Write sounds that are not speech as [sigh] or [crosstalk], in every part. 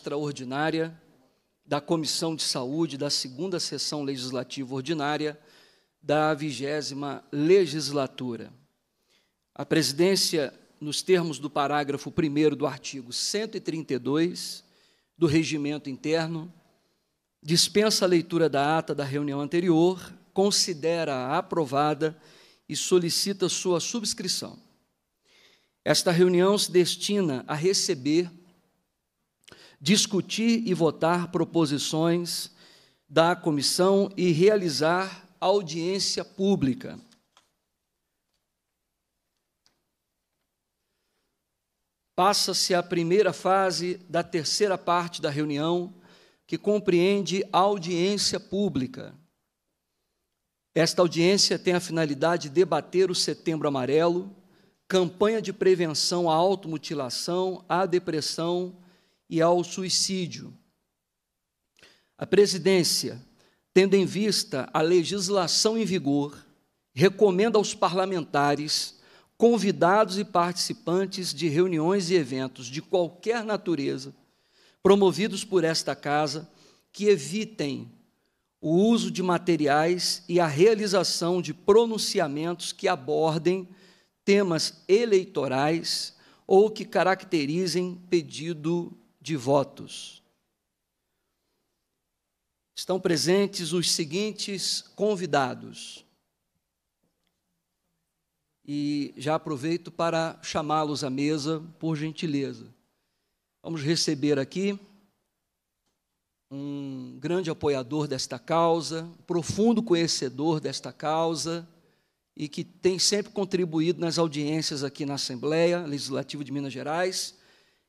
extraordinária da Comissão de Saúde da segunda sessão legislativa ordinária da vigésima legislatura. A presidência, nos termos do parágrafo 1 do artigo 132 do regimento interno, dispensa a leitura da ata da reunião anterior, considera-a aprovada e solicita sua subscrição. Esta reunião se destina a receber, discutir e votar proposições da comissão e realizar audiência pública. Passa-se a primeira fase da terceira parte da reunião, que compreende audiência pública. Esta audiência tem a finalidade de debater o Setembro Amarelo, campanha de prevenção à automutilação, à depressão e ao suicídio. A presidência, tendo em vista a legislação em vigor, recomenda aos parlamentares, convidados e participantes de reuniões e eventos de qualquer natureza, promovidos por esta casa, que evitem o uso de materiais e a realização de pronunciamentos que abordem temas eleitorais ou que caracterizem pedido de votos. Estão presentes os seguintes convidados. E já aproveito para chamá-los à mesa, por gentileza. Vamos receber aqui um grande apoiador desta causa, profundo conhecedor desta causa, e que tem sempre contribuído nas audiências aqui na Assembleia Legislativa de Minas Gerais.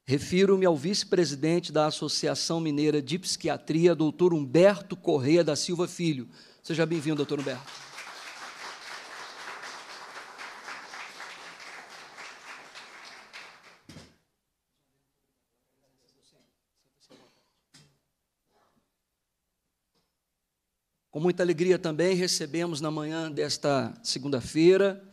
Refiro-me ao vice-presidente da Associação Mineira de Psiquiatria, doutor Humberto Correia da Silva Filho. Seja bem-vindo, doutor Humberto. Com muita alegria também recebemos na manhã desta segunda-feira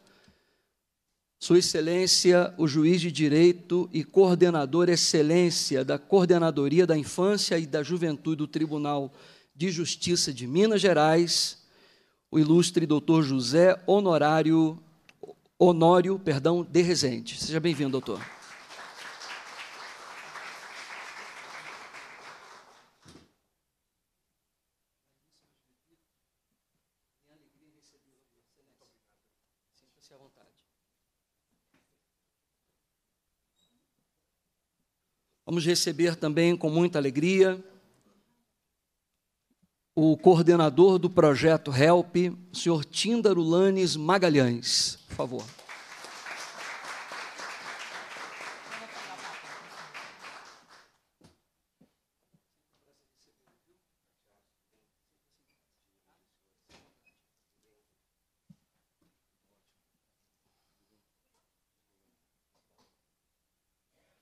Sua Excelência, o juiz de direito e coordenador excelência da Coordenadoria da Infância e da Juventude do Tribunal de Justiça de Minas Gerais, o ilustre doutor José Honorário Honório, perdão, de Rezende. Seja bem-vindo, doutor. Vamos receber também com muita alegria o coordenador do projeto HELP, o senhor Tíndaro Lanes Magalhães. Por favor.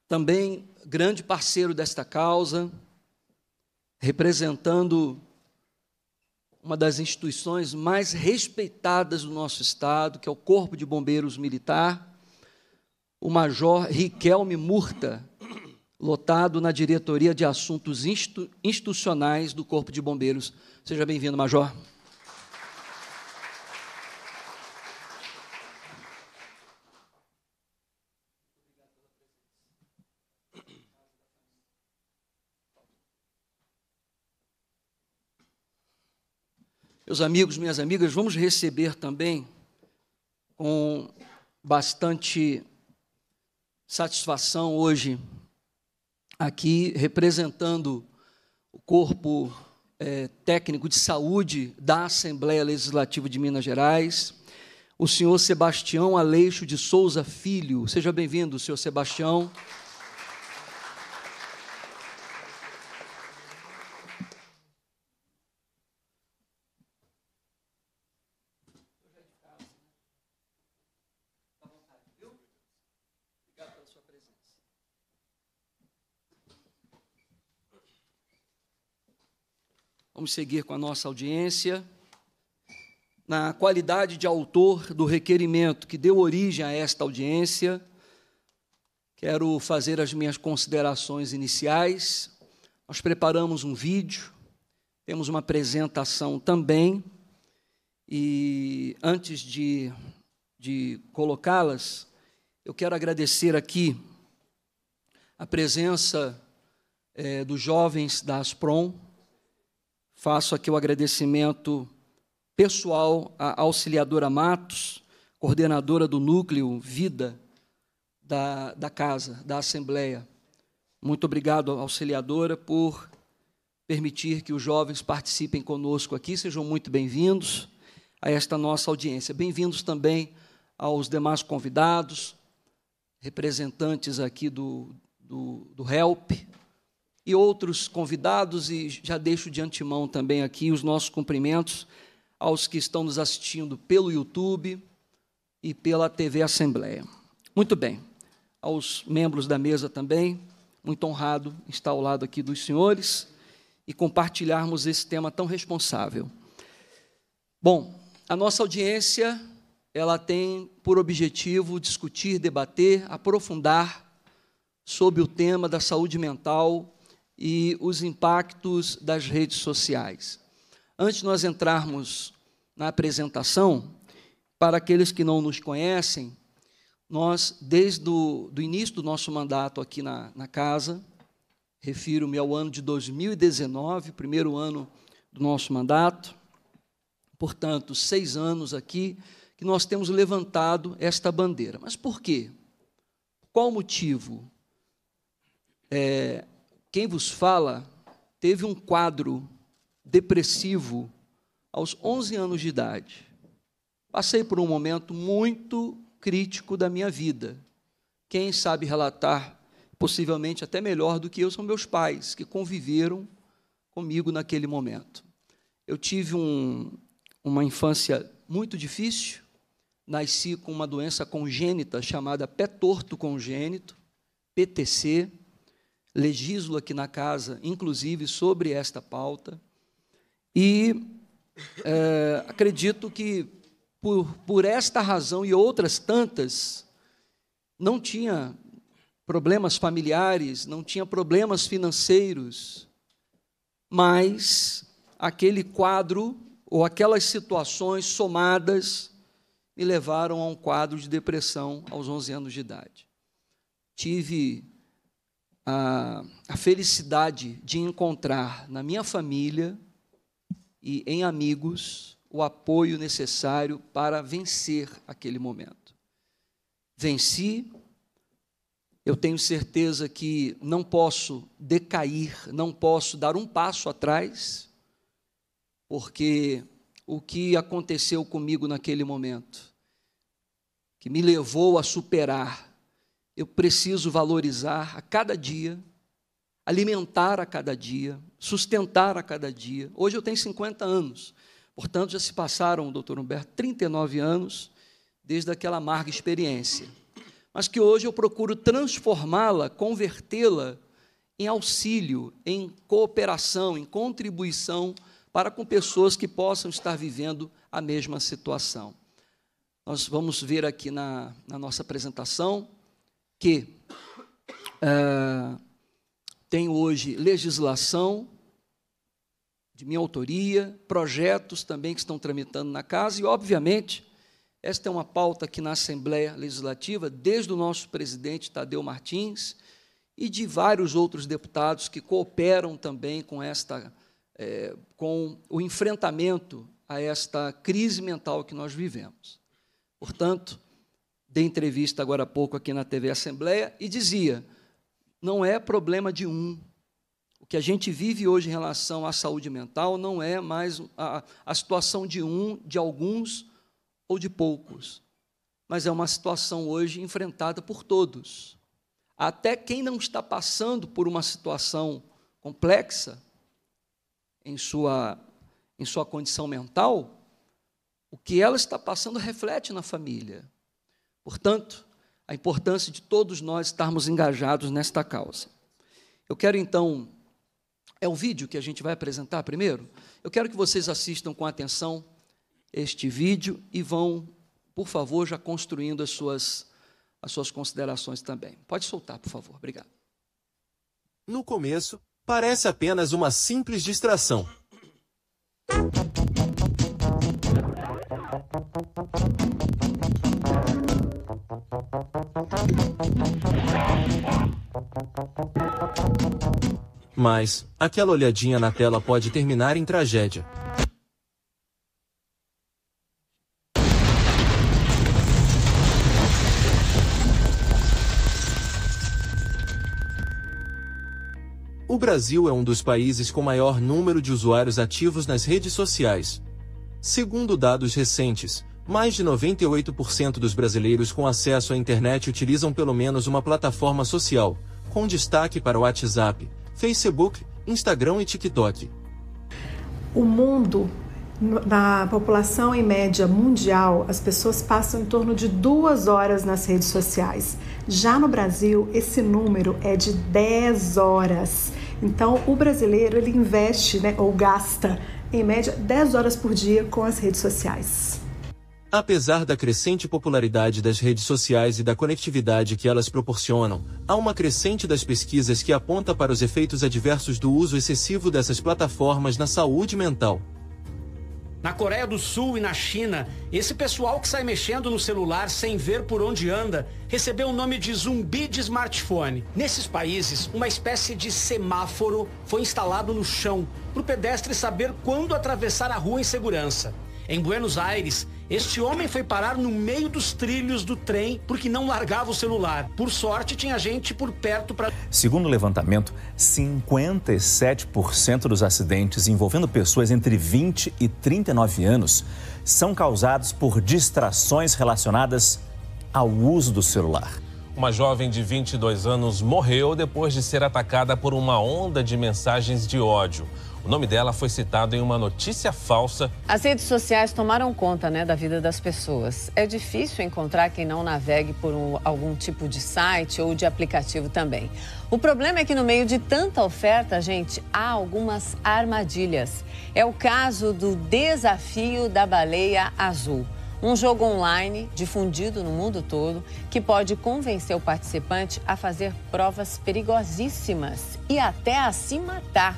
Também grande parceiro desta causa, representando uma das instituições mais respeitadas do nosso Estado, que é o Corpo de Bombeiros Militar, o Major Riquelme Murta, lotado na Diretoria de Assuntos Institucionais do Corpo de Bombeiros. Seja bem-vindo, Major. Meus amigos, minhas amigas, vamos receber também com bastante satisfação hoje, aqui representando o corpo é, técnico de saúde da Assembleia Legislativa de Minas Gerais, o senhor Sebastião Aleixo de Souza Filho. Seja bem-vindo, senhor Sebastião. Vamos seguir com a nossa audiência. Na qualidade de autor do requerimento que deu origem a esta audiência, quero fazer as minhas considerações iniciais, Nós preparamos um vídeo, temos uma apresentação também, e antes de, de colocá-las, eu quero agradecer aqui a presença é, dos jovens da Asprom. Faço aqui o agradecimento pessoal à auxiliadora Matos, coordenadora do núcleo Vida da, da casa, da Assembleia. Muito obrigado, auxiliadora, por permitir que os jovens participem conosco aqui. Sejam muito bem-vindos a esta nossa audiência. Bem-vindos também aos demais convidados, representantes aqui do, do, do HELP e outros convidados, e já deixo de antemão também aqui os nossos cumprimentos aos que estão nos assistindo pelo YouTube e pela TV Assembleia. Muito bem, aos membros da mesa também, muito honrado estar ao lado aqui dos senhores e compartilharmos esse tema tão responsável. Bom, a nossa audiência, ela tem por objetivo discutir, debater, aprofundar sobre o tema da saúde mental e os impactos das redes sociais. Antes de nós entrarmos na apresentação, para aqueles que não nos conhecem, nós, desde o início do nosso mandato aqui na, na casa, refiro-me ao ano de 2019, primeiro ano do nosso mandato, portanto, seis anos aqui, que nós temos levantado esta bandeira. Mas por quê? Qual o motivo? É, quem vos fala teve um quadro depressivo aos 11 anos de idade. Passei por um momento muito crítico da minha vida. Quem sabe relatar, possivelmente até melhor do que eu, são meus pais, que conviveram comigo naquele momento. Eu tive um, uma infância muito difícil, nasci com uma doença congênita chamada pé torto congênito, PTC, legislo aqui na casa, inclusive, sobre esta pauta, e é, acredito que por, por esta razão e outras tantas, não tinha problemas familiares, não tinha problemas financeiros, mas aquele quadro ou aquelas situações somadas me levaram a um quadro de depressão aos 11 anos de idade. Tive a, a felicidade de encontrar na minha família e em amigos o apoio necessário para vencer aquele momento. Venci, eu tenho certeza que não posso decair, não posso dar um passo atrás, porque o que aconteceu comigo naquele momento, que me levou a superar, eu preciso valorizar a cada dia, alimentar a cada dia, sustentar a cada dia. Hoje eu tenho 50 anos. Portanto, já se passaram, doutor Humberto, 39 anos desde aquela amarga experiência. Mas que hoje eu procuro transformá-la, convertê-la em auxílio, em cooperação, em contribuição para com pessoas que possam estar vivendo a mesma situação. Nós vamos ver aqui na, na nossa apresentação que uh, tem hoje legislação de minha autoria, projetos também que estão tramitando na casa, e, obviamente, esta é uma pauta aqui na Assembleia Legislativa, desde o nosso presidente Tadeu Martins e de vários outros deputados que cooperam também com, esta, é, com o enfrentamento a esta crise mental que nós vivemos. Portanto, dei entrevista agora há pouco aqui na TV Assembleia e dizia: não é problema de um, o que a gente vive hoje em relação à saúde mental não é mais a, a situação de um, de alguns ou de poucos, mas é uma situação hoje enfrentada por todos. Até quem não está passando por uma situação complexa em sua, em sua condição mental, o que ela está passando reflete na família. Portanto, a importância de todos nós estarmos engajados nesta causa. Eu quero então é o vídeo que a gente vai apresentar primeiro. Eu quero que vocês assistam com atenção este vídeo e vão, por favor, já construindo as suas, as suas considerações também. Pode soltar, por favor. Obrigado. No começo, Parece apenas uma simples distração. Mas, aquela olhadinha na tela pode terminar em tragédia. O Brasil é um dos países com maior número de usuários ativos nas redes sociais. Segundo dados recentes, mais de 98% dos brasileiros com acesso à internet utilizam pelo menos uma plataforma social, com destaque para o WhatsApp, Facebook, Instagram e TikTok. O mundo, na população em média mundial, as pessoas passam em torno de duas horas nas redes sociais. Já no Brasil, esse número é de 10 horas. Então, o brasileiro ele investe né, ou gasta, em média, 10 horas por dia com as redes sociais. Apesar da crescente popularidade das redes sociais e da conectividade que elas proporcionam, há uma crescente das pesquisas que aponta para os efeitos adversos do uso excessivo dessas plataformas na saúde mental. Na Coreia do Sul e na China, esse pessoal que sai mexendo no celular sem ver por onde anda recebeu o nome de zumbi de smartphone. Nesses países, uma espécie de semáforo foi instalado no chão para o pedestre saber quando atravessar a rua em segurança. Em Buenos Aires, este homem foi parar no meio dos trilhos do trem porque não largava o celular. Por sorte, tinha gente por perto para. Segundo o levantamento, 57% dos acidentes envolvendo pessoas entre 20 e 39 anos são causados por distrações relacionadas ao uso do celular. Uma jovem de 22 anos morreu depois de ser atacada por uma onda de mensagens de ódio. O nome dela foi citado em uma notícia falsa. As redes sociais tomaram conta né, da vida das pessoas. É difícil encontrar quem não navegue por um, algum tipo de site ou de aplicativo também. O problema é que no meio de tanta oferta, gente, há algumas armadilhas. É o caso do desafio da baleia azul. Um jogo online difundido no mundo todo que pode convencer o participante a fazer provas perigosíssimas e até a se matar.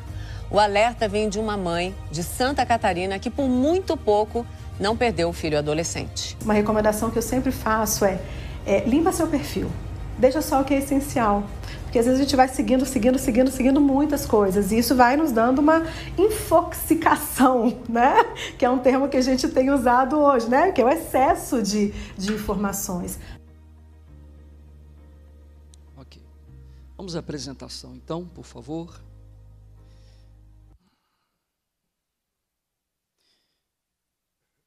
O alerta vem de uma mãe de Santa Catarina que, por muito pouco, não perdeu o filho adolescente. Uma recomendação que eu sempre faço é, é limpa seu perfil. Deixa só o que é essencial. Porque às vezes a gente vai seguindo, seguindo, seguindo, seguindo muitas coisas. E isso vai nos dando uma infoxicação, [laughs] né? Que é um termo que a gente tem usado hoje, né? Que é o excesso de, de informações. Ok. Vamos à apresentação, então, por favor.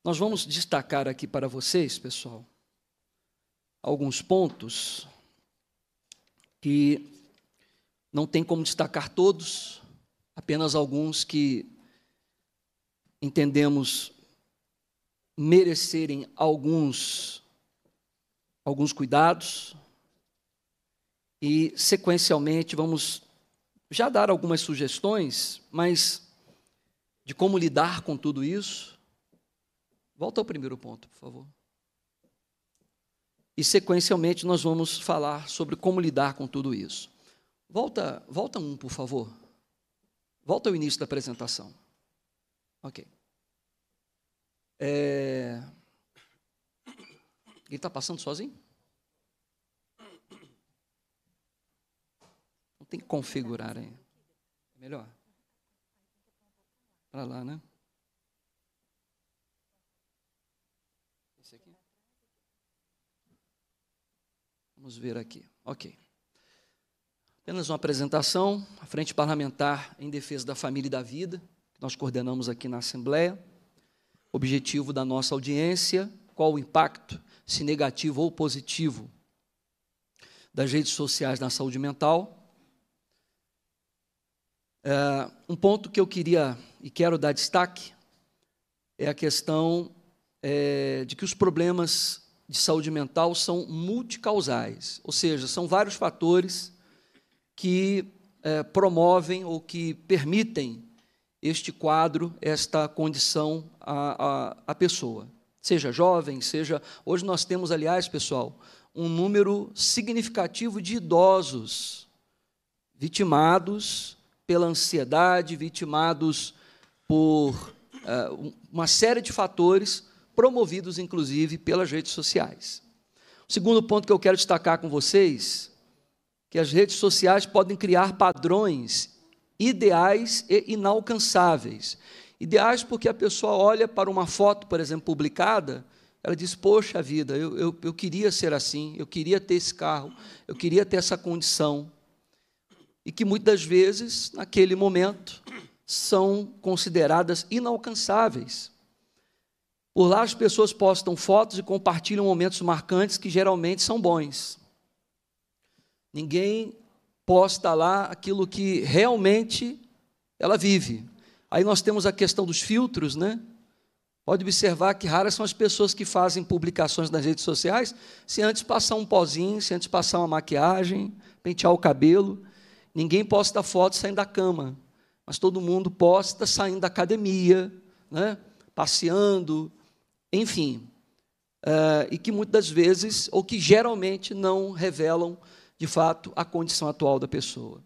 Nós vamos destacar aqui para vocês, pessoal, alguns pontos que não tem como destacar todos, apenas alguns que entendemos merecerem alguns alguns cuidados. E sequencialmente vamos já dar algumas sugestões, mas de como lidar com tudo isso Volta ao primeiro ponto, por favor. E sequencialmente nós vamos falar sobre como lidar com tudo isso. Volta, volta um, por favor. Volta ao início da apresentação. Ok. É... Ele está passando sozinho? Não tem que configurar aí. É melhor. Para lá, né? Vamos ver aqui. Ok. Apenas uma apresentação, a Frente Parlamentar em Defesa da Família e da Vida, que nós coordenamos aqui na Assembleia. Objetivo da nossa audiência: qual o impacto, se negativo ou positivo, das redes sociais na saúde mental. É, um ponto que eu queria e quero dar destaque é a questão é, de que os problemas de saúde mental são multicausais, ou seja, são vários fatores que é, promovem ou que permitem este quadro, esta condição à, à, à pessoa. Seja jovem, seja. Hoje nós temos, aliás, pessoal, um número significativo de idosos vitimados pela ansiedade, vitimados por uh, uma série de fatores, promovidos inclusive pelas redes sociais. O segundo ponto que eu quero destacar com vocês, que as redes sociais podem criar padrões ideais e inalcançáveis. Ideais porque a pessoa olha para uma foto, por exemplo, publicada, ela diz: Poxa vida, eu, eu, eu queria ser assim, eu queria ter esse carro, eu queria ter essa condição. E que muitas vezes, naquele momento, são consideradas inalcançáveis. Por lá as pessoas postam fotos e compartilham momentos marcantes que geralmente são bons. Ninguém posta lá aquilo que realmente ela vive. Aí nós temos a questão dos filtros, né? Pode observar que raras são as pessoas que fazem publicações nas redes sociais se antes passar um pozinho, se antes passar uma maquiagem, pentear o cabelo. Ninguém posta foto saindo da cama, mas todo mundo posta saindo da academia, né? passeando, enfim. Uh, e que muitas vezes, ou que geralmente não revelam, de fato, a condição atual da pessoa.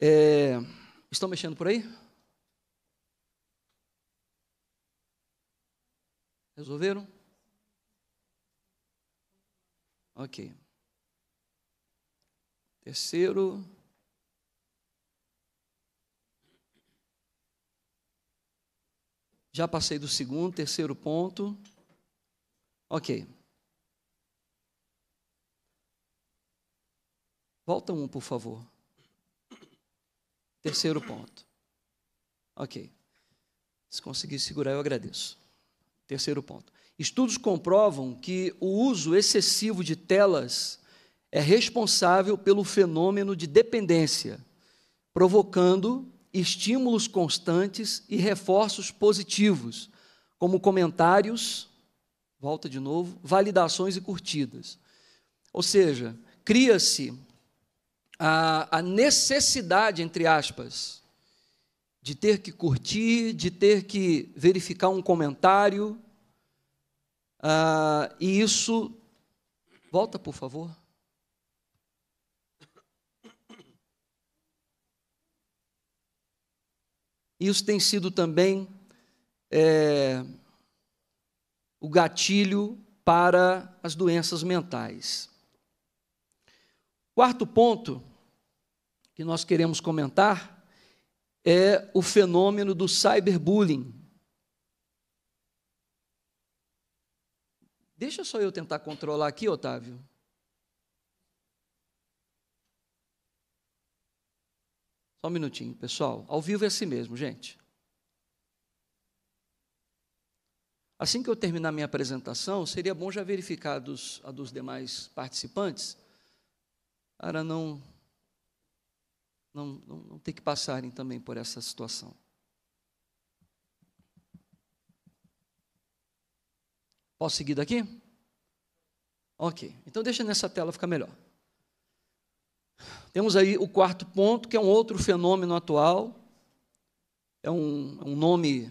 É, estão mexendo por aí? Resolveram? Ok. Terceiro. Já passei do segundo, terceiro ponto. Ok. Volta um, por favor. Terceiro ponto. Ok. Se conseguir segurar, eu agradeço. Terceiro ponto. Estudos comprovam que o uso excessivo de telas é responsável pelo fenômeno de dependência, provocando estímulos constantes e reforços positivos, como comentários, volta de novo, validações e curtidas. Ou seja, cria-se a, a necessidade, entre aspas, de ter que curtir, de ter que verificar um comentário. Ah, e isso. Volta, por favor. Isso tem sido também é, o gatilho para as doenças mentais. Quarto ponto que nós queremos comentar é o fenômeno do cyberbullying. Deixa só eu tentar controlar aqui, Otávio. Só um minutinho, pessoal. Ao vivo é assim mesmo, gente. Assim que eu terminar minha apresentação, seria bom já verificar dos, a dos demais participantes, para não não, não, não ter que passarem também por essa situação. Posso seguir daqui? Ok, então deixa nessa tela ficar melhor. Temos aí o quarto ponto, que é um outro fenômeno atual. É um, um nome,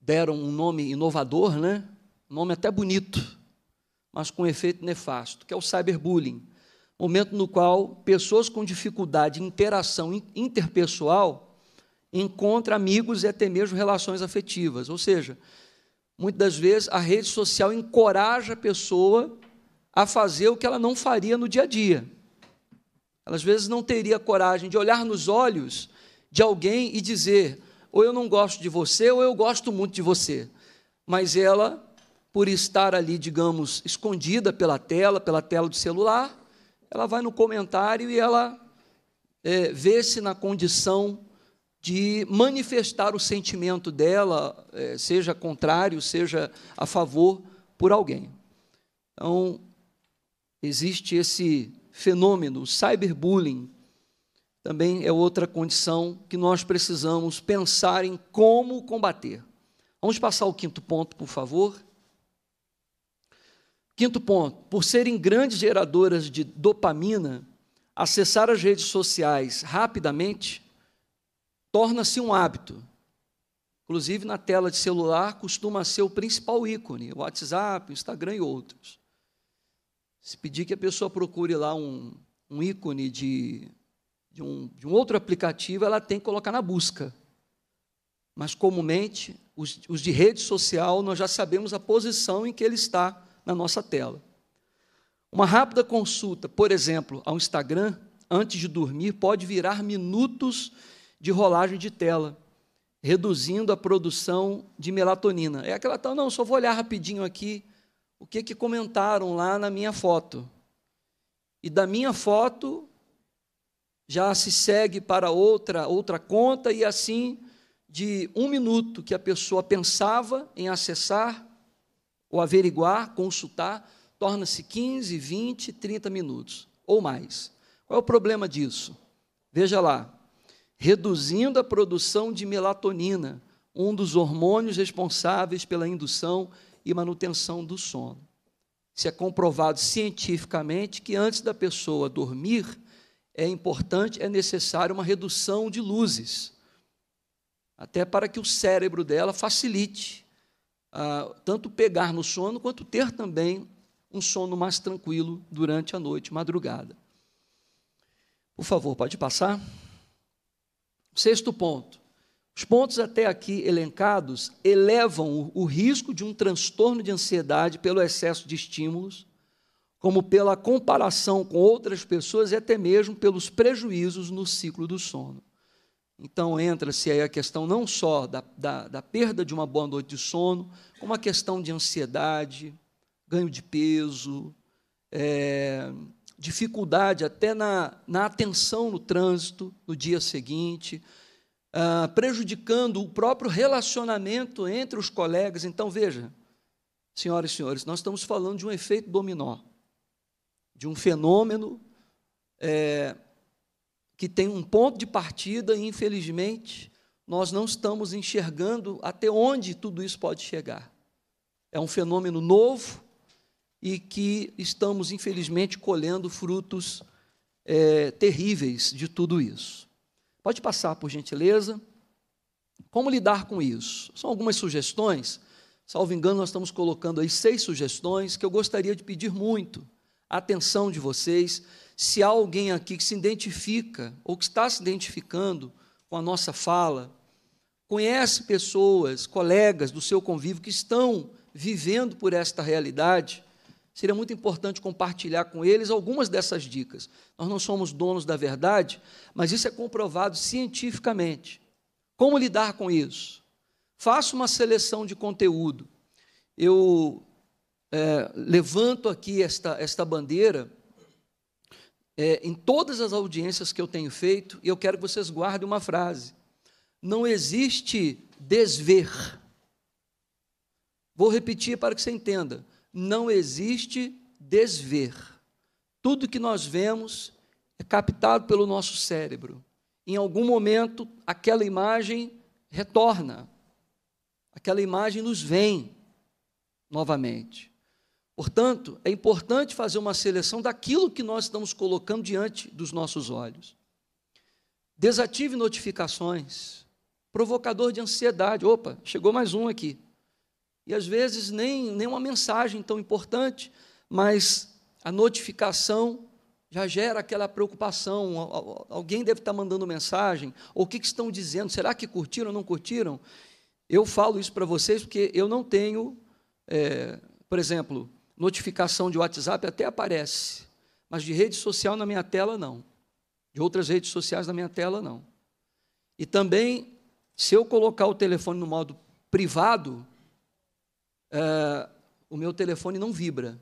deram um nome inovador, né? Um nome até bonito, mas com efeito nefasto, que é o cyberbullying momento no qual pessoas com dificuldade em interação interpessoal encontram amigos e até mesmo relações afetivas. Ou seja, muitas das vezes a rede social encoraja a pessoa a fazer o que ela não faria no dia a dia. Ela às vezes não teria coragem de olhar nos olhos de alguém e dizer: ou eu não gosto de você, ou eu gosto muito de você. Mas ela, por estar ali, digamos, escondida pela tela, pela tela do celular, ela vai no comentário e ela é, vê-se na condição de manifestar o sentimento dela, é, seja contrário, seja a favor, por alguém. Então, existe esse fenômeno, cyberbullying, também é outra condição que nós precisamos pensar em como combater. Vamos passar o quinto ponto, por favor. Quinto ponto, por serem grandes geradoras de dopamina, acessar as redes sociais rapidamente torna-se um hábito. Inclusive na tela de celular costuma ser o principal ícone, o WhatsApp, o Instagram e outros. Se pedir que a pessoa procure lá um, um ícone de, de um, de um outro aplicativo, ela tem que colocar na busca. Mas, comumente, os, os de rede social, nós já sabemos a posição em que ele está na nossa tela. Uma rápida consulta, por exemplo, ao Instagram, antes de dormir, pode virar minutos de rolagem de tela, reduzindo a produção de melatonina. É aquela tal, não, só vou olhar rapidinho aqui o que, que comentaram lá na minha foto. E da minha foto já se segue para outra, outra conta, e assim de um minuto que a pessoa pensava em acessar ou averiguar, consultar, torna-se 15, 20, 30 minutos ou mais. Qual é o problema disso? Veja lá, reduzindo a produção de melatonina, um dos hormônios responsáveis pela indução e manutenção do sono. Se é comprovado cientificamente que antes da pessoa dormir, é importante, é necessário uma redução de luzes até para que o cérebro dela facilite ah, tanto pegar no sono quanto ter também um sono mais tranquilo durante a noite, madrugada. Por favor, pode passar. Sexto ponto. Os pontos até aqui elencados elevam o, o risco de um transtorno de ansiedade pelo excesso de estímulos, como pela comparação com outras pessoas e até mesmo pelos prejuízos no ciclo do sono. Então entra-se aí a questão não só da, da, da, perda de uma boa noite de sono, como a questão de ansiedade, ganho de peso, é, dificuldade até na, na atenção no trânsito no dia seguinte, ah, prejudicando o próprio relacionamento entre os colegas. Então, veja, senhoras e senhores, nós estamos falando de um efeito dominó, de um fenômeno é, que tem um ponto de partida e, infelizmente, nós não estamos enxergando até onde tudo isso pode chegar. É um fenômeno novo e que estamos, infelizmente, colhendo frutos é, terríveis de tudo isso. Pode passar, por gentileza. Como lidar com isso? São algumas sugestões. Salvo engano, nós estamos colocando aí seis sugestões que eu gostaria de pedir muito a atenção de vocês se há alguém aqui que se identifica ou que está se identificando com a nossa fala, conhece pessoas, colegas do seu convívio que estão vivendo por esta realidade, seria muito importante compartilhar com eles algumas dessas dicas. Nós não somos donos da verdade, mas isso é comprovado cientificamente. Como lidar com isso? Faça uma seleção de conteúdo. Eu é, levanto aqui esta, esta bandeira é, em todas as audiências que eu tenho feito, e eu quero que vocês guardem uma frase: não existe desver. Vou repetir para que você entenda: não existe desver. Tudo que nós vemos é captado pelo nosso cérebro. Em algum momento, aquela imagem retorna, aquela imagem nos vem novamente. Portanto, é importante fazer uma seleção daquilo que nós estamos colocando diante dos nossos olhos. Desative notificações. Provocador de ansiedade. Opa, chegou mais um aqui. E às vezes nem, nem uma mensagem tão importante, mas a notificação já gera aquela preocupação. Alguém deve estar mandando mensagem, ou o que, estão dizendo? Será que curtiram ou não curtiram? Eu falo isso para vocês porque eu não tenho, é, por exemplo, notificação de WhatsApp até aparece, mas de rede social na minha tela não. De outras redes sociais na minha tela não. E também, se eu colocar o telefone no modo privado, é, o meu telefone não vibra.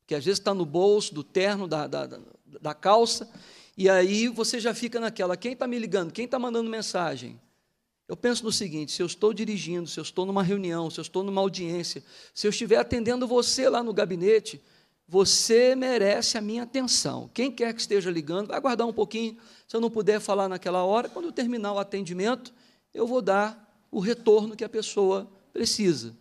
Porque às vezes está no bolso, do terno, da, da, da calça, e aí você já fica naquela: quem está me ligando? Quem está mandando mensagem? Eu penso no seguinte: se eu estou dirigindo, se eu estou numa reunião, se eu estou numa audiência, se eu estiver atendendo você lá no gabinete, você merece a minha atenção. Quem quer que esteja ligando, vai aguardar um pouquinho. Se eu não puder falar naquela hora, quando eu terminar o atendimento, eu vou dar o retorno que a pessoa precisa.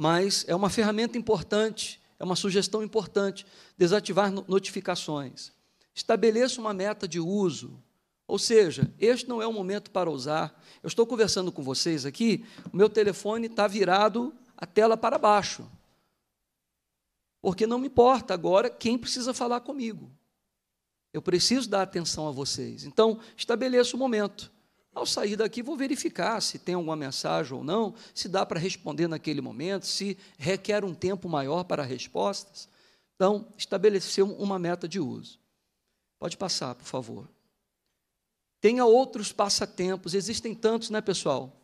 Mas é uma ferramenta importante, é uma sugestão importante desativar notificações. Estabeleça uma meta de uso, ou seja, este não é o momento para usar. Eu estou conversando com vocês aqui, o meu telefone está virado a tela para baixo. Porque não me importa agora quem precisa falar comigo. Eu preciso dar atenção a vocês. Então, estabeleça o momento. Ao sair daqui, vou verificar se tem alguma mensagem ou não, se dá para responder naquele momento, se requer um tempo maior para respostas. Então, estabeleceu uma meta de uso. Pode passar, por favor. Tenha outros passatempos, existem tantos, né, pessoal?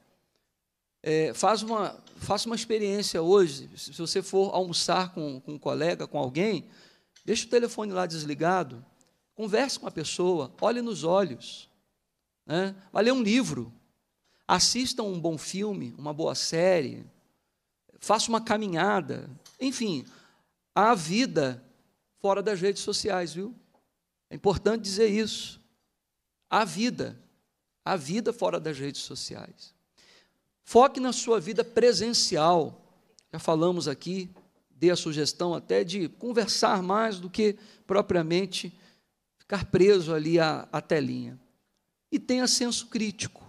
É, faz uma, faça uma experiência hoje. Se você for almoçar com, com um colega, com alguém, deixe o telefone lá desligado, converse com a pessoa, olhe nos olhos. Né? Vai ler um livro, assista um bom filme, uma boa série, faça uma caminhada. Enfim, há vida fora das redes sociais, viu? É importante dizer isso. Há vida. Há vida fora das redes sociais. Foque na sua vida presencial. Já falamos aqui, dei a sugestão até de conversar mais do que propriamente ficar preso ali à, à telinha. E tenha senso crítico.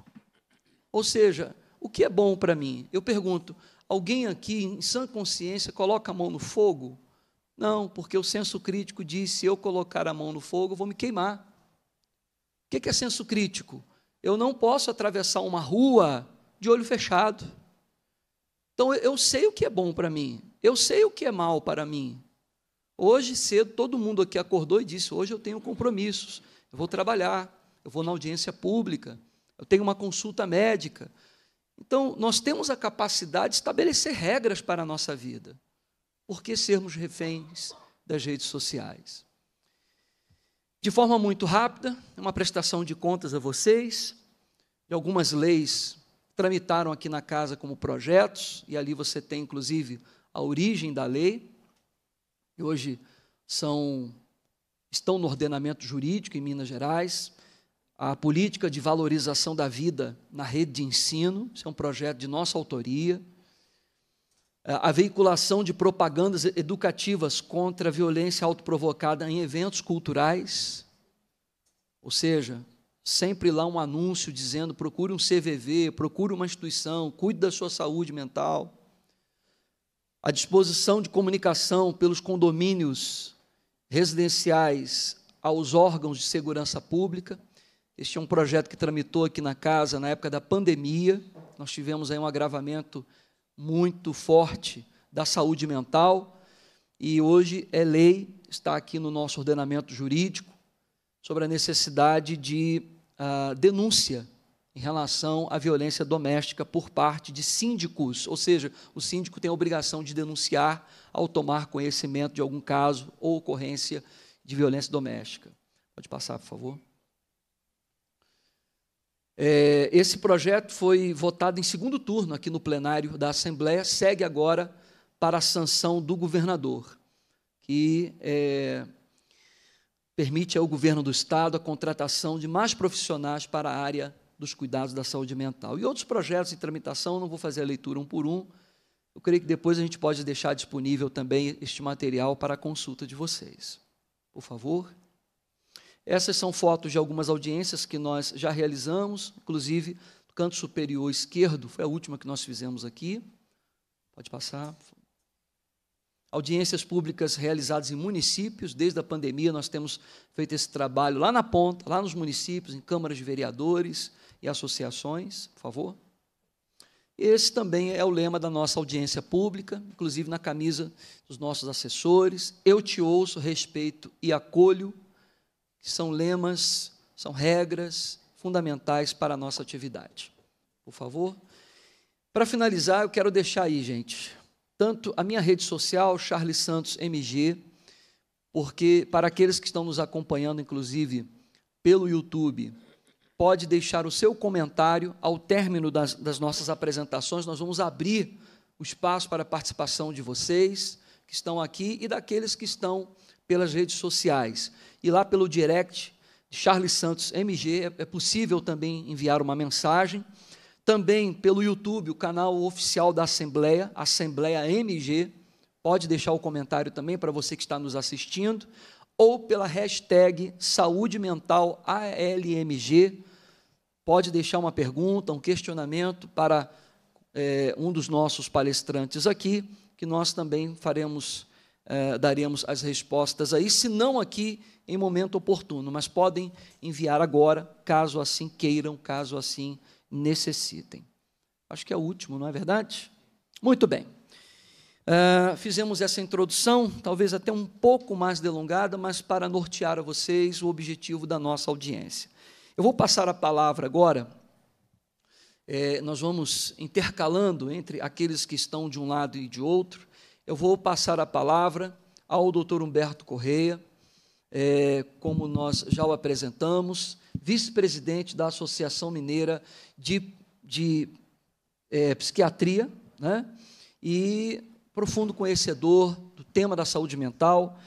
Ou seja, o que é bom para mim? Eu pergunto, alguém aqui, em sã consciência, coloca a mão no fogo? Não, porque o senso crítico diz: se eu colocar a mão no fogo, eu vou me queimar. O que é senso crítico? Eu não posso atravessar uma rua de olho fechado. Então eu sei o que é bom para mim, eu sei o que é mal para mim. Hoje cedo todo mundo aqui acordou e disse: hoje eu tenho compromissos, eu vou trabalhar, eu vou na audiência pública, eu tenho uma consulta médica. Então nós temos a capacidade de estabelecer regras para a nossa vida. Por que sermos reféns das redes sociais? De forma muito rápida, uma prestação de contas a vocês, algumas leis tramitaram aqui na casa como projetos, e ali você tem, inclusive, a origem da lei, e hoje são, estão no ordenamento jurídico em Minas Gerais, a política de valorização da vida na rede de ensino, isso é um projeto de nossa autoria, a veiculação de propagandas educativas contra a violência autoprovocada em eventos culturais, ou seja, sempre lá um anúncio dizendo procure um CVV, procure uma instituição, cuide da sua saúde mental. A disposição de comunicação pelos condomínios residenciais aos órgãos de segurança pública. Este é um projeto que tramitou aqui na casa na época da pandemia. Nós tivemos aí um agravamento muito forte da saúde mental e hoje é lei, está aqui no nosso ordenamento jurídico, sobre a necessidade de uh, denúncia em relação à violência doméstica por parte de síndicos, ou seja, o síndico tem a obrigação de denunciar ao tomar conhecimento de algum caso ou ocorrência de violência doméstica. Pode passar, por favor. É, esse projeto foi votado em segundo turno aqui no plenário da Assembleia, segue agora para a sanção do governador, que é, permite ao governo do Estado a contratação de mais profissionais para a área dos cuidados da saúde mental. E outros projetos em tramitação, não vou fazer a leitura um por um, eu creio que depois a gente pode deixar disponível também este material para a consulta de vocês. Por favor. Essas são fotos de algumas audiências que nós já realizamos, inclusive do canto superior esquerdo, foi a última que nós fizemos aqui. Pode passar. Audiências públicas realizadas em municípios, desde a pandemia nós temos feito esse trabalho lá na ponta, lá nos municípios, em câmaras de vereadores e associações, por favor. Esse também é o lema da nossa audiência pública, inclusive na camisa dos nossos assessores. Eu te ouço, respeito e acolho que são lemas, são regras fundamentais para a nossa atividade. Por favor. Para finalizar, eu quero deixar aí, gente, tanto a minha rede social, Charles Santos MG, porque para aqueles que estão nos acompanhando, inclusive pelo YouTube, pode deixar o seu comentário ao término das, das nossas apresentações. Nós vamos abrir o espaço para a participação de vocês que estão aqui e daqueles que estão pelas redes sociais. E lá pelo direct Charles Santos MG é, é possível também enviar uma mensagem. Também pelo YouTube, o canal oficial da Assembleia, Assembleia MG, pode deixar o comentário também para você que está nos assistindo, ou pela hashtag Saúde Mental ALMG, pode deixar uma pergunta, um questionamento para é, um dos nossos palestrantes aqui, que nós também faremos eh, daríamos as respostas aí, se não aqui em momento oportuno, mas podem enviar agora, caso assim queiram, caso assim necessitem. Acho que é o último, não é verdade? Muito bem. Uh, fizemos essa introdução, talvez até um pouco mais delongada, mas para nortear a vocês o objetivo da nossa audiência. Eu vou passar a palavra agora, é, nós vamos intercalando entre aqueles que estão de um lado e de outro. Eu vou passar a palavra ao doutor Humberto Correia, é, como nós já o apresentamos, vice-presidente da Associação Mineira de, de é, Psiquiatria, né? e profundo conhecedor do tema da saúde mental.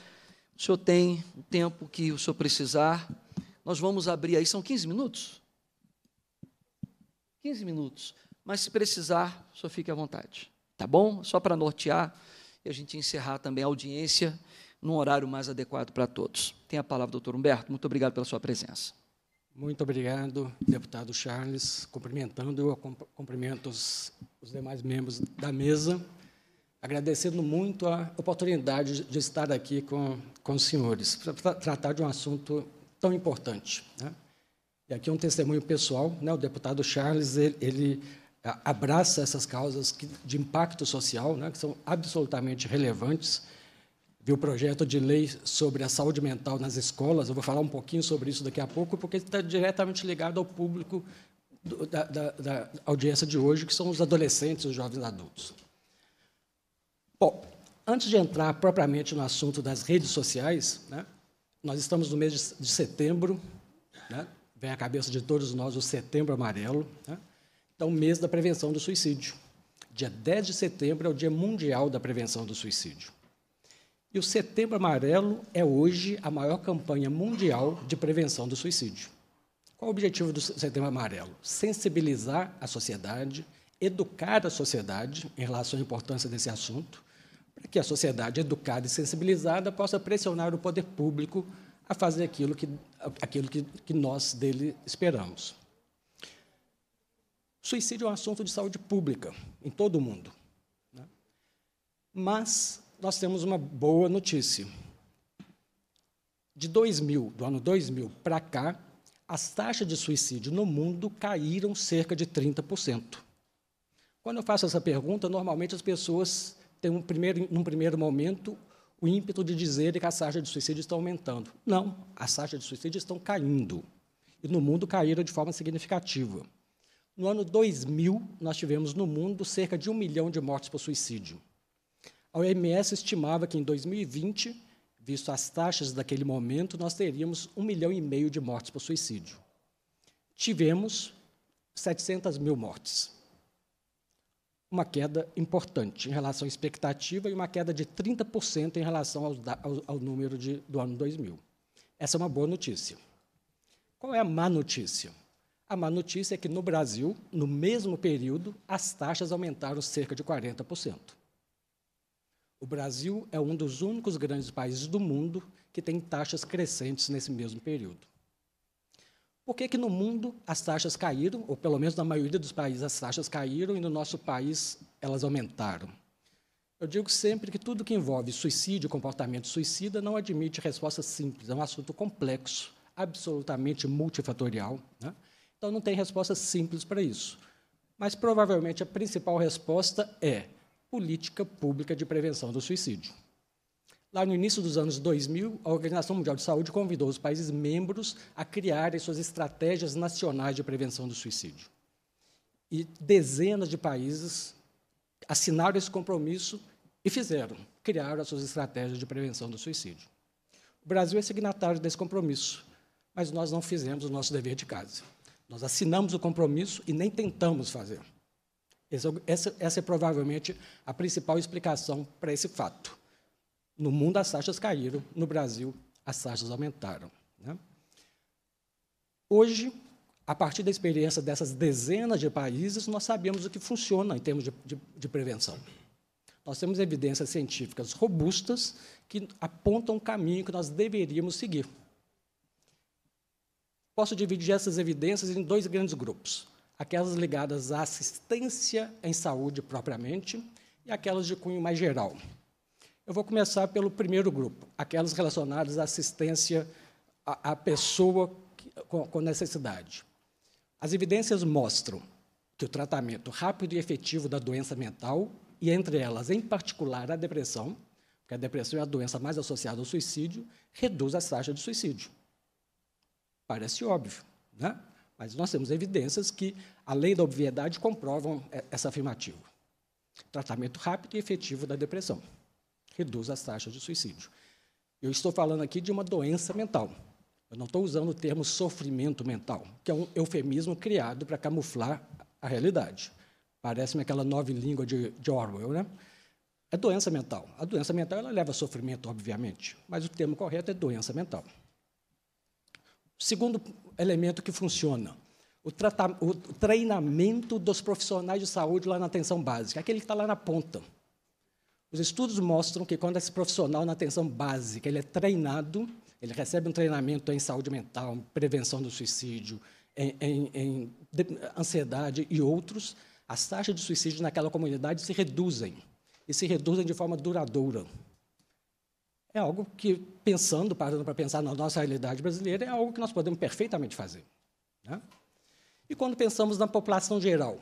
O senhor tem o tempo que o senhor precisar. Nós vamos abrir aí, são 15 minutos? 15 minutos. Mas se precisar, o senhor fique à vontade. Tá bom? Só para nortear e a gente encerrar também a audiência num horário mais adequado para todos. Tem a palavra, doutor Humberto. Muito obrigado pela sua presença. Muito obrigado, deputado Charles. Cumprimentando, cumprimento os, os demais membros da mesa agradecendo muito a oportunidade de estar aqui com, com os senhores, para tratar de um assunto tão importante. Né? E aqui um testemunho pessoal, né? o deputado Charles, ele, ele abraça essas causas de impacto social, né? que são absolutamente relevantes. Viu o projeto de lei sobre a saúde mental nas escolas, eu vou falar um pouquinho sobre isso daqui a pouco, porque está diretamente ligado ao público da, da, da audiência de hoje, que são os adolescentes os jovens adultos. Bom, antes de entrar propriamente no assunto das redes sociais, né, nós estamos no mês de setembro, né, vem à cabeça de todos nós o Setembro Amarelo, né, então, mês da prevenção do suicídio. Dia 10 de setembro é o Dia Mundial da Prevenção do Suicídio. E o Setembro Amarelo é hoje a maior campanha mundial de prevenção do suicídio. Qual o objetivo do Setembro Amarelo? Sensibilizar a sociedade, educar a sociedade em relação à importância desse assunto, para que a sociedade educada e sensibilizada possa pressionar o poder público a fazer aquilo que, aquilo que, que nós dele esperamos. Suicídio é um assunto de saúde pública em todo o mundo. Né? Mas nós temos uma boa notícia. De 2000, do ano 2000 para cá, as taxas de suicídio no mundo caíram cerca de 30%. Quando eu faço essa pergunta, normalmente as pessoas tem um primeiro, num primeiro momento o ímpeto de dizer que a taxa de suicídio está aumentando. Não, as taxas de suicídio estão caindo. E no mundo caíram de forma significativa. No ano 2000, nós tivemos no mundo cerca de um milhão de mortes por suicídio. A OMS estimava que em 2020, visto as taxas daquele momento, nós teríamos um milhão e meio de mortes por suicídio. Tivemos 700 mil mortes uma queda importante em relação à expectativa e uma queda de 30% em relação ao, ao, ao número de, do ano 2000. Essa é uma boa notícia. Qual é a má notícia? A má notícia é que no Brasil, no mesmo período, as taxas aumentaram cerca de 40%. O Brasil é um dos únicos grandes países do mundo que tem taxas crescentes nesse mesmo período. Por que, que no mundo as taxas caíram, ou pelo menos na maioria dos países as taxas caíram e no nosso país elas aumentaram? Eu digo sempre que tudo que envolve suicídio, comportamento suicida, não admite resposta simples, é um assunto complexo, absolutamente multifatorial. Né? Então, não tem resposta simples para isso. Mas, provavelmente, a principal resposta é política pública de prevenção do suicídio. Lá no início dos anos 2000, a Organização Mundial de Saúde convidou os países membros a criarem suas estratégias nacionais de prevenção do suicídio. E dezenas de países assinaram esse compromisso e fizeram, criaram as suas estratégias de prevenção do suicídio. O Brasil é signatário desse compromisso, mas nós não fizemos o nosso dever de casa. Nós assinamos o compromisso e nem tentamos fazer. Essa, essa é provavelmente a principal explicação para esse fato. No mundo as taxas caíram, no Brasil as taxas aumentaram. Né? Hoje, a partir da experiência dessas dezenas de países, nós sabemos o que funciona em termos de, de, de prevenção. Nós temos evidências científicas robustas que apontam o caminho que nós deveríamos seguir. Posso dividir essas evidências em dois grandes grupos: aquelas ligadas à assistência em saúde propriamente e aquelas de cunho mais geral. Eu vou começar pelo primeiro grupo, aquelas relacionadas à assistência à, pessoa com necessidade. As evidências mostram que o tratamento rápido e efetivo da doença mental, e entre elas, em particular, a depressão, porque a depressão é a doença mais associada ao suicídio, reduz a taxa de suicídio. Parece óbvio, né? mas nós temos evidências que, além da obviedade, comprovam essa afirmativa. Tratamento rápido e efetivo da depressão reduz as taxas de suicídio. Eu estou falando aqui de uma doença mental. Eu não estou usando o termo sofrimento mental, que é um eufemismo criado para camuflar a realidade. Parece-me aquela nova língua de, de, Orwell, né? É doença mental. A doença mental ela leva a sofrimento, obviamente, mas o termo correto é doença mental. Segundo elemento que funciona, o, o treinamento dos profissionais de saúde lá na atenção básica, aquele que está lá na ponta. Os estudos mostram que quando esse profissional na atenção básica ele é treinado, ele recebe um treinamento em saúde mental, prevenção do suicídio, em, em, em ansiedade e outros, as taxas de suicídio naquela comunidade se reduzem, e se reduzem de forma duradoura. É algo que, pensando, parando para pensar na nossa realidade brasileira, é algo que nós podemos perfeitamente fazer. Né? E quando pensamos na população geral,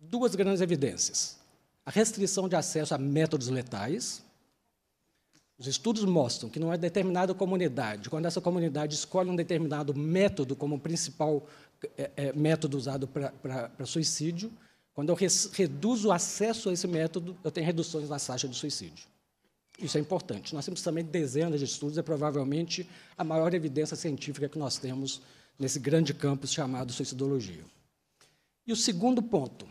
duas grandes evidências. A restrição de acesso a métodos letais, os estudos mostram que numa determinada comunidade, quando essa comunidade escolhe um determinado método como principal é, é, método usado para suicídio, quando eu reduzo o acesso a esse método, eu tenho reduções na taxa de suicídio. Isso é importante. Nós temos também dezenas de estudos, é provavelmente a maior evidência científica que nós temos nesse grande campus chamado suicidologia. E o segundo ponto,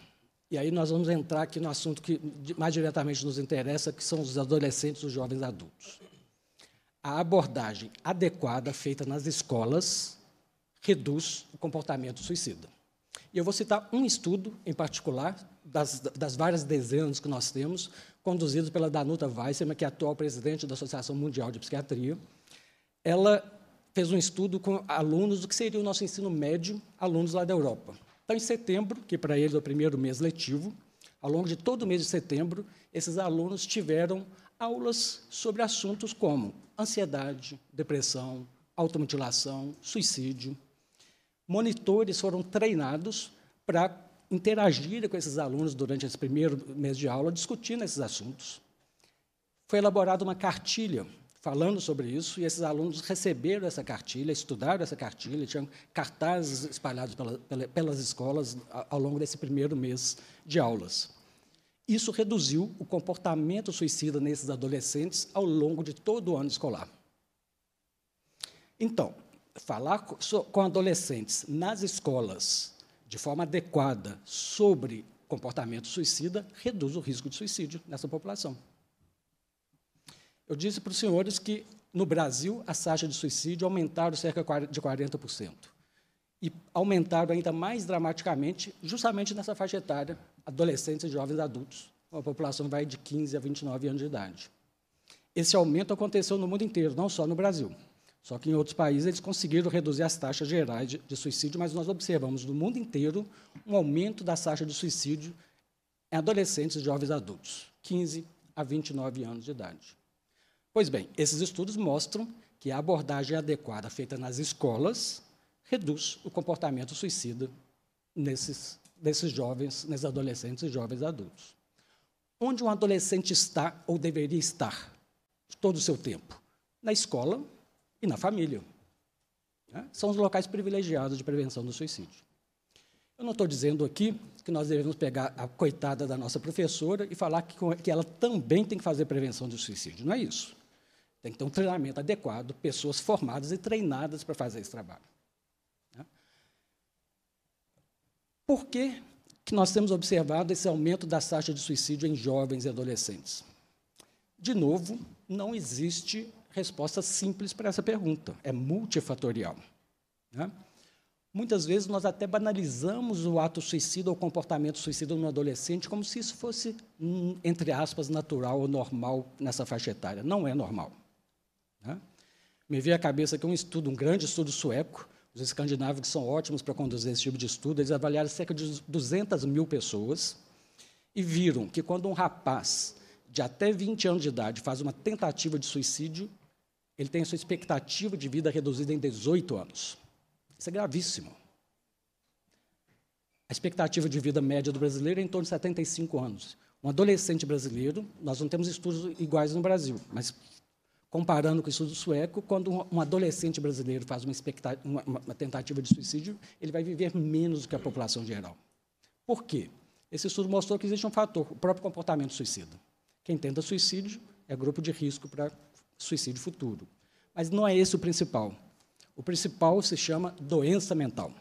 e aí nós vamos entrar aqui no assunto que mais diretamente nos interessa, que são os adolescentes e os jovens adultos. A abordagem adequada feita nas escolas reduz o comportamento suicida. E eu vou citar um estudo em particular, das, das várias dezenas que nós temos, conduzido pela Danuta Weissman, que é atual presidente da Associação Mundial de Psiquiatria. Ela fez um estudo com alunos do que seria o nosso ensino médio, alunos lá da Europa. Então, em setembro, que para eles é o primeiro mês letivo, ao longo de todo o mês de setembro, esses alunos tiveram aulas sobre assuntos como ansiedade, depressão, automutilação, suicídio. Monitores foram treinados para interagir com esses alunos durante esse primeiro mês de aula, discutindo esses assuntos. Foi elaborada uma cartilha falando sobre isso, e esses alunos receberam essa cartilha, estudaram essa cartilha, tinham cartazes espalhados pela, pela, pelas escolas ao longo desse primeiro mês de aulas. Isso reduziu o comportamento suicida nesses adolescentes ao longo de todo o ano escolar. Então, falar com adolescentes nas escolas de forma adequada sobre comportamento suicida reduz o risco de suicídio nessa população. Eu disse para os senhores que, no Brasil, as taxas de suicídio aumentaram cerca de 40%. E aumentaram ainda mais dramaticamente, justamente nessa faixa etária, adolescentes e jovens adultos. A população vai de 15 a 29 anos de idade. Esse aumento aconteceu no mundo inteiro, não só no Brasil. Só que em outros países eles conseguiram reduzir as taxas gerais de, de suicídio, mas nós observamos no mundo inteiro um aumento da taxa de suicídio em adolescentes e jovens adultos, 15 a 29 anos de idade. Pois bem, esses estudos mostram que a abordagem adequada feita nas escolas reduz o comportamento suicida nesses, nesses jovens, nesses adolescentes e jovens adultos. Onde um adolescente está ou deveria estar todo o seu tempo? Na escola e na família. Né? São os locais privilegiados de prevenção do suicídio. Eu não estou dizendo aqui que nós devemos pegar a coitada da nossa professora e falar que, que ela também tem que fazer prevenção do suicídio. Não é isso. Tem que ter um treinamento adequado, pessoas formadas e treinadas para fazer esse trabalho. Né? Por que, que nós temos observado esse aumento das taxas de suicídio em jovens e adolescentes? De novo, não existe resposta simples para essa pergunta, é multifatorial. Né? Muitas vezes nós até banalizamos o ato suicida ou o comportamento suicida no adolescente como se isso fosse, hum, entre aspas, natural ou normal nessa faixa etária. Não é normal. Né? Me veio à cabeça que um estudo, um grande estudo sueco, os escandinavos são ótimos para conduzir esse tipo de estudo, eles avaliaram cerca de 200 mil pessoas e viram que quando um rapaz de até 20 anos de idade faz uma tentativa de suicídio, ele tem a sua expectativa de vida reduzida em 18 anos. Isso é gravíssimo. A expectativa de vida média do brasileiro é em torno de 75 anos. Um adolescente brasileiro, nós não temos estudos iguais no Brasil, mas comparando com o estudo sueco, quando um adolescente brasileiro faz uma, uma, uma, tentativa de suicídio, ele vai viver menos do que a população geral. Por quê? Esse estudo mostrou que existe um fator, o próprio comportamento suicida. Quem tenta suicídio é grupo de risco para suicídio futuro. Mas não é esse o principal. O principal se chama doença mental.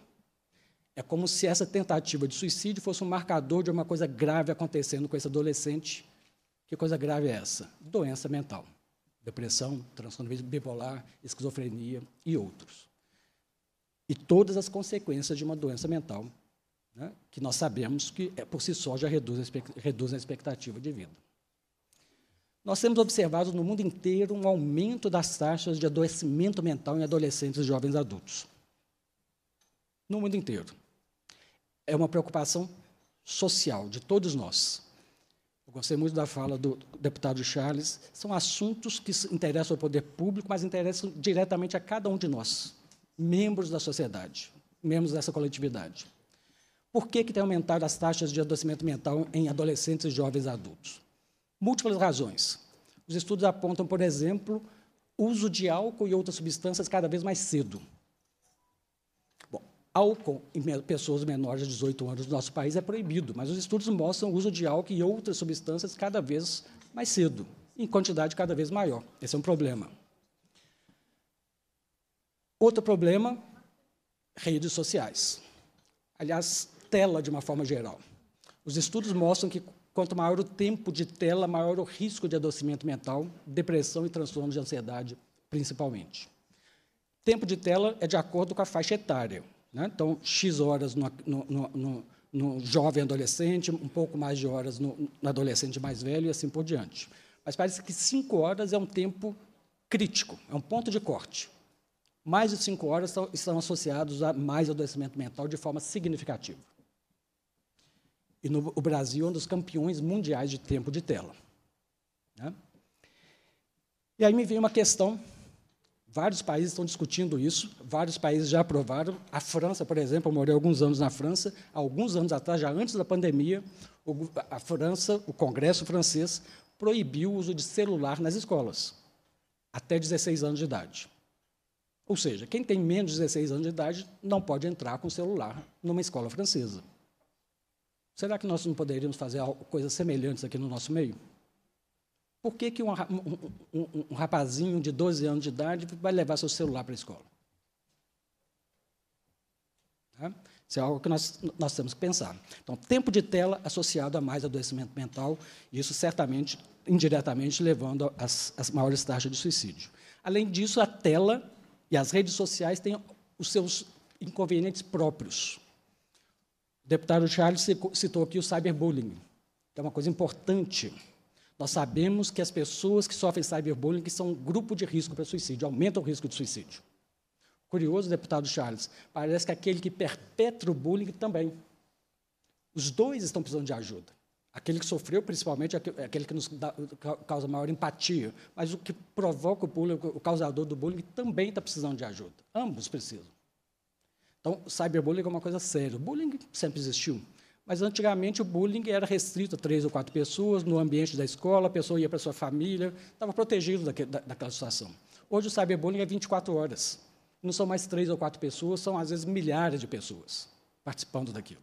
É como se essa tentativa de suicídio fosse um marcador de uma coisa grave acontecendo com esse adolescente. Que coisa grave é essa? Doença mental depressão, transtorno bipolar, esquizofrenia e outros. E todas as consequências de uma doença mental, né, que nós sabemos que é, por si só já reduz a, expectativa de vida. Nós temos observado no mundo inteiro um aumento das taxas de adoecimento mental em adolescentes e jovens adultos. No mundo inteiro. É uma preocupação social de todos nós. Eu gostei muito da fala do deputado Charles. São assuntos que interessam ao poder público, mas interessam diretamente a cada um de nós, membros da sociedade, membros dessa coletividade. Por que, que tem aumentado as taxas de adoecimento mental em adolescentes e jovens adultos? Múltiplas razões. Os estudos apontam, por exemplo, uso de álcool e outras substâncias cada vez mais cedo álcool em pessoas menores de 18 anos no nosso país é proibido, mas os estudos mostram o uso de álcool e outras substâncias cada vez mais cedo, em quantidade cada vez maior. Esse é um problema. Outro problema, redes sociais. Aliás, tela de uma forma geral. Os estudos mostram que quanto maior o tempo de tela, maior o risco de adoecimento mental, depressão e transtornos de ansiedade, principalmente. Tempo de tela é de acordo com a faixa etária. Né? Então, X horas no, no, no, no, jovem adolescente, um pouco mais de horas no, adolescente mais velho e assim por diante. Mas parece que cinco horas é um tempo crítico, é um ponto de corte. Mais de cinco horas estão, estão associados a mais adoecimento mental de forma significativa. E no, o Brasil é um dos campeões mundiais de tempo de tela. Né? E aí me vem uma questão Vários países estão discutindo isso, vários países já aprovaram. A França, por exemplo, eu morei alguns anos na França, alguns anos atrás, já antes da pandemia, a França, o Congresso francês, proibiu o uso de celular nas escolas, até 16 anos de idade. Ou seja, quem tem menos de 16 anos de idade não pode entrar com celular numa escola francesa. Será que nós não poderíamos fazer coisas semelhantes aqui no nosso meio? Por que, que um, um, um, um rapazinho de 12 anos de idade vai levar seu celular para a escola? Tá? Isso é algo que nós, nós temos que pensar. Então, tempo de tela associado a mais adoecimento mental, isso certamente, indiretamente, levando às, às maiores taxas de suicídio. Além disso, a tela e as redes sociais têm os seus inconvenientes próprios. O deputado Charles citou aqui o cyberbullying, que é uma coisa importante nós sabemos que as pessoas que sofrem cyberbullying são um grupo de risco para suicídio, aumentam o risco de suicídio. Curioso, deputado Charles, parece que aquele que perpetra o bullying também. Os dois estão precisando de ajuda. Aquele que sofreu, principalmente, é aquele que nos dá, causa maior empatia. Mas o que provoca o bullying, o causador do bullying, também está precisando de ajuda. Ambos precisam. Então, cyberbullying é uma coisa séria. O bullying sempre existiu. Mas antigamente o bullying era restrito a três ou quatro pessoas no ambiente da escola, a pessoa ia para sua família, estava protegido daquele, da, daquela situação. Hoje o cyberbullying é 24 horas. Não são mais três ou quatro pessoas, são às vezes milhares de pessoas participando daquilo.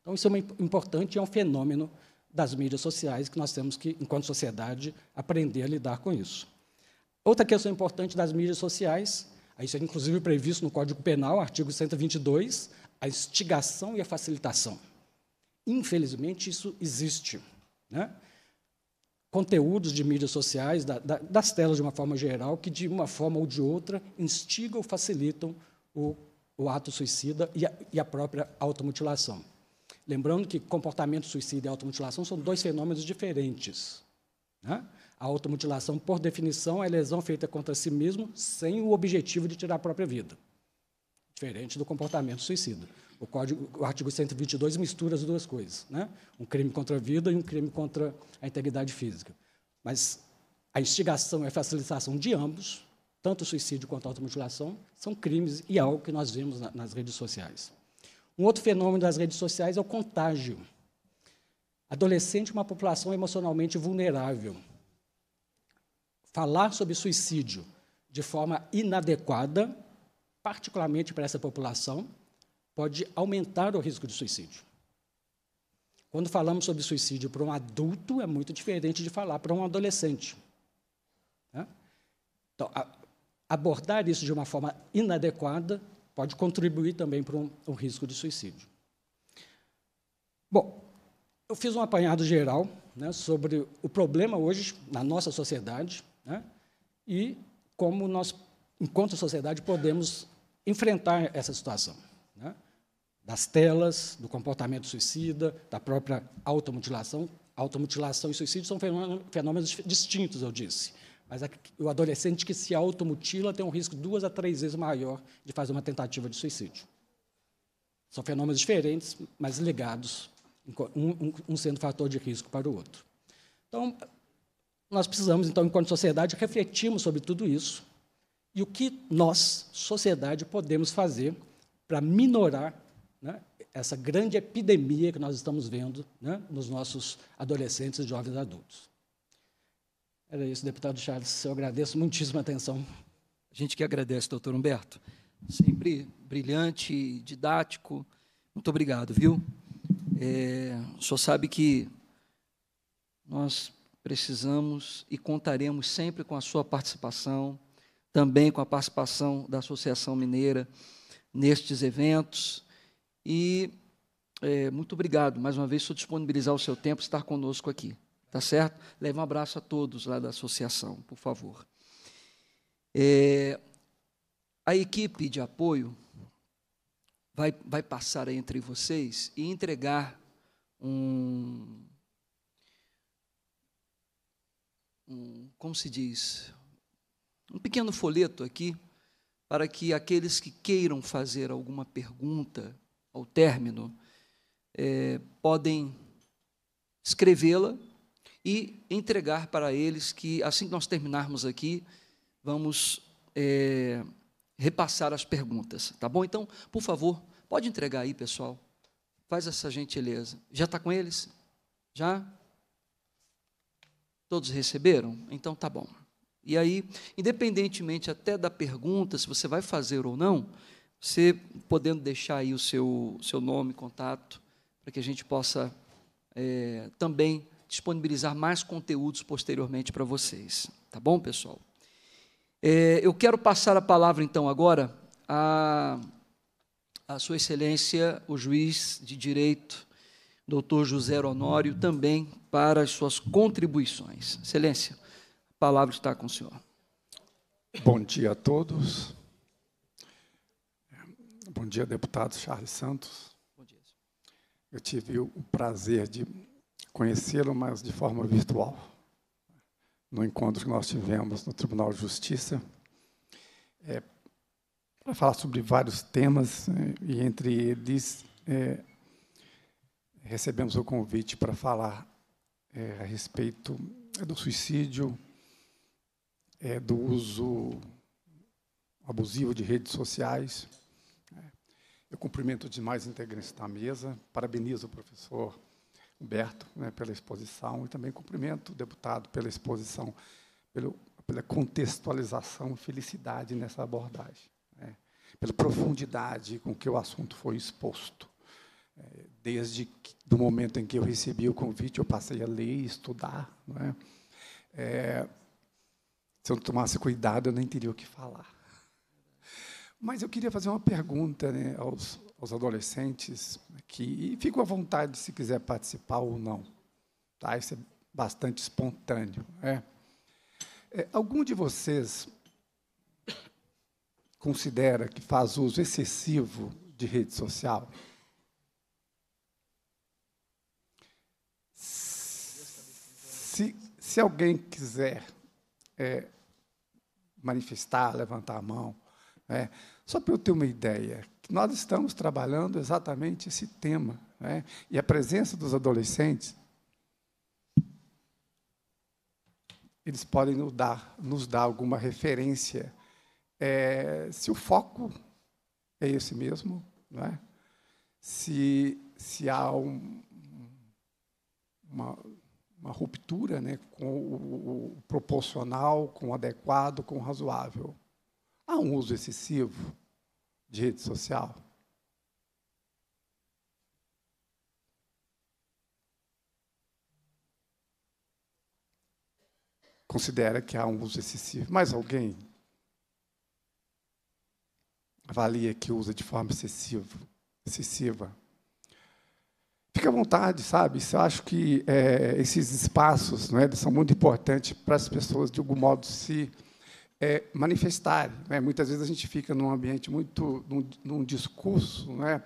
Então isso é uma, importante, é um fenômeno das mídias sociais que nós temos que, enquanto sociedade, aprender a lidar com isso. Outra questão importante das mídias sociais, isso é inclusive previsto no Código Penal, artigo 122, a instigação e a facilitação. Infelizmente, isso existe. Né? Conteúdos de mídias sociais, da, da, das telas de uma forma geral, que de uma forma ou de outra instigam ou facilitam o, o ato suicida e a, e a própria automutilação. Lembrando que comportamento suicida e automutilação são dois fenômenos diferentes. Né? A automutilação, por definição, é lesão feita contra si mesmo sem o objetivo de tirar a própria vida. Diferente do comportamento suicida. O, o artigo 122 mistura as duas coisas, né? um crime contra a vida e um crime contra a integridade física. mas a instigação e a facilitação de ambos, tanto o suicídio quanto a automutilação, são crimes e é algo que nós vemos nas redes sociais. Um outro fenômeno das redes sociais é o contágio. Adolescente é uma população emocionalmente vulnerável. Falar sobre suicídio de forma inadequada, particularmente para essa população, pode aumentar o risco de suicídio. Quando falamos sobre suicídio para um adulto, é muito diferente de falar para um adolescente. Né? Então, abordar isso de uma forma inadequada pode contribuir também para um, um risco de suicídio. Bom, eu fiz um apanhado geral né, sobre o problema hoje na nossa sociedade né, e como nós, enquanto sociedade, podemos enfrentar essa situação. Né, das telas, do comportamento suicida, da própria automutilação. Automutilação e suicídio são fenômenos distintos, eu disse. Mas o adolescente que se automutila tem um risco duas a três vezes maior de fazer uma tentativa de suicídio. São fenômenos diferentes, mas ligados, um, um sendo fator de risco para o outro. Então, nós precisamos, então, enquanto sociedade, refletirmos sobre tudo isso e o que nós, sociedade, podemos fazer para minorar né, essa grande epidemia que nós estamos vendo né, nos nossos adolescentes e jovens adultos. Era isso, deputado Charles. Eu agradeço muitíssimo a atenção. A gente que agradece, doutor Humberto. Sempre brilhante, didático. Muito obrigado, viu? É, senhor sabe que nós precisamos e contaremos sempre com a sua participação, também com a participação da Associação Mineira nestes eventos. E é, muito obrigado mais uma vez por disponibilizar o seu tempo, estar conosco aqui. Tá certo? Leve um abraço a todos lá da associação, por favor. É, a equipe de apoio vai, vai passar entre vocês e entregar um, um, como se diz, um pequeno folheto aqui, para que aqueles que queiram fazer alguma pergunta ao término, é, podem escrevê-la e entregar para eles que, assim que nós terminarmos aqui, vamos é, repassar as perguntas, tá bom? Então, por favor, pode entregar aí, pessoal. Faz essa gentileza. Já está com eles? Já? Todos receberam? Então tá bom. E aí, independentemente até da pergunta, se você vai fazer ou não, você podendo deixar aí o seu, seu nome, contato, para que a gente possa é, também disponibilizar mais conteúdos posteriormente para vocês. Tá bom, pessoal? É, eu quero passar a palavra, então, agora a, a Sua Excelência, o juiz de direito, doutor José Honório, também para as suas contribuições. Excelência, a palavra está com o senhor. Bom dia a todos. Bom dia, deputado Charles Santos. Bom dia. Eu tive o prazer de conhecê-lo, mas de forma virtual, no encontro que nós tivemos no Tribunal de Justiça, é, para falar sobre vários temas, é, e entre eles é, recebemos o convite para falar é, a respeito do suicídio, é, do uso abusivo de redes sociais. Eu cumprimento os demais integrantes da mesa, parabenizo o professor Humberto né, pela exposição e também cumprimento o deputado pela exposição, pelo, pela contextualização e felicidade nessa abordagem, né, pela profundidade com que o assunto foi exposto. Desde que, do momento em que eu recebi o convite, eu passei a ler e estudar. É? É, se eu não tomasse cuidado, eu nem teria o que falar. Mas eu queria fazer uma pergunta né, aos, aos adolescentes aqui, e fico à vontade se quiser participar ou não. Tá? Isso é bastante espontâneo. É. É, algum de vocês considera que faz uso excessivo de rede social? Se, alguém quiser é, manifestar, levantar a mão, é, só para eu ter uma ideia, nós estamos trabalhando exatamente esse tema. Né? E a presença dos adolescentes eles podem nos dar, nos dar alguma referência. É, se o foco é esse mesmo, não é? se, se há um, uma, uma ruptura né, com o, o proporcional, com o adequado, com o razoável. Há um uso excessivo de rede social? Considera que há um uso excessivo. Mais alguém avalia que usa de forma excessiva? excessiva? Fique à vontade, sabe? Eu acho que é, esses espaços não é, são muito importantes para as pessoas, de algum modo, se é, manifestarem. Né? Muitas vezes a gente fica num ambiente muito, num, num discurso, né?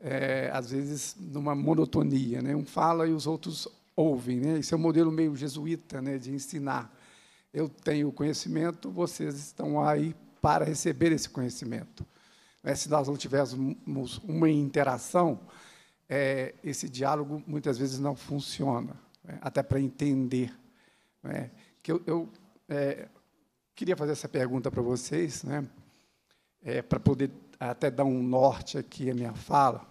É, às vezes numa monotonia. Né? Um fala e os outros ouvem. Né? Esse é um modelo meio jesuíta né? de ensinar. Eu tenho conhecimento, vocês estão aí para receber esse conhecimento. Né? Se nós não tivéssemos uma interação, é, esse diálogo muitas vezes não funciona, né? até para entender. Né? Que eu, eu é, queria fazer essa pergunta para vocês, né? É, para poder até dar um norte aqui à minha fala.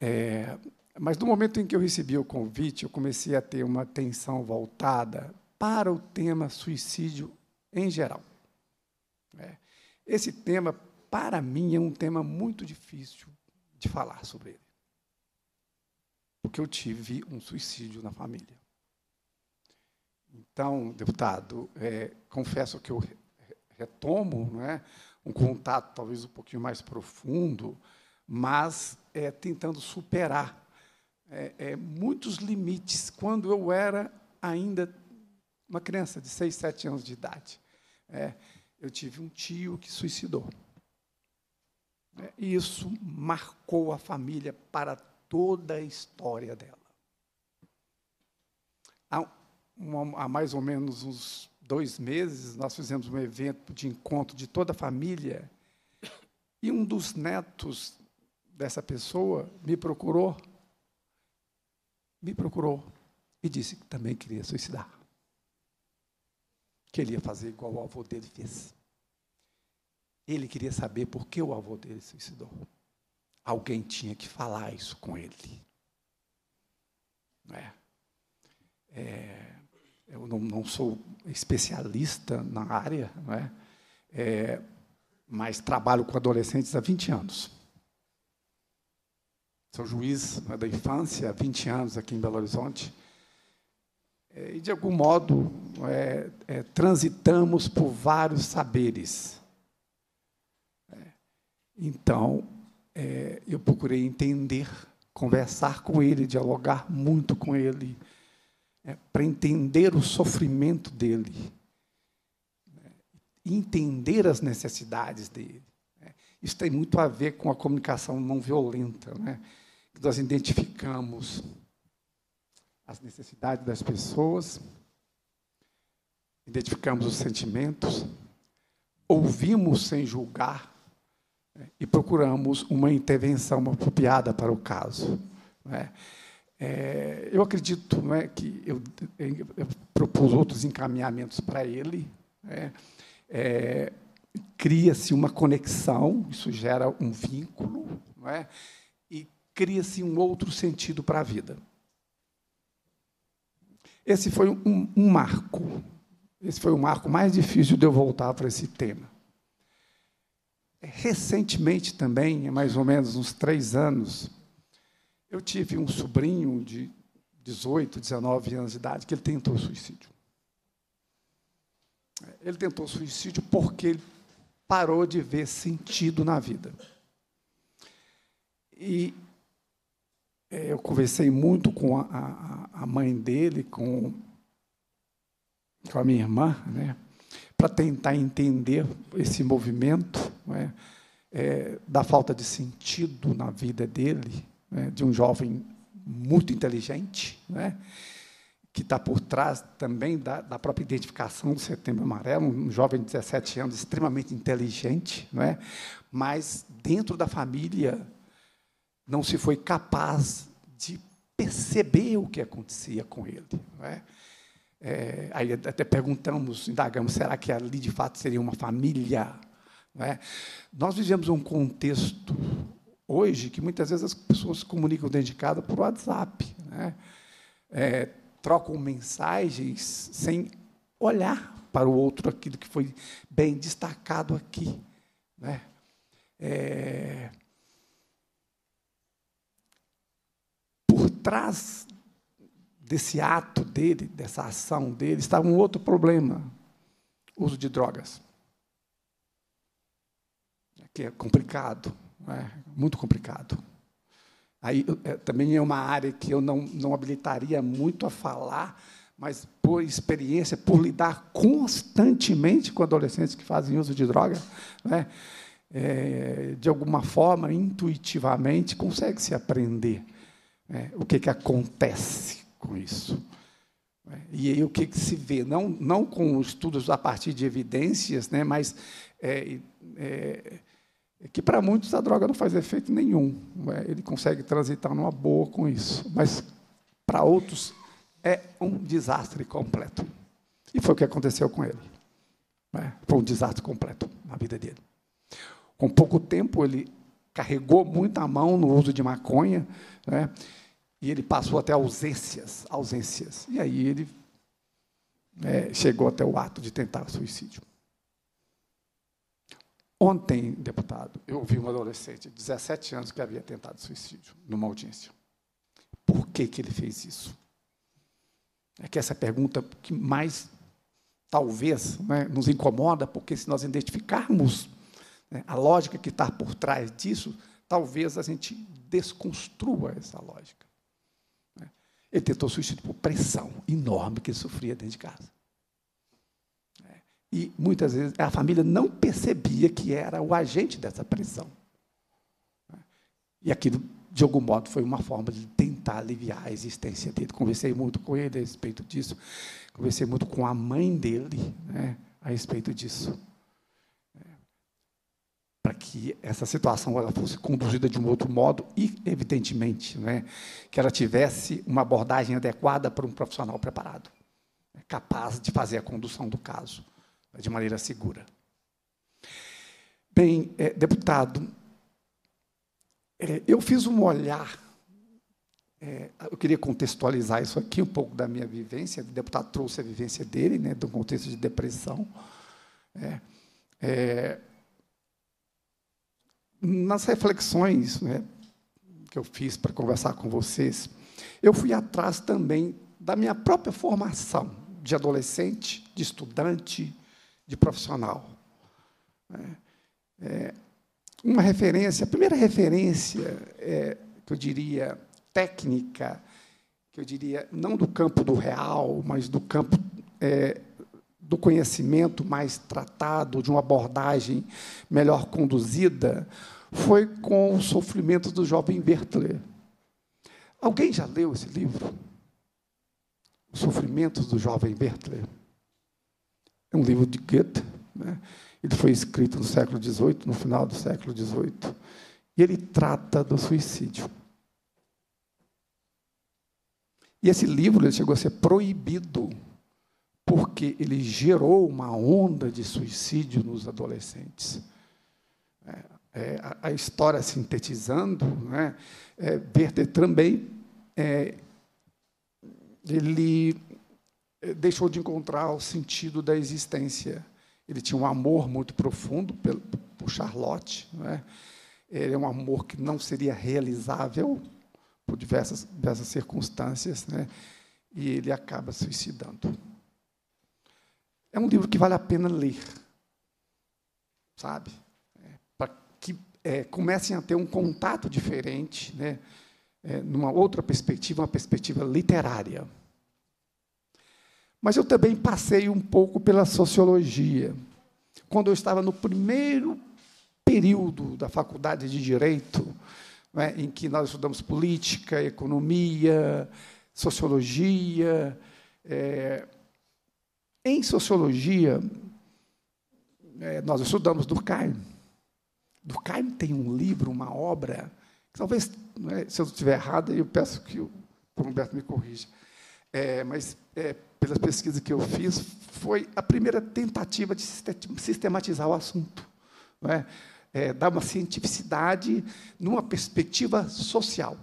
É, mas no momento em que eu recebi o convite, eu comecei a ter uma atenção voltada para o tema suicídio em geral. É, esse tema, para mim, é um tema muito difícil de falar sobre ele porque eu tive um suicídio na família. Então, deputado, é, confesso que eu retomo não é, um contato talvez um pouquinho mais profundo, mas é, tentando superar é, é, muitos limites quando eu era ainda uma criança de 6, 7 anos de idade. É, eu tive um tio que suicidou. É, e isso marcou a família para toda a história dela. Há, uma, há mais ou menos uns dois meses, nós fizemos um evento de encontro de toda a família, e um dos netos dessa pessoa me procurou, me procurou e disse que também queria suicidar. Que ele ia fazer igual o avô dele fez. Ele queria saber por que o avô dele suicidou. Alguém tinha que falar isso com ele. É. É, eu não, não, sou especialista na área, não é? é? mas trabalho com adolescentes há 20 anos. Sou juiz né, da infância há 20 anos aqui em Belo Horizonte. É, e, de algum modo, é, é, transitamos por vários saberes. É, então, é, eu procurei entender, conversar com ele, dialogar muito com ele, é, para entender o sofrimento dele, né, entender as necessidades dele. Né. Isso tem muito a ver com a comunicação não violenta, né? Nós identificamos as necessidades das pessoas, identificamos os sentimentos, ouvimos sem julgar, e procuramos uma intervenção apropriada para o caso. É? É, eu acredito não é, que eu, eu, propus outros encaminhamentos para ele. É, é, cria-se uma conexão, isso gera um vínculo, é? e cria-se um outro sentido para a vida. Esse foi um, um marco. Esse foi o marco mais difícil de eu voltar para esse tema. Recentemente também, mais ou menos uns três anos, eu tive um sobrinho de 18, 19 anos de idade que ele tentou suicídio. Ele tentou suicídio porque ele parou de ver sentido na vida. E é, eu conversei muito com a, a, a mãe dele, com, com a minha irmã, né? Para tentar entender esse movimento é? É, da falta de sentido na vida dele, é? de um jovem muito inteligente, é? que está por trás também da, da, própria identificação do Setembro Amarelo, um jovem de 17 anos extremamente inteligente, mas dentro da família não se foi capaz de perceber o que acontecia com ele. Não é? É, aí até perguntamos, indagamos, será que ali de fato seria uma família? É? Nós vivemos um contexto hoje que muitas vezes as pessoas se comunicam dentro de casa por WhatsApp, né? é, trocam mensagens sem olhar para o outro aquilo que foi bem destacado aqui. Né? É, por trás desse ato dele, dessa ação dele, estava um outro problema: o uso de drogas. Que é complicado, é? muito complicado. Aí é, também é uma área que eu não, não habilitaria muito a falar, mas por experiência, por lidar constantemente com adolescentes que fazem uso de droga, né? é, de alguma forma, intuitivamente, consegue-se aprender né? o que, que acontece com isso. E aí o que, que se vê? Não, não com estudos a partir de evidências, né, mas é, é, é que para muitos a droga não faz efeito nenhum. Né? Ele consegue transitar numa boa com isso. Mas para outros é um desastre completo. E foi o que aconteceu com ele. Né? Foi um desastre completo na vida dele. Com pouco tempo, ele carregou muita mão no uso de maconha, né? E ele passou até ausências, ausências. E aí ele é, chegou até o ato de tentar suicídio. Ontem, deputado, eu ouvi um adolescente de 17 anos que havia tentado suicídio numa audiência. Por que, que ele fez isso? É que essa é pergunta que mais, talvez, né, nos incomoda, porque se nós identificarmos né, a lógica que está por trás disso, talvez a gente desconstrua essa lógica. Ele tentou suicídio por pressão enorme que ele sofria dentro de casa. É. E muitas vezes a família não percebia que era o agente dessa pressão. É. E aquilo, de algum modo, foi uma forma de tentar aliviar a existência dele. Conversei muito com ele a respeito disso. Conversei muito com a mãe dele né, a respeito disso para que essa situação ela fosse conduzida de um outro modo e, evidentemente, né, que ela tivesse uma abordagem adequada para um profissional preparado, né, capaz de fazer a condução do caso de maneira segura. Bem, é, deputado, é, eu fiz um olhar, é, eu queria contextualizar isso aqui, um pouco da minha vivência, o deputado trouxe a vivência dele, né, do contexto de depressão. É nas reflexões né, que eu fiz para conversar com vocês, eu fui atrás também da minha própria formação de adolescente, de estudante, de profissional. É, é, uma referência, a primeira referência, é, que eu diria técnica, que eu diria não do campo do real, mas do campo é, do conhecimento mais tratado, de uma abordagem melhor conduzida, foi com o sofrimento do jovem Werther. Alguém já leu esse livro? Os Sofrimentos do Jovem Werther. É um livro de Goethe. Né? Ele foi escrito no século XVIII, no final do século XVIII. E ele trata do suicídio. E esse livro chegou a ser proibido porque ele gerou uma onda de suicídio nos adolescentes. É, a, a, história sintetizando, né, é, Werther também é, ele é, deixou de encontrar o sentido da existência. Ele tinha um amor muito profundo por, por Charlotte. Né? É um amor que não seria realizável por diversas, diversas circunstâncias, né? e ele acaba suicidando. É um livro que vale a pena ler, sabe? É, comecem a ter um contato diferente, né? É, numa outra perspectiva, uma perspectiva literária. Mas eu também passei um pouco pela sociologia. Quando eu estava no primeiro período da faculdade de Direito, né, em que nós estudamos política, economia, sociologia, é, em sociologia, é, nós estudamos Durkheim. Durkheim tem um livro, uma obra, que talvez, né, se eu estiver errado, eu peço que o Humberto me corrija. é, mas é, pelas pesquisas que eu fiz, foi a primeira tentativa de sistematizar o assunto. É? É, dar uma cientificidade numa perspectiva social.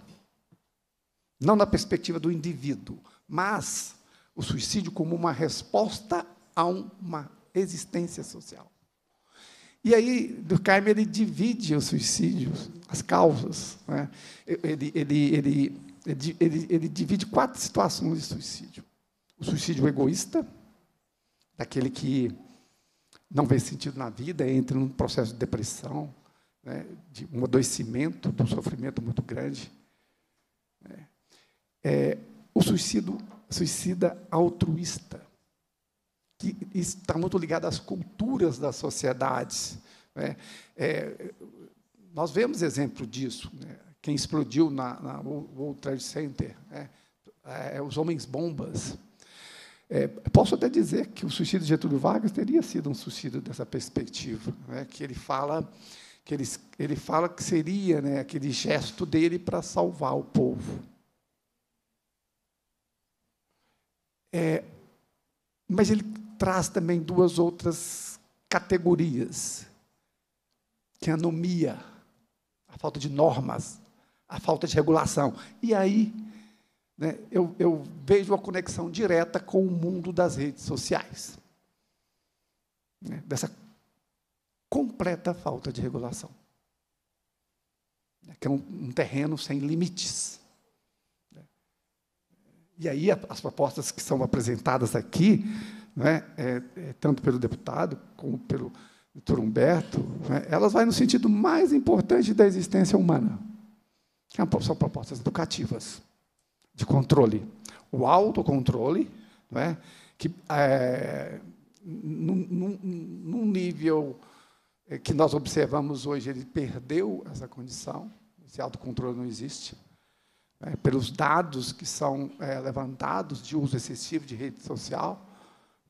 Não na perspectiva do indivíduo, mas o suicídio como uma resposta a uma existência social. E aí, Durkheim ele divide o suicídio, as causas. Né? Ele, ele, ele, ele, ele divide quatro situações de suicídio. O suicídio egoísta, daquele que não vê sentido na vida, entra num processo de depressão, né? de um adoecimento, de um sofrimento muito grande. Né? É, o suicídio, suicida altruísta, que está muito ligado às culturas das sociedades. Né? É, nós vemos exemplo disso. Né? Quem explodiu na, na World Trade Center, né? é, os homens-bombas. É, posso até dizer que o suicídio de Getúlio Vargas teria sido um suicídio dessa perspectiva, né? que ele fala que ele, ele fala que seria né, aquele gesto dele para salvar o povo. É, mas ele traz também duas outras categorias, que é a anomia, a falta de normas, a falta de regulação. E aí né, eu, eu vejo a conexão direta com o mundo das redes sociais. Né, dessa completa falta de regulação. Né, que é um, um terreno sem limites. Né. E aí as propostas que são apresentadas aqui né, é, é, tanto pelo deputado como pelo doutor Humberto, né, elas vão no sentido mais importante da existência humana, que é são propostas educativas, de controle. O autocontrole, né, que é, num, num, num nível é, que nós observamos hoje, ele perdeu essa condição, esse autocontrole não existe. É, pelos dados que são é, levantados de uso excessivo de rede social,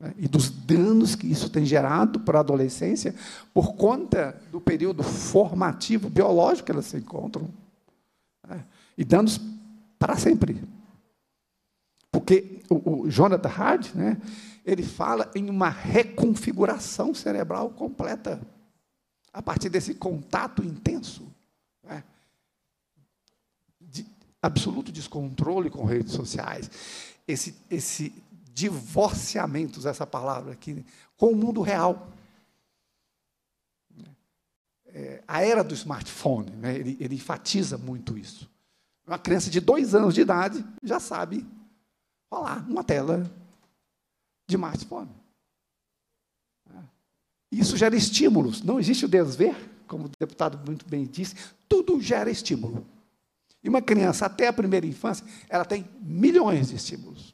né, e dos danos que isso tem gerado para a adolescência, por conta do período formativo biológico que elas se encontram. Né, e danos para sempre. Porque o, o Jonathan Hard, né, ele fala em uma reconfiguração cerebral completa, a partir desse contato intenso, né, de absoluto descontrole com redes sociais, esse, esse divorciamentos, essa palavra aqui, com o mundo real. É, a era do smartphone, né, ele, ele enfatiza muito isso. Uma criança de dois anos de idade já sabe falar numa tela de smartphone. Isso gera estímulos. Não existe o desver, como o deputado muito bem disse, tudo gera estímulo. E uma criança, até a primeira infância, ela tem milhões de estímulos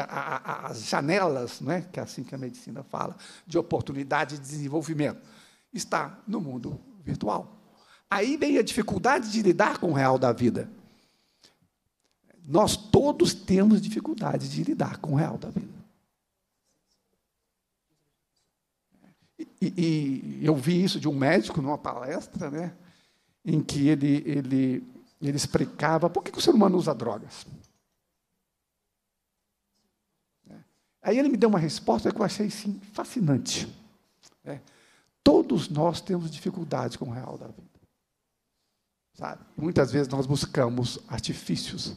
as janelas, né, que é assim que a medicina fala, de oportunidade de desenvolvimento, está no mundo virtual. Aí vem a dificuldade de lidar com o real da vida. Nós todos temos dificuldade de lidar com o real da vida. E, e, eu vi isso de um médico numa palestra, né, em que ele, ele, ele explicava por que o ser humano usa drogas. Aí ele me deu uma resposta que eu achei sim, fascinante. É, todos nós temos dificuldades com o real da vida. Sabe? Muitas vezes nós buscamos artifícios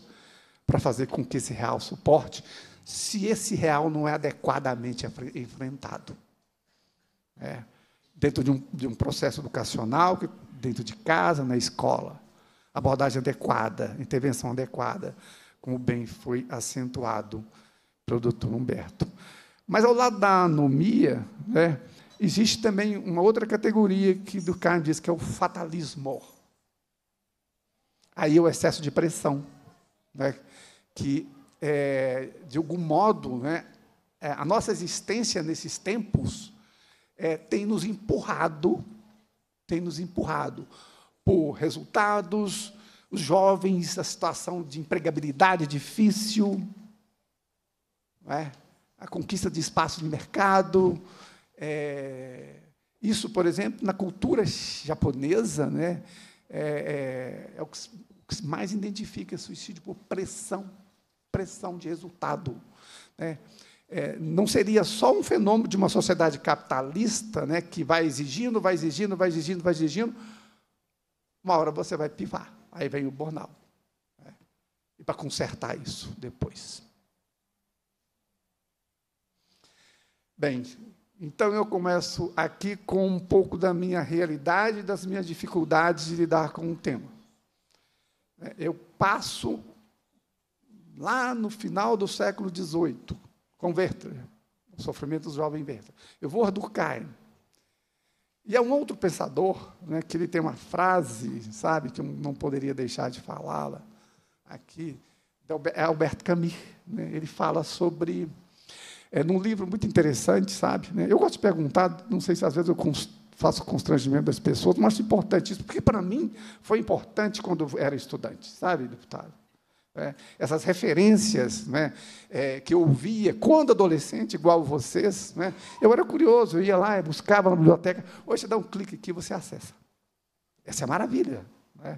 para fazer com que esse real suporte, se esse real não é adequadamente enfrentado. É, dentro de um, de um processo educacional, dentro de casa, na escola. Abordagem adequada, intervenção adequada, como bem foi acentuado pelo doutor Humberto. Mas ao lado da anomia, né, existe também uma outra categoria que Durkheim diz que é o fatalismo. Aí é o excesso de pressão, né, que, é, de algum modo, né, é, a nossa existência nesses tempos é, tem nos empurrado, tem nos empurrado por resultados, os jovens, a situação de empregabilidade difícil, é? a conquista de espaço de mercado. É, isso, por exemplo, na cultura japonesa, né, é, é, é o, que, o, que, mais identifica suicídio por pressão pressão de resultado. Né? É, não seria só um fenômeno de uma sociedade capitalista né, que vai exigindo, vai exigindo, vai exigindo, vai exigindo. Uma hora você vai pivar. Aí vem o burnout. Né? E para consertar isso depois. Bem, então eu começo aqui com um pouco da minha realidade das minhas dificuldades de lidar com o tema. Eu passo lá no final do século XVIII, com Werther, o sofrimento do jovem Werther. Eu vou a Durkheim. E é um outro pensador, né, que ele tem uma frase, sabe, que eu não poderia deixar de falá-la aqui, é Albert Camus. Né, ele fala sobre é num livro muito interessante, sabe? Né? Eu gosto de perguntar, não sei se às vezes eu faço constrangimento das pessoas, mas é importante isso, porque para mim foi importante quando eu era estudante, sabe, deputado? É, essas referências né, é, que eu ouvia quando adolescente, igual vocês, né, eu era curioso, eu ia lá, buscava na biblioteca. Hoje você dá um clique aqui você acessa. Essa é a maravilha né,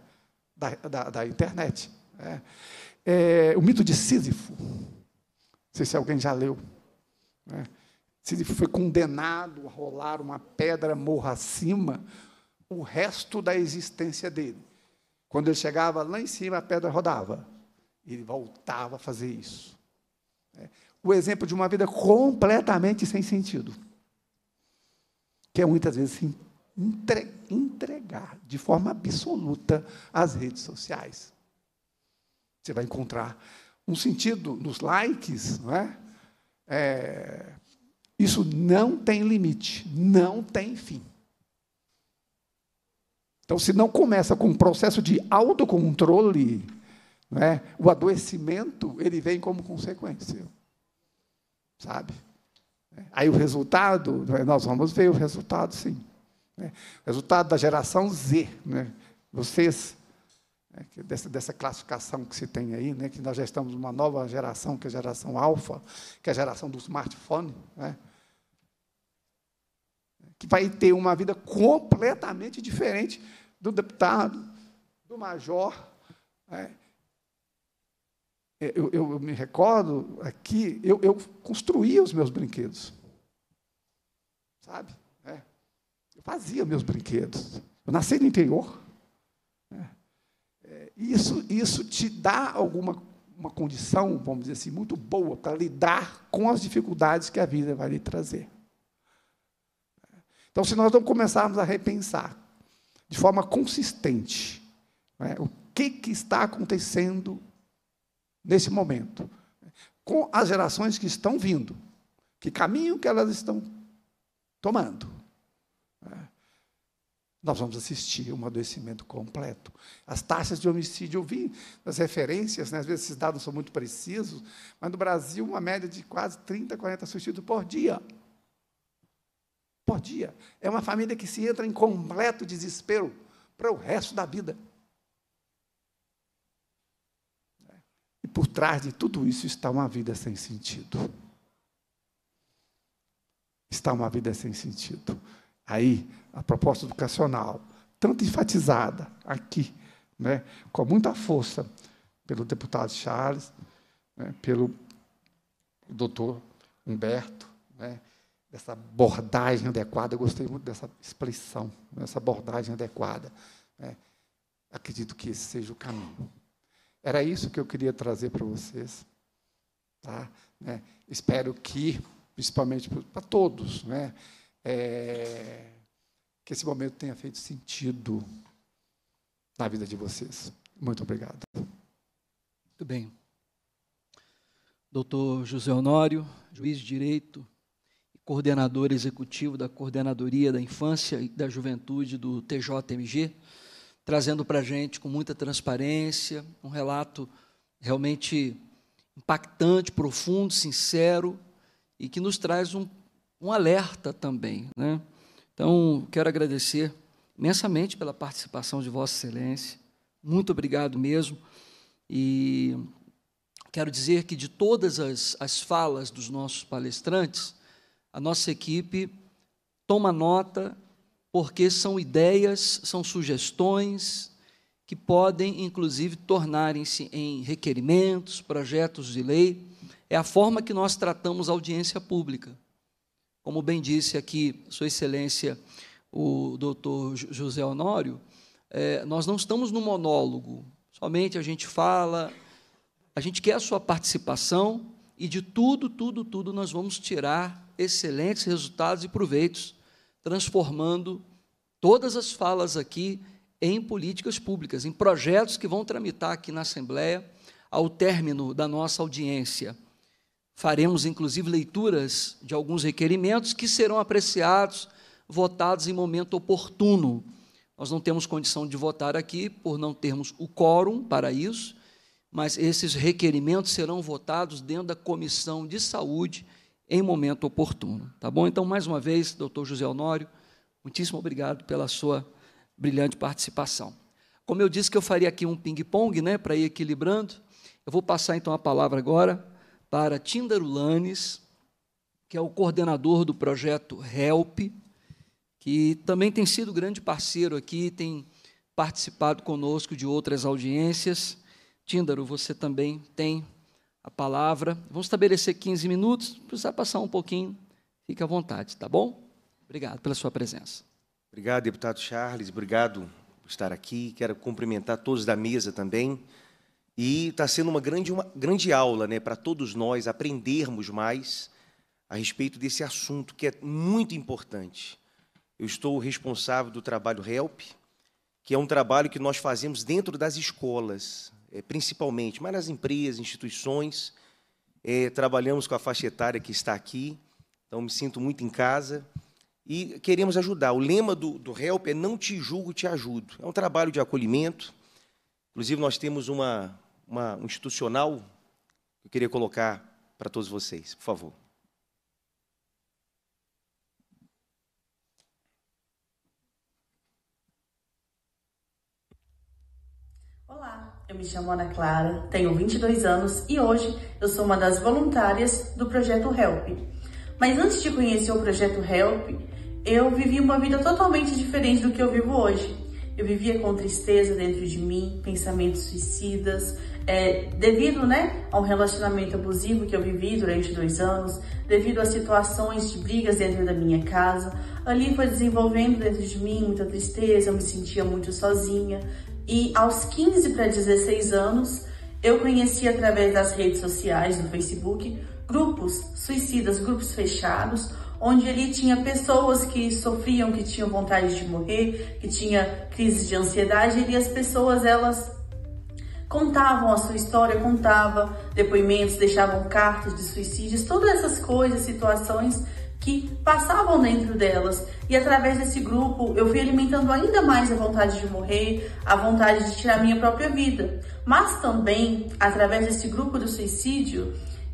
da, da, da, internet. Né. É, o mito de Sísifo. Não sei se alguém já leu. Né? Se ele foi condenado a rolar uma pedra morra acima, o resto da existência dele. Quando ele chegava lá em cima, a pedra rodava. Ele voltava a fazer isso. É. O exemplo de uma vida completamente sem sentido. Que é muitas vezes entregar de forma absoluta às redes sociais. Você vai encontrar um sentido nos likes, não é? É, isso não tem limite, não tem fim. Então, se não começa com um processo de autocontrole, né, o adoecimento ele vem como consequência. Sabe? Aí o resultado, nós vamos ver o resultado, sim. Né? Resultado da geração Z. Né? Vocês dessa, dessa classificação que se tem aí, né, que nós já estamos numa nova geração, que é a geração alfa, que é a geração do smartphone, né, que vai ter uma vida completamente diferente do deputado, do major. Né. Eu, eu, eu, me recordo aqui, eu, eu construía os meus brinquedos. Sabe? É. Eu fazia meus brinquedos. Eu nasci no interior. Isso, isso te dá alguma uma condição, vamos dizer assim, muito boa para lidar com as dificuldades que a vida vai lhe trazer. Então, se nós não começarmos a repensar de forma consistente né, o que, que está acontecendo nesse momento, com as gerações que estão vindo, que caminho que elas estão tomando, nós vamos assistir um adoecimento completo. As taxas de homicídio, eu vi nas referências, né, às vezes esses dados são muito precisos, mas no Brasil, uma média de quase 30, 40 suicídios por dia. Por dia. É uma família que se entra em completo desespero para o resto da vida. E por trás de tudo isso está uma vida sem sentido. Está uma vida sem sentido. Aí, a proposta educacional, tanto enfatizada aqui, né, com muita força pelo deputado Charles, né, pelo doutor Humberto, né, dessa abordagem adequada, eu gostei muito dessa expressão, dessa abordagem adequada. Né, acredito que esse seja o caminho. Era isso que eu queria trazer para vocês. Tá? Né, espero que, principalmente para todos, né, é, que esse momento tenha feito sentido na vida de vocês. Muito obrigado. Muito bem. Doutor José Honório, juiz de direito e coordenador executivo da Coordenadoria da Infância e da Juventude do TJMG, trazendo para a gente com muita transparência um relato realmente impactante, profundo, sincero e que nos traz um um alerta também. Né? Então, quero agradecer imensamente pela participação de Vossa Excelência. Muito obrigado mesmo. E quero dizer que de todas as, as falas dos nossos palestrantes, a nossa equipe toma nota, porque são ideias, são sugestões que podem, inclusive, tornarem-se em requerimentos, projetos de lei. É a forma que nós tratamos a audiência pública. Como bem disse aqui Sua Excelência, o doutor José Honório, é, nós não estamos no monólogo, somente a gente fala, a gente quer a sua participação e de tudo, tudo, tudo nós vamos tirar excelentes resultados e proveitos, transformando todas as falas aqui em políticas públicas, em projetos que vão tramitar aqui na Assembleia ao término da nossa audiência. Faremos, inclusive, leituras de alguns requerimentos que serão apreciados, votados em momento oportuno. Nós não temos condição de votar aqui por não termos o quórum para isso, mas esses requerimentos serão votados dentro da Comissão de Saúde em momento oportuno. Tá bom? Então, mais uma vez, doutor José Honório, muitíssimo obrigado pela sua brilhante participação. Como eu disse que eu faria aqui um ping-pong, né, para ir equilibrando, eu vou passar então a palavra agora para Tindar Ulanes, que é o coordenador do projeto HELP, que também tem sido grande parceiro aqui, tem participado conosco de outras audiências. Tíndaro, você também tem a palavra. Vamos estabelecer 15 minutos, precisar passar um pouquinho, fique à vontade, tá bom? Obrigado pela sua presença. Obrigado, deputado Charles. Obrigado por estar aqui. Quero cumprimentar todos da mesa também. E está sendo uma grande, uma grande aula né, para todos nós aprendermos mais a respeito desse assunto que é muito importante. Eu estou responsável do trabalho HELP, que é um trabalho que nós fazemos dentro das escolas, é, principalmente, mas nas empresas, instituições. É, trabalhamos com a faixa etária que está aqui, então me sinto muito em casa e queremos ajudar. O lema do, do HELP é não te julgo, te ajudo. É um trabalho de acolhimento. Inclusive, nós temos uma, uma um institucional que eu queria colocar para todos vocês, por favor. Olá, eu me chamo Ana Clara, tenho 22 anos e hoje eu sou uma das voluntárias do projeto HELP. Mas antes de conhecer o projeto HELP, eu vivi uma vida totalmente diferente do que eu vivo hoje. Eu vivia com tristeza dentro de mim, pensamentos suicidas, é, devido né, a um relacionamento abusivo que eu vivi durante dois anos, devido a situações de brigas dentro da minha casa. Ali foi desenvolvendo dentro de mim muita tristeza, eu me sentia muito sozinha. E aos 15 para 16 anos, eu conheci através das redes sociais, no Facebook, grupos suicidas, grupos fechados, onde ele tinha pessoas que sofriam, que tinham vontade de morrer, que tinha crise de ansiedade, e as pessoas elas contavam a sua história, contavam depoimentos, deixavam cartas de suicídios, todas essas coisas, situações que passavam dentro delas. E através desse grupo eu fui alimentando ainda mais a vontade de morrer, a vontade de tirar minha própria vida. Mas também, através desse grupo do suicídio,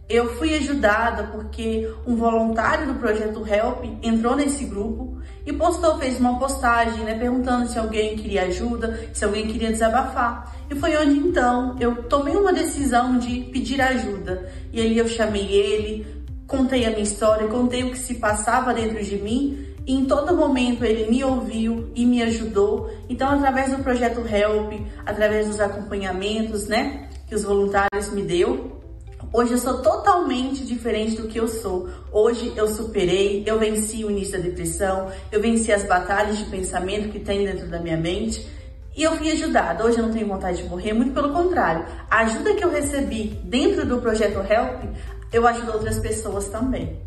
eu fui ajudada porque um voluntário do projeto Help entrou nesse grupo e postou, fez uma postagem, né, perguntando se alguém queria ajuda, se alguém queria desabafar. E foi onde então eu tomei uma decisão de pedir ajuda. E ali eu chamei ele, contei a minha história, contei o que se passava dentro de mim e em todo momento ele me ouviu e me ajudou. Então, através do projeto Help, através dos acompanhamentos, né, que os voluntários me deu, Hoje eu sou totalmente diferente do que eu sou. Hoje eu superei, eu venci o início da depressão, eu venci as batalhas de pensamento que tem dentro da minha mente e eu fui ajudada. Hoje eu não tenho vontade de morrer, muito pelo contrário. A ajuda que eu recebi dentro do projeto Help, eu ajudo outras pessoas também.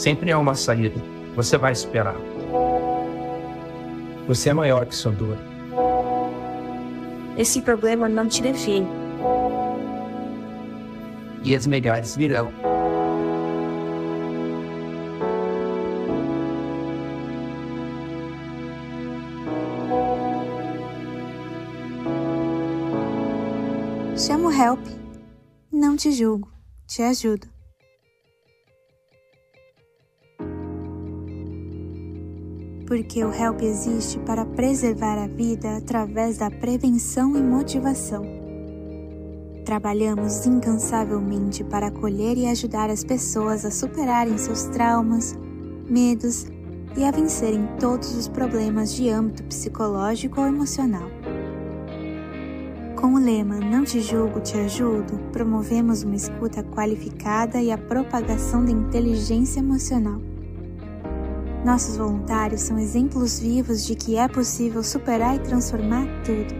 Sempre há uma saída. Você vai esperar. Você é maior que sua dor. Esse problema não te define. E as melhores virão. Chamo Help. Não te julgo, te ajudo. Porque o HELP existe para preservar a vida através da prevenção e motivação. Trabalhamos incansavelmente para acolher e ajudar as pessoas a superarem seus traumas, medos e a vencerem todos os problemas de âmbito psicológico ou emocional. Com o lema Não te julgo, te ajudo, promovemos uma escuta qualificada e a propagação da inteligência emocional. Nossos voluntários são exemplos vivos de que é possível superar e transformar tudo.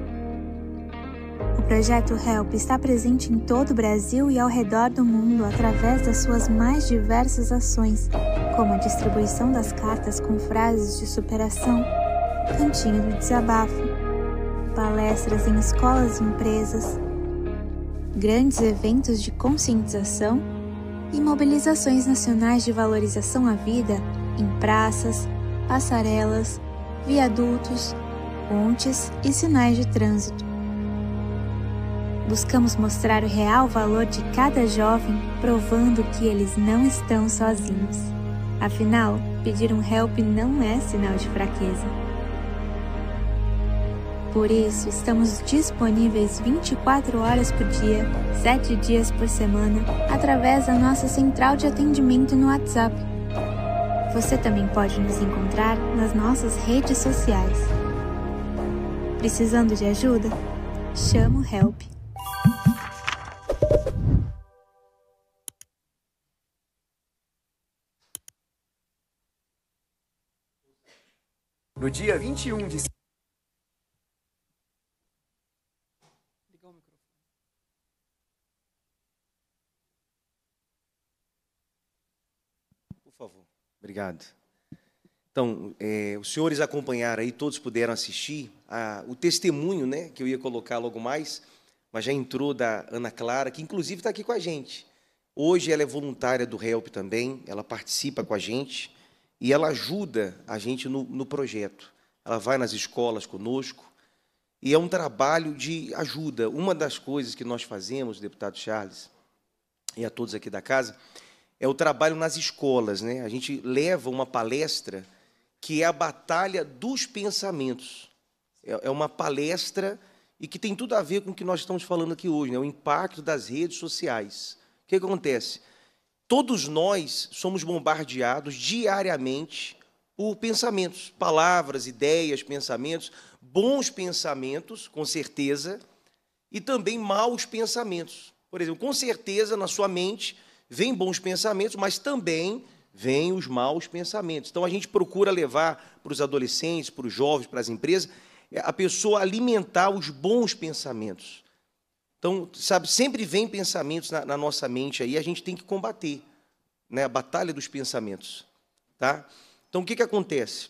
O projeto HELP está presente em todo o Brasil e ao redor do mundo através das suas mais diversas ações, como a distribuição das cartas com frases de superação, cantinho do desabafo, palestras em escolas e empresas, grandes eventos de conscientização e mobilizações nacionais de valorização à vida em praças, passarelas, viadutos, pontes e sinais de trânsito. Buscamos mostrar o real valor de cada jovem, provando que eles não estão sozinhos. Afinal, pedir um help não é sinal de fraqueza. Por isso, estamos disponíveis 24 horas por dia, 7 dias por semana, através da nossa central de atendimento no WhatsApp você também pode nos encontrar nas nossas redes sociais. Precisando de ajuda? Chama o Help. No dia 21 de Por favor. Obrigado. Então, é, os senhores acompanharam aí, todos puderam assistir a, o testemunho, né, que eu ia colocar logo mais, mas já entrou da Ana Clara, que inclusive está aqui com a gente. Hoje ela é voluntária do HELP também, ela participa com a gente e ela ajuda a gente no, no projeto. Ela vai nas escolas conosco e é um trabalho de ajuda. Uma das coisas que nós fazemos, deputado Charles, e a todos aqui da casa, é o trabalho nas escolas. Né? A gente leva uma palestra que é a batalha dos pensamentos. É, é uma palestra e que tem tudo a ver com o que nós estamos falando aqui hoje, né? o impacto das redes sociais. O que acontece? Todos nós somos bombardeados diariamente por pensamentos, palavras, ideias, pensamentos, bons pensamentos, com certeza, e também maus pensamentos. Por exemplo, com certeza na sua mente vêm bons pensamentos, mas também vêm os maus pensamentos. Então a gente procura levar para os adolescentes, para os jovens, para as empresas, é, a pessoa alimentar os bons pensamentos. Então, sabe, sempre vem pensamentos na, na nossa mente aí, a gente tem que combater, né, a batalha dos pensamentos, tá? Então, o que que acontece?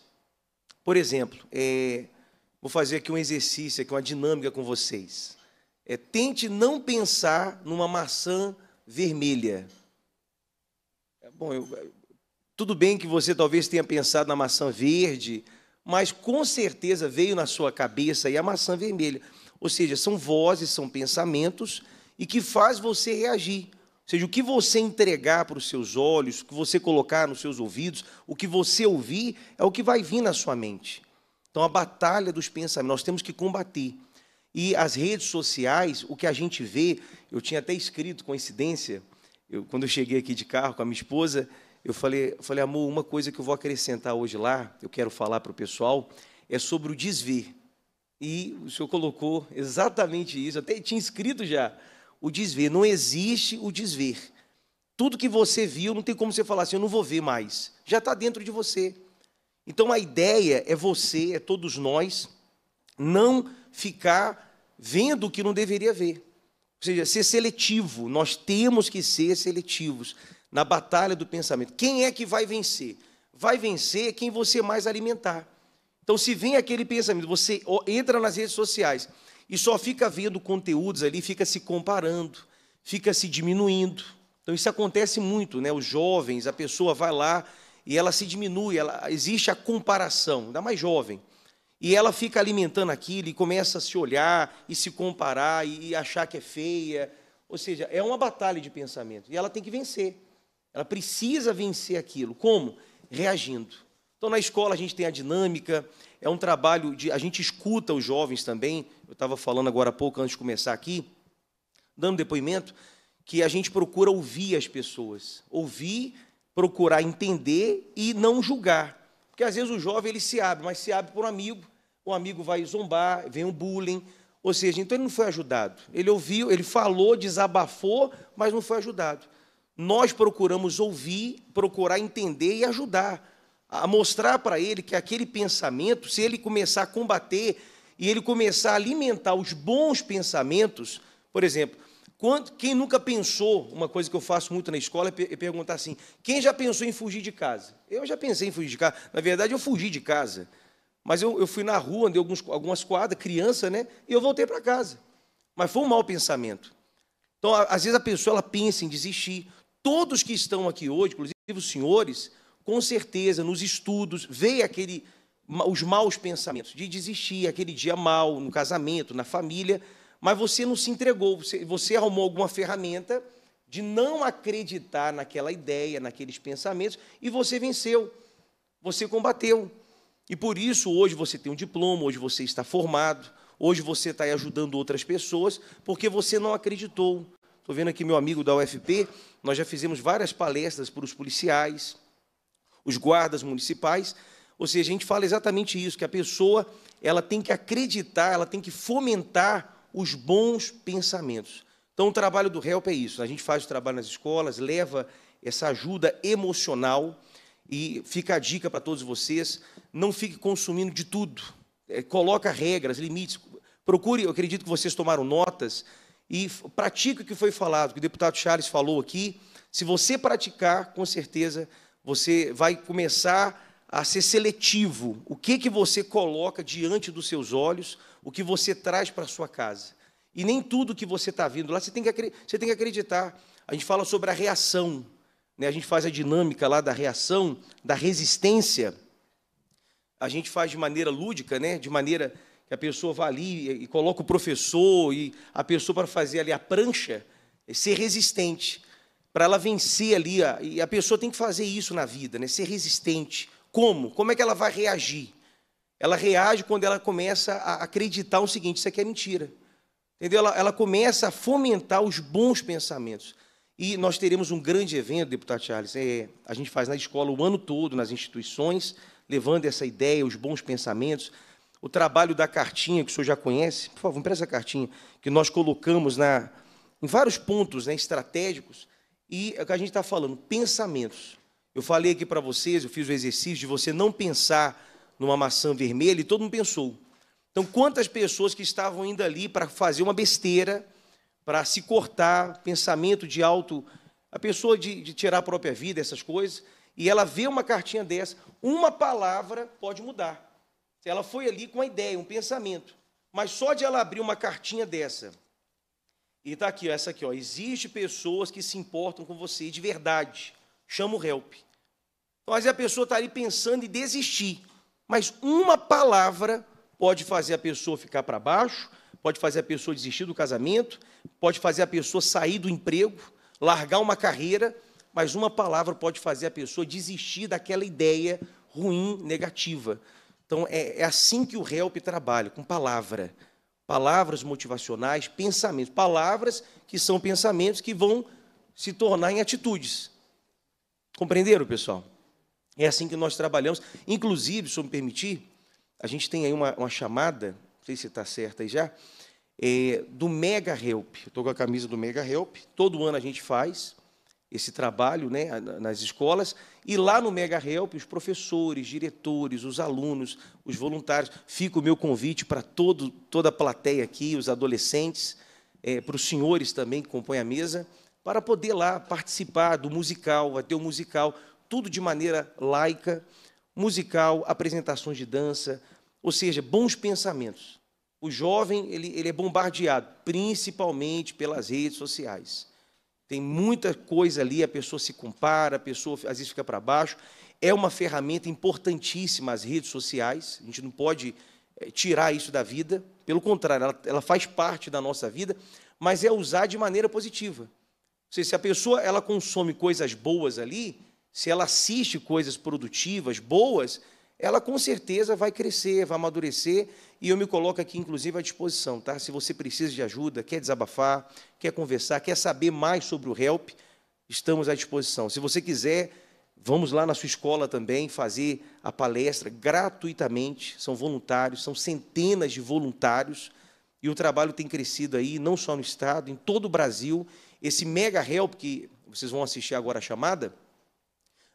Por exemplo, é, vou fazer aqui um exercício, aqui uma dinâmica com vocês. É, tente não pensar numa maçã vermelha. Bom, eu, tudo bem que você talvez tenha pensado na maçã verde, mas com certeza veio na sua cabeça aí a maçã vermelha. Ou seja, são vozes, são pensamentos e que faz você reagir. Ou seja, o que você entregar para os seus olhos, o que você colocar nos seus ouvidos, o que você ouvir, é o que vai vir na sua mente. Então, a batalha dos pensamentos, nós temos que combater. E as redes sociais, o que a gente vê, eu tinha até escrito, coincidência, eu, quando eu cheguei aqui de carro com a minha esposa, eu falei, eu falei, amor, uma coisa que eu vou acrescentar hoje lá, eu quero falar para o pessoal, é sobre o desver. E o senhor colocou exatamente isso, até tinha escrito já, o desver. Não existe o desver. Tudo que você viu, não tem como você falar assim, eu não vou ver mais. Já está dentro de você. Então a ideia é você, é todos nós, não ficar vendo o que não deveria ver. Ou seja, ser seletivo. Nós temos que ser seletivos na batalha do pensamento. Quem é que vai vencer? Vai vencer quem você mais alimentar. Então, se vem aquele pensamento, você entra nas redes sociais e só fica vendo conteúdos ali, fica se comparando, fica se diminuindo. Então, isso acontece muito, né? Os jovens, a pessoa vai lá e ela se diminui, ela, existe a comparação, ainda mais jovem. E ela fica alimentando aquilo e começa a se olhar e se comparar e achar que é feia. Ou seja, é uma batalha de pensamento. E ela tem que vencer. Ela precisa vencer aquilo. Como? Reagindo. Então, na escola, a gente tem a dinâmica, é um trabalho de. A gente escuta os jovens também. Eu estava falando agora há pouco, antes de começar aqui, dando depoimento, que a gente procura ouvir as pessoas. Ouvir, procurar entender e não julgar. Porque às vezes o jovem ele se abre, mas se abre por um amigo, o amigo vai zombar, vem um bullying. Ou seja, então ele não foi ajudado. Ele ouviu, ele falou, desabafou, mas não foi ajudado. Nós procuramos ouvir, procurar entender e ajudar a mostrar para ele que aquele pensamento, se ele começar a combater e ele começar a alimentar os bons pensamentos, por exemplo, quem nunca pensou, uma coisa que eu faço muito na escola é, é perguntar assim: quem já pensou em fugir de casa? Eu já pensei em fugir de casa. Na verdade, eu fugi de casa. Mas eu, eu fui na rua, andei alguns, algumas quadras, criança, né? E eu voltei para casa. Mas foi um mau pensamento. Então, às vezes a pessoa ela pensa em desistir. Todos que estão aqui hoje, inclusive os senhores, com certeza, nos estudos, veio aquele, os maus pensamentos de desistir, aquele dia mal, no casamento, na família, mas você não se entregou, você, você arrumou alguma ferramenta de não acreditar naquela ideia, naqueles pensamentos, e você venceu, você combateu. E por isso, hoje você tem um diploma, hoje você está formado, hoje você está ajudando outras pessoas, porque você não acreditou. Estou vendo aqui meu amigo da UFP, nós já fizemos várias palestras para os policiais, os guardas municipais. Ou seja, a gente fala exatamente isso, que a pessoa ela tem que acreditar, ela tem que fomentar os bons pensamentos. Então, o trabalho do HELP é isso. A gente faz o trabalho nas escolas, leva essa ajuda emocional e fica a dica para todos vocês, não fique consumindo de tudo. É, coloca regras, limites. Procure, eu acredito que vocês tomaram notas, e pratique o que foi falado, que o deputado Charles falou aqui. Se você praticar, com certeza você vai começar a ser seletivo. O que que você coloca diante dos seus olhos, o que você traz para a sua casa. E nem tudo que você está vindo lá, você tem, que, você tem que acreditar. A gente fala sobre a reação, né? a gente faz a dinâmica lá da reação, da resistência. A gente faz de maneira lúdica, né? de maneira que a pessoa vai ali e coloca o professor e a pessoa para fazer ali a prancha, ser resistente para ela vencer ali. E a pessoa tem que fazer isso na vida, né? ser resistente. Como? Como é que ela vai reagir? Ela reage quando ela começa a acreditar o seguinte: isso aqui é mentira. Entendeu? Ela, ela começa a fomentar os bons pensamentos. E nós teremos um grande evento, deputado Charles. É, a gente faz na escola o ano todo, nas instituições, levando essa ideia, os bons pensamentos. O trabalho da cartinha, que o senhor já conhece, por favor, empresta a cartinha, que nós colocamos na, em vários pontos né, estratégicos e é o que a gente está falando, pensamentos. Eu falei aqui para vocês, eu fiz o exercício de você não pensar numa maçã vermelha e todo mundo pensou. Então, quantas pessoas que estavam indo ali para fazer uma besteira, para se cortar, pensamento de alto, a pessoa de, de, tirar a própria vida, essas coisas, e ela vê uma cartinha dessa, uma palavra pode mudar. Ela foi ali com uma ideia, um pensamento, mas só de ela abrir uma cartinha dessa, e está aqui, essa aqui, ó. Existe pessoas que se importam com você de verdade. Chama o help. Então, às vezes a pessoa está ali pensando em desistir. Mas uma palavra pode fazer a pessoa ficar para baixo, pode fazer a pessoa desistir do casamento, pode fazer a pessoa sair do emprego, largar uma carreira, mas uma palavra pode fazer a pessoa desistir daquela ideia ruim, negativa. Então, é, é assim que o help trabalha, com palavra palavras motivacionais, pensamentos, palavras que são pensamentos que vão se tornar em atitudes. Compreenderam, pessoal? É assim que nós trabalhamos. Inclusive, se me permitir, a gente tem aí uma, uma chamada, não sei se está certa aí já, é, do Mega Help. Estou com a camisa do Mega Help. Todo ano a gente faz esse trabalho né, nas escolas. E lá no Mega Help, os professores, diretores, os alunos, os voluntários, fica o meu convite para todo, toda a plateia aqui, os adolescentes, é, para os senhores também que compõem a mesa, para poder lá participar do musical, vai ter o um musical, tudo de maneira laica, musical, apresentações de dança, ou seja, bons pensamentos. O jovem ele, ele é bombardeado, principalmente pelas redes sociais. Tem muita coisa ali, a pessoa se compara, a pessoa às vezes fica para baixo. É uma ferramenta importantíssima as redes sociais, a gente não pode eh, tirar isso da vida, pelo contrário, ela, ela faz parte da nossa vida, mas é usar de maneira positiva. Ou seja, se a pessoa ela consome coisas boas ali, se ela assiste coisas produtivas, boas, ela com certeza vai crescer, vai amadurecer, e eu me coloco aqui, inclusive, à disposição, tá? Se você precisa de ajuda, quer desabafar, quer conversar, quer saber mais sobre o HELP, estamos à disposição. Se você quiser, vamos lá na sua escola também fazer a palestra gratuitamente, são voluntários, são centenas de voluntários, e o trabalho tem crescido aí, não só no Estado, em todo o Brasil. Esse Mega Help, que vocês vão assistir agora a chamada,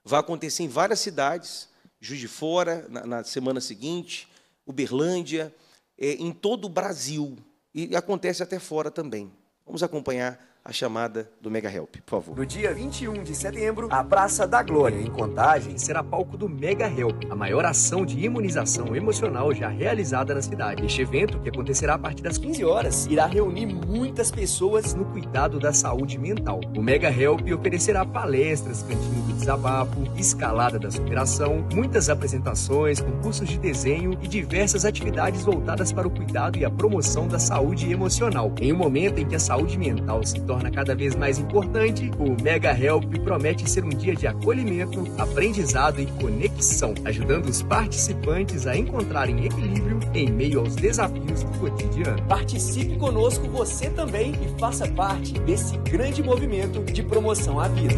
vai acontecer em várias cidades, Juiz de Fora, na, na semana seguinte, Uberlândia, é, em todo o Brasil. E acontece até fora também. Vamos acompanhar a chamada do Mega Help, por favor. No dia 21 de setembro, a Praça da Glória, em Contagem, será palco do Mega Help, a maior ação de imunização emocional já realizada na cidade. Este evento, que acontecerá a partir das 15 horas, irá reunir muitas pessoas no cuidado da saúde mental. O Mega Help oferecerá palestras, cantinho do desabafo, escalada da superação, muitas apresentações, concursos de desenho e diversas atividades voltadas para o cuidado e a promoção da saúde emocional. Em um momento em que a saúde mental se torna torna cada vez mais importante, o Mega Help promete ser um dia de acolhimento, aprendizado e conexão, ajudando os participantes a encontrarem equilíbrio em meio aos desafios do cotidiano. Participe conosco você também e faça parte desse grande movimento de promoção à vida.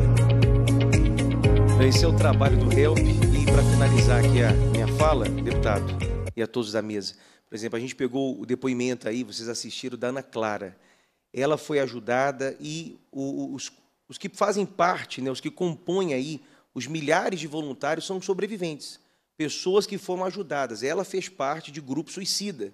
Esse é o trabalho do HELP. E para finalizar aqui a minha fala, deputado, e a todos da mesa, por exemplo, a gente pegou o depoimento aí, vocês assistiram, da Ana Clara ela foi ajudada e os, os que fazem parte, né, os que compõem aí, os milhares de voluntários são sobreviventes, pessoas que foram ajudadas. Ela fez parte de grupo suicida,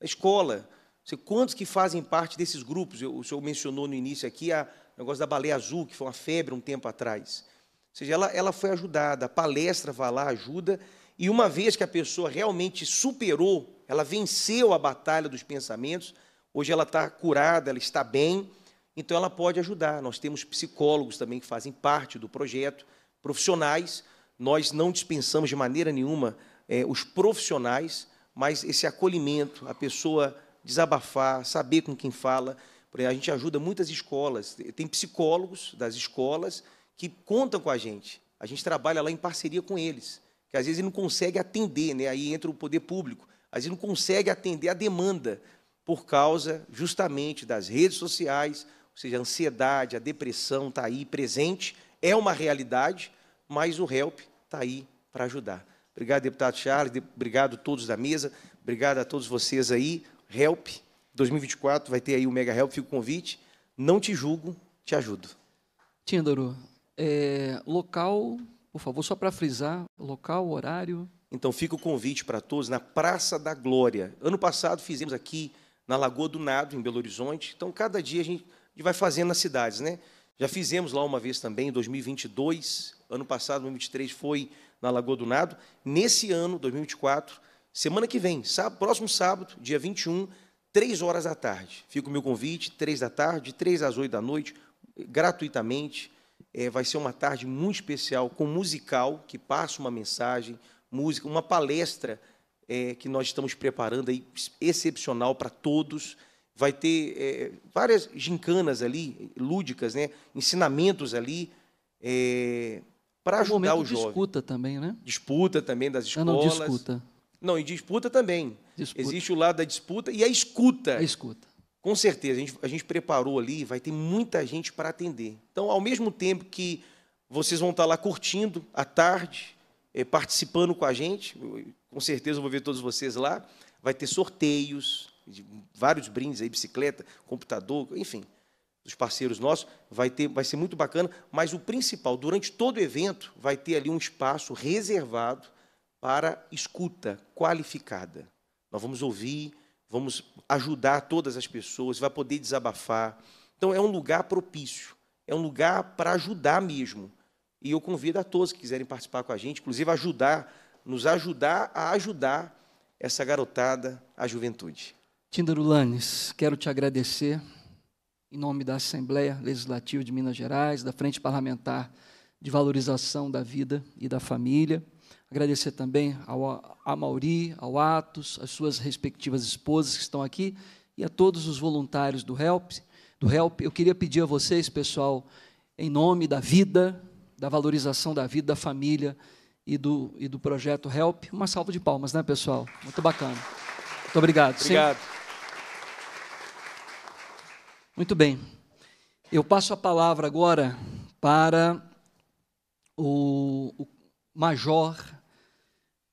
a escola. Você, quantos que fazem parte desses grupos? o senhor mencionou no início aqui o negócio da baleia azul, que foi uma febre um tempo atrás. Ou seja, ela, ela foi ajudada, a palestra vai lá, ajuda, e uma vez que a pessoa realmente superou, ela venceu a batalha dos pensamentos, Hoje ela está curada, ela está bem, então ela pode ajudar. Nós temos psicólogos também que fazem parte do projeto, profissionais. Nós não dispensamos de maneira nenhuma é, os profissionais, mas esse acolhimento, a pessoa desabafar, saber com quem fala. A gente ajuda muitas escolas, tem psicólogos das escolas que contam com a gente. A gente trabalha lá em parceria com eles, que às vezes não consegue atender, né? aí entra o poder público, às vezes não consegue atender a demanda por causa justamente das redes sociais, ou seja, a ansiedade, a depressão está aí presente, é uma realidade, mas o HELP está aí para ajudar. Obrigado, deputado Charles, obrigado a todos da mesa, obrigado a todos vocês aí. HELP 2024 vai ter aí o Mega HELP, fica o convite. Não te julgo, te ajudo. Tíndaro, é, local, por favor, só para frisar, local, horário. Então fica o convite para todos na Praça da Glória. Ano passado fizemos aqui na Lagoa do Nado, em Belo Horizonte. Então, cada dia a gente, vai fazendo nas cidades. Né? Já fizemos lá uma vez também, em 2022. Ano passado, 2023, foi na Lagoa do Nado. Nesse ano, 2024, semana que vem, sábado, próximo sábado, dia 21, três horas da tarde. Fica o meu convite, três da tarde, três às oito da noite, gratuitamente. É, vai ser uma tarde muito especial, com musical, que passa uma mensagem, música, uma palestra é, que nós estamos preparando aí, excepcional para todos. Vai ter é, várias gincanas ali, lúdicas, né? ensinamentos ali, é, para ajudar o jovem. disputa também, né? Disputa também das escolas. Ah, não, disputa. Não, e disputa também. Disputa. Existe o lado da disputa e a escuta. A escuta. Com certeza, a gente, a gente preparou ali, vai ter muita gente para atender. Então, ao mesmo tempo que vocês vão estar lá curtindo à tarde, é, participando com a gente, com certeza eu vou ver todos vocês lá. Vai ter sorteios, vários brindes aí, bicicleta, computador, enfim, dos parceiros nossos. Vai, ter, vai ser muito bacana, mas o principal, durante todo o evento, vai ter ali um espaço reservado para escuta qualificada. Nós vamos ouvir, vamos ajudar todas as pessoas, vai poder desabafar. Então, é um lugar propício, é um lugar para ajudar mesmo. E eu convido a todos que quiserem participar com a gente, inclusive ajudar nos ajudar a ajudar essa garotada, a juventude. Tíndaro Lanes, quero te agradecer em nome da Assembleia Legislativa de Minas Gerais, da Frente Parlamentar de Valorização da Vida e da Família. Agradecer também ao Amauri, ao Atos, às suas respectivas esposas que estão aqui e a todos os voluntários do HELP. Do HELP. Eu queria pedir a vocês, pessoal, em nome da vida, da valorização da vida, da família e do, e do projeto Help. Uma salva de palmas, né, pessoal? Muito bacana. Muito obrigado. Obrigado. Sim? Muito bem. Eu passo a palavra agora para o, o major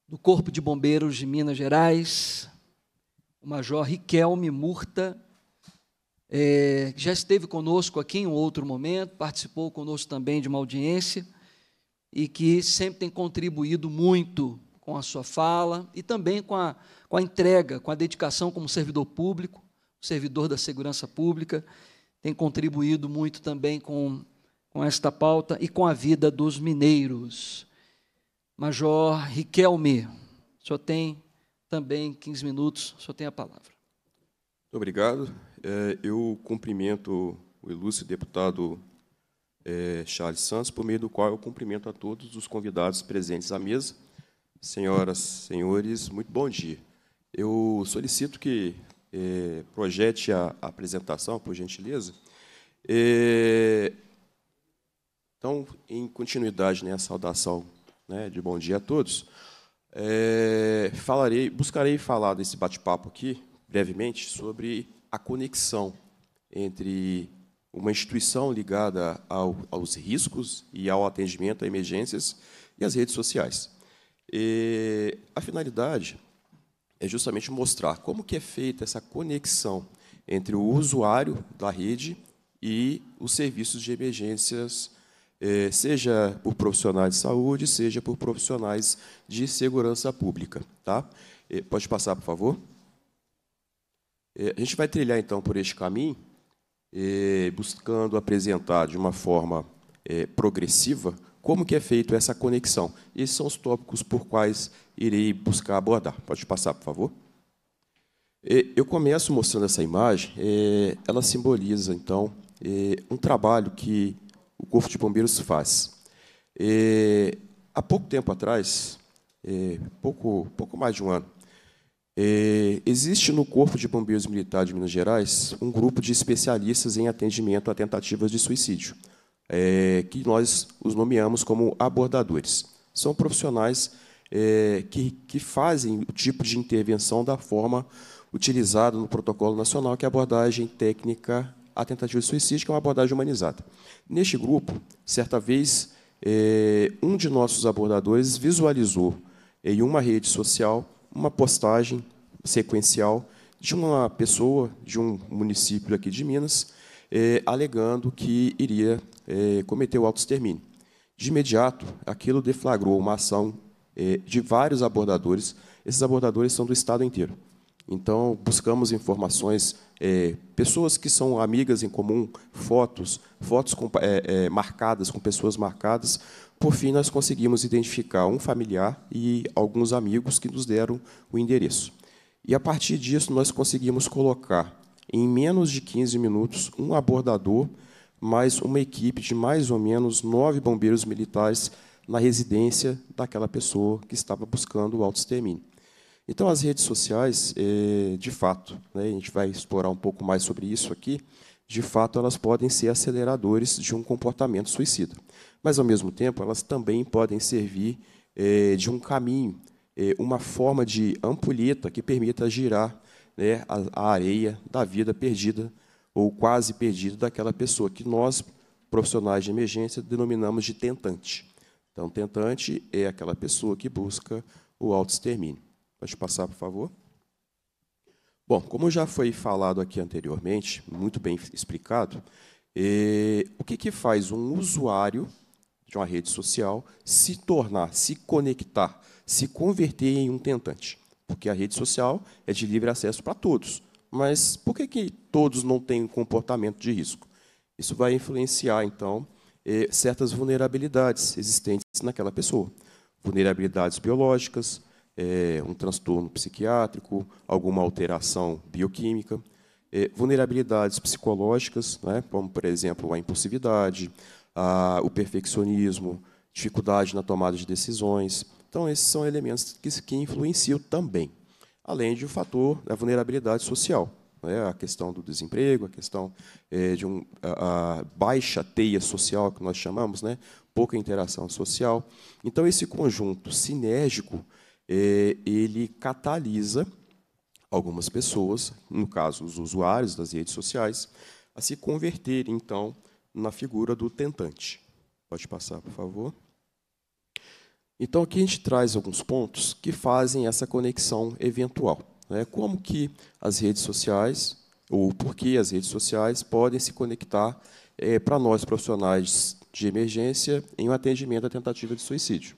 do Corpo de Bombeiros de Minas Gerais, o major Riquelme Murta, é, que já esteve conosco aqui em um outro momento, participou conosco também de uma audiência e que sempre tem contribuído muito com a sua fala e também com a, com a entrega, com a dedicação como servidor público, servidor da segurança pública, tem contribuído muito também com, com esta pauta e com a vida dos mineiros. Major Riquelme, o senhor tem também 15 minutos, o senhor tem a palavra. Muito obrigado. É, eu cumprimento o ilustre deputado é, Charles Santos, por meio do qual eu cumprimento a todos os convidados presentes à mesa. Senhoras, senhores, muito bom dia. Eu solicito que é, projete a, a, apresentação, por gentileza. É, então, em continuidade nessa né, saudação né, de bom dia a todos. É, falarei, buscarei falar desse bate-papo aqui, brevemente, sobre a conexão entre uma instituição ligada ao, aos riscos e ao atendimento a emergências e as redes sociais. E a finalidade é justamente mostrar como que é feita essa conexão entre o usuário da rede e os serviços de emergências é, seja por profissionais de saúde, seja por profissionais de segurança pública. Tá? É, pode passar, por favor? É, a gente vai trilhar, então, por este caminho, buscando apresentar de uma forma progressiva como que é feito essa conexão. Esses são os tópicos por quais irei buscar abordar. Pode passar, por favor? Eu começo mostrando essa imagem. Ela simboliza, então, um trabalho que o Corpo de Bombeiros faz. É, há pouco tempo atrás, é, pouco, pouco mais de um ano, é, existe no Corpo de Bombeiros Militar de Minas Gerais um grupo de especialistas em atendimento a tentativas de suicídio, é, que nós os nomeamos como abordadores. São profissionais é, que, que fazem o tipo de intervenção da forma utilizada no protocolo nacional, que é a abordagem técnica à tentativa de suicídio, que é uma abordagem humanizada. Neste grupo, certa vez, é, um de nossos abordadores visualizou em uma rede social uma postagem sequencial de uma pessoa de um município aqui de Minas, é, alegando que iria é, cometer o autoextermínio. De imediato, aquilo deflagrou uma ação de vários abordadores. Esses abordadores são do estado inteiro. Então, buscamos informações, é, pessoas que são amigas em comum, fotos, fotos com, é, é, marcadas, com pessoas marcadas. Por fim, nós conseguimos identificar um familiar e alguns amigos que nos deram o endereço. E, a partir disso, nós conseguimos colocar, em menos de 15 minutos, um abordador, mais uma equipe de mais ou menos nove bombeiros militares na residência daquela pessoa que estava buscando o autoextermínio. Então, as redes sociais, é, de fato, né, a gente vai explorar um pouco mais sobre isso aqui, de fato, elas podem ser aceleradores de um comportamento suicida. Mas, ao mesmo tempo, elas também podem servir é, de um caminho, é, uma forma de ampulheta que permita girar né, a, a areia da vida perdida ou quase perdida daquela pessoa, que nós, profissionais de emergência, denominamos de tentante. Então, tentante é aquela pessoa que busca o autoextermínio. Pode passar, por favor. Bom, como já foi falado aqui anteriormente, muito bem explicado, eh, o que, que faz um usuário de uma rede social se tornar, se conectar, se converter em um tentante? Porque a rede social é de livre acesso para todos. Mas por que, que todos não têm um comportamento de risco? Isso vai influenciar, então, eh, certas vulnerabilidades existentes naquela pessoa. Vulnerabilidades biológicas, é, um transtorno psiquiátrico, alguma alteração bioquímica, é, vulnerabilidades psicológicas, né, como, por exemplo, a impulsividade, a, o perfeccionismo, dificuldade na tomada de decisões. Então, esses são elementos que, que influenciam também, além do fator da vulnerabilidade social. né, a questão do desemprego, a questão é, de um, a, a, baixa teia social, que nós chamamos, né, pouca interação social. Então, esse conjunto sinérgico, ele catalisa algumas pessoas, no caso, os usuários das redes sociais, a se converterem, então, na figura do tentante. Pode passar, por favor. Então, aqui a gente traz alguns pontos que fazem essa conexão eventual. Né? Como que as redes sociais, ou por que as redes sociais podem se conectar é, para nós, profissionais de emergência, em um atendimento à tentativa de suicídio.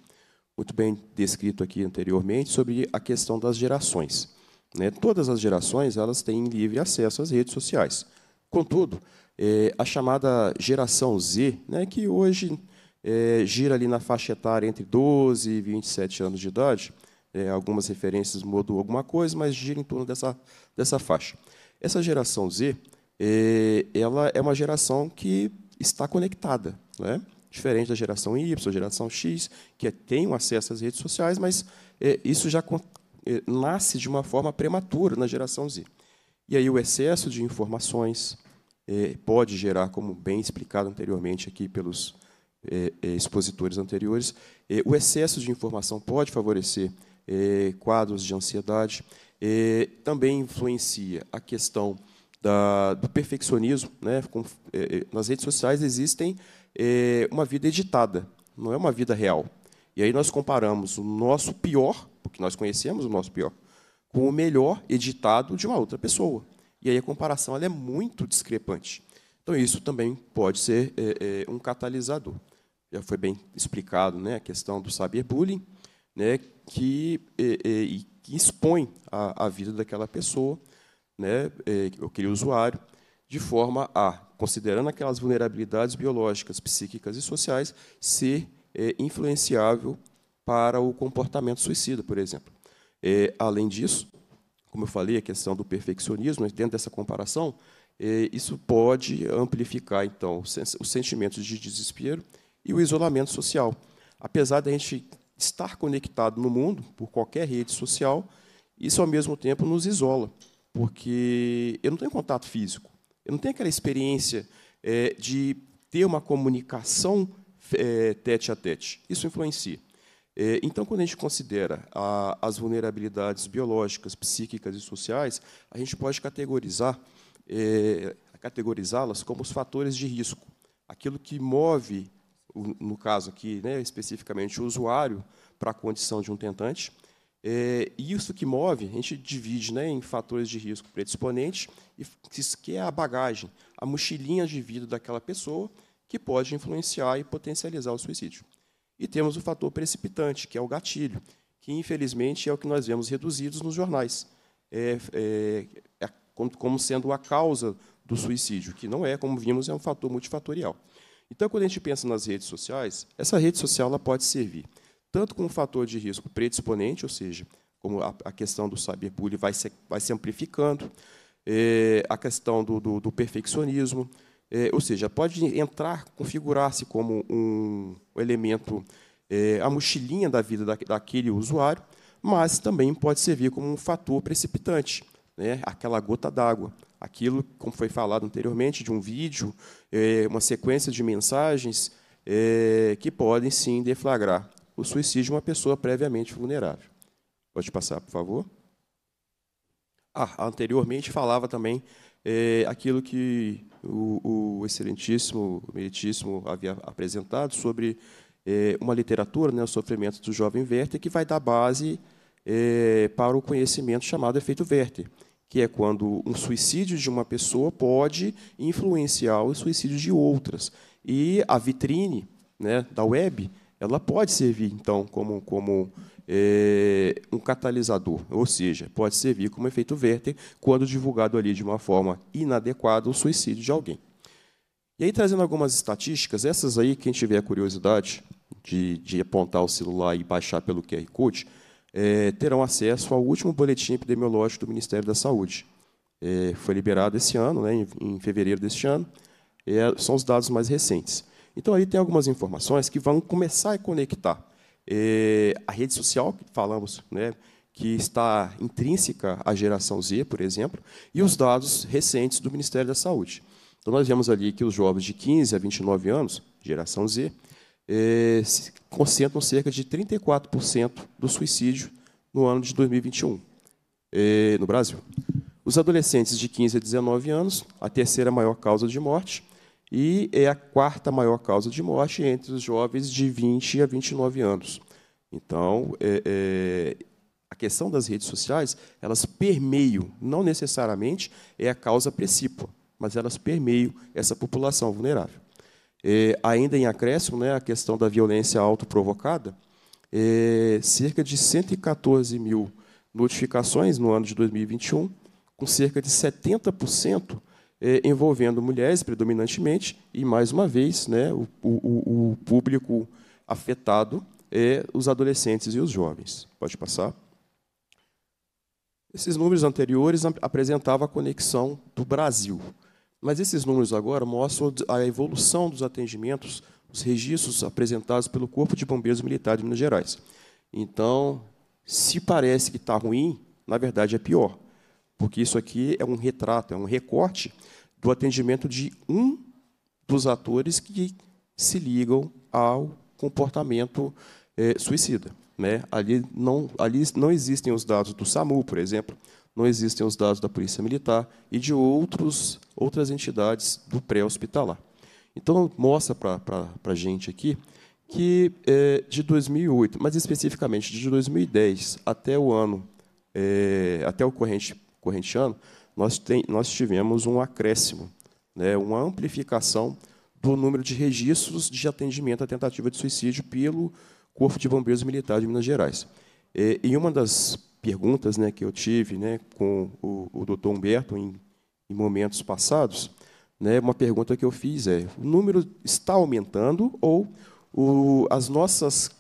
Muito bem descrito aqui anteriormente sobre a questão das gerações. Né? Todas as gerações elas têm livre acesso às redes sociais. Contudo, é, a chamada geração Z, né, que hoje é, gira ali na faixa etária entre 12 e 27 anos de idade. É, algumas referências mudam alguma coisa, mas gira em torno dessa, dessa faixa. Essa geração Z ela é uma geração que está conectada, né? Diferente da geração Y, geração X, que tem um acesso às redes sociais, mas é, isso já é, nasce de uma forma prematura na geração Z. E aí o excesso de informações é, pode gerar, como bem explicado anteriormente aqui pelos é, é, expositores anteriores, é, o excesso de informação pode favorecer quadros de ansiedade, também influencia a questão da, do perfeccionismo. Né? Com, nas redes sociais existem uma vida editada, não é uma vida real. E aí nós comparamos o nosso pior, porque nós conhecemos o nosso pior, com o melhor editado de uma outra pessoa. E aí a comparação ela é muito discrepante. Então, isso também pode ser é, é, um catalisador já foi bem explicado, né, a questão do cyberbullying, né, que, e, que expõe a, a, vida daquela pessoa, né, aquele usuário, de forma a, considerando aquelas vulnerabilidades biológicas, psíquicas e sociais, ser é, influenciável para o comportamento suicida, por exemplo. É, além disso, como eu falei, a questão do perfeccionismo, dentro dessa comparação, é, isso pode amplificar, então, os sentimentos de desespero e o isolamento social. Apesar de a gente estar conectado no mundo por qualquer rede social, isso ao mesmo tempo nos isola, porque eu não tenho contato físico, eu não tenho aquela experiência é, de ter uma comunicação é, tete a tete. Isso influencia. É, então, quando a gente considera a, as vulnerabilidades biológicas, psíquicas e sociais, a gente pode categorizar é, categorizá-las como os fatores de risco, aquilo que move no caso aqui, né, especificamente o usuário, para a condição de um tentante. É, isso que move, a gente divide né, em fatores de risco predisponentes, e que é a bagagem, a mochilinha de vida daquela pessoa, que pode influenciar e potencializar o suicídio. E temos o fator precipitante, que é o gatilho, que, infelizmente, é o que nós vemos reduzidos nos jornais, é, é, é como sendo a causa do suicídio, que não é, como vimos, é um fator multifatorial. Então, quando a gente pensa nas redes sociais, essa rede social ela pode servir tanto como fator de risco predisponente, ou seja, como a, a questão do cyberbullying vai se, vai se amplificando, é, a questão do, do, do perfeccionismo, é, ou seja, pode entrar, configurar-se como um elemento, é, a mochilinha da vida da, daquele usuário, mas também pode servir como um fator precipitante, né, aquela gota d'água, aquilo, como foi falado anteriormente, de um vídeo, é, uma sequência de mensagens é, que podem sim deflagrar o suicídio de uma pessoa previamente vulnerável. Pode passar, por favor. Ah, anteriormente falava também é, aquilo que o, o excelentíssimo, o meritíssimo havia apresentado sobre é, uma literatura, né, o sofrimento do jovem Werther, que vai dar base é, para o conhecimento chamado efeito Werther, que é quando um suicídio de uma pessoa pode influenciar o suicídio de outras. E a vitrine né, da web ela pode servir, então, como, como é, um catalisador, ou seja, pode servir como efeito Werther quando divulgado ali de uma forma inadequada o suicídio de alguém. E aí, trazendo algumas estatísticas, essas aí, quem tiver curiosidade de, de apontar o celular e baixar pelo QR Code, é, terão acesso ao último boletim epidemiológico do Ministério da Saúde. É, foi liberado esse ano, né, em, em fevereiro deste ano. É, são os dados mais recentes. Então, aí tem algumas informações que vão começar a conectar é, a rede social, que falamos, né, que está intrínseca à geração Z, por exemplo, e os dados recentes do Ministério da Saúde. Então, nós vemos ali que os jovens de 15 a 29 anos, geração Z, eh, concentram cerca de 34% do suicídio no ano de 2021, eh, no Brasil. Os adolescentes de 15 a 19 anos, a terceira maior causa de morte, e é a quarta maior causa de morte entre os jovens de 20 a 29 anos. Então, é, é, a questão das redes sociais, elas permeiam, não necessariamente é a causa precípua, mas elas permeiam essa população vulnerável. É, ainda em acréscimo, né, a questão da violência autoprovocada, é, cerca de 114 mil notificações no ano de 2021, com cerca de 70% é, envolvendo mulheres predominantemente, e, mais uma vez, né, o, o, o público afetado é os adolescentes e os jovens. Pode passar. Esses números anteriores apresentavam a conexão do Brasil. Mas esses números agora mostram a evolução dos atendimentos, os registros apresentados pelo Corpo de Bombeiros Militar de Minas Gerais. Então, se parece que está ruim, na verdade é pior, porque isso aqui é um retrato, é um recorte do atendimento de um dos atores que se ligam ao comportamento é, suicida. Né? Ali, não, ali não existem os dados do SAMU, por exemplo, não existem os dados da Polícia Militar e de outros, outras entidades do pré-hospitalar. Então, mostra para a gente aqui que é, de 2008, mas especificamente de 2010 até o ano, é, até o corrente, corrente ano, nós, tem, nós tivemos um acréscimo, né, uma amplificação do número de registros de atendimento à tentativa de suicídio pelo Corpo de Bombeiros Militar de Minas Gerais. E uma das perguntas né, que eu tive né, com o, o doutor Humberto em, em momentos passados, né, uma pergunta que eu fiz é: o número está aumentando ou o, as nossas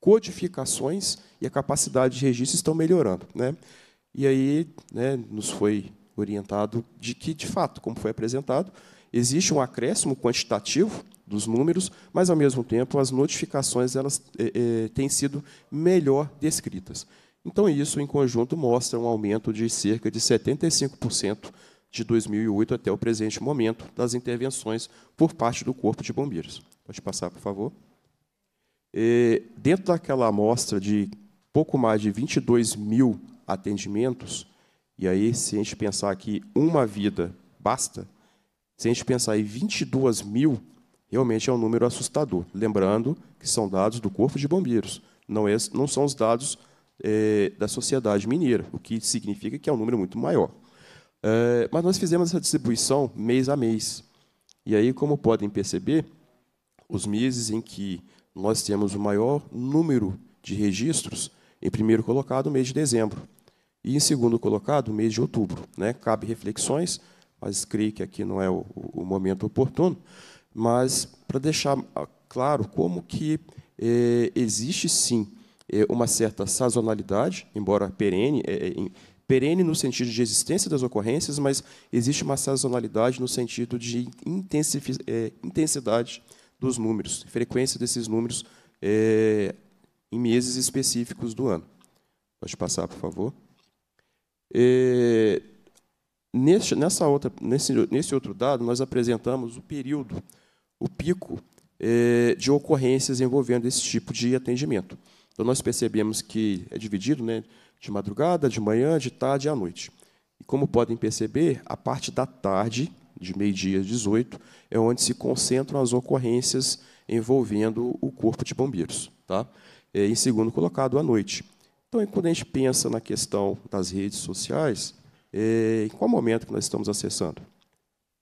codificações e a capacidade de registro estão melhorando? Né? E aí né, nos foi orientado de que, de fato, como foi apresentado, existe um acréscimo quantitativo dos números, mas, ao mesmo tempo, as notificações elas, é, é, têm sido melhor descritas. Então, isso, em conjunto, mostra um aumento de cerca de 75% de 2008 até o presente momento das intervenções por parte do Corpo de Bombeiros. Pode passar, por favor. E, dentro daquela amostra de pouco mais de 22 mil atendimentos, e aí, se a gente pensar que uma vida basta, se a gente pensar em 22 mil realmente é um número assustador. Lembrando que são dados do Corpo de Bombeiros, não, é, não são os dados é, da sociedade mineira, o que significa que é um número muito maior. É, mas nós fizemos essa distribuição mês a mês. E aí, como podem perceber, os meses em que nós temos o maior número de registros, em primeiro colocado, o mês de dezembro. E em segundo colocado, o mês de outubro. Né? Cabe reflexões, mas creio que aqui não é o, o momento oportuno mas para deixar ah, claro como que é, existe sim é, uma certa sazonalidade, embora perene, é, perene no sentido de existência das ocorrências, mas existe uma sazonalidade no sentido de intensidade dos números, frequência desses números em meses específicos do ano. Pode passar, por favor. Nesse, nessa outra, nesse, nesse outro dado, nós apresentamos o período o pico é, de ocorrências envolvendo esse tipo de atendimento. Então, nós percebemos que é dividido né, de madrugada, de manhã, de tarde e à noite. E, como podem perceber, a parte da tarde, de meio-dia às 18, é onde se concentram as ocorrências envolvendo o Corpo de Bombeiros. Tá? É, em segundo colocado, à noite. Então, quando a gente pensa na questão das redes sociais, é, em qual momento que nós estamos acessando?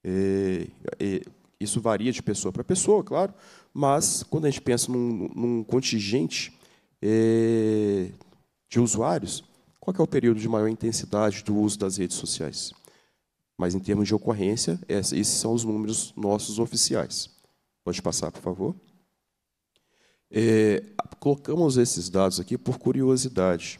É, é, isso varia de pessoa para pessoa, claro, mas quando a gente pensa num, num contingente é, de usuários, qual é o período de maior intensidade do uso das redes sociais? Mas em termos de ocorrência, esses são os números nossos oficiais. Pode passar, por favor. É, colocamos esses dados aqui por curiosidade.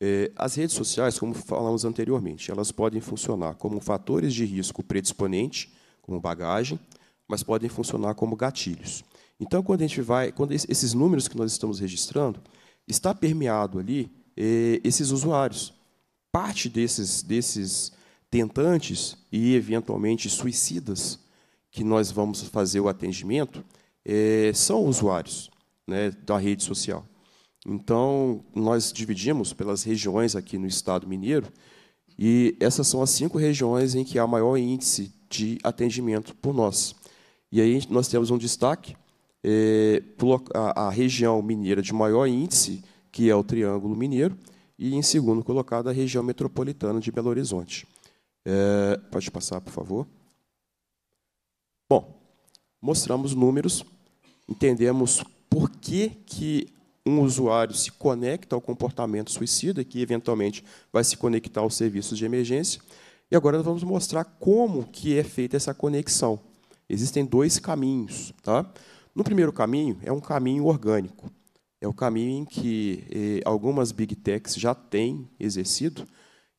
É, as redes sociais, como falamos anteriormente, elas podem funcionar como fatores de risco predisponente como bagagem, mas podem funcionar como gatilhos. Então, quando a gente vai, quando esses números que nós estamos registrando está permeado ali eh, esses usuários. Parte desses, desses tentantes e, eventualmente, suicidas que nós vamos fazer o atendimento eh, são usuários né, da rede social. Então, nós dividimos pelas regiões aqui no estado mineiro, e essas são as cinco regiões em que há maior índice de atendimento por nós. E aí nós temos um destaque é, a, região mineira de maior índice, que é o Triângulo Mineiro, e em segundo colocado a região metropolitana de Belo Horizonte. É, pode passar, por favor. Bom, mostramos números, entendemos por que, que um usuário se conecta ao comportamento suicida, que eventualmente vai se conectar aos serviços de emergência. E agora nós vamos mostrar como que é feita essa conexão. Existem dois caminhos. Tá? No primeiro caminho, é um caminho orgânico. É o caminho em que eh, algumas big techs já têm exercido,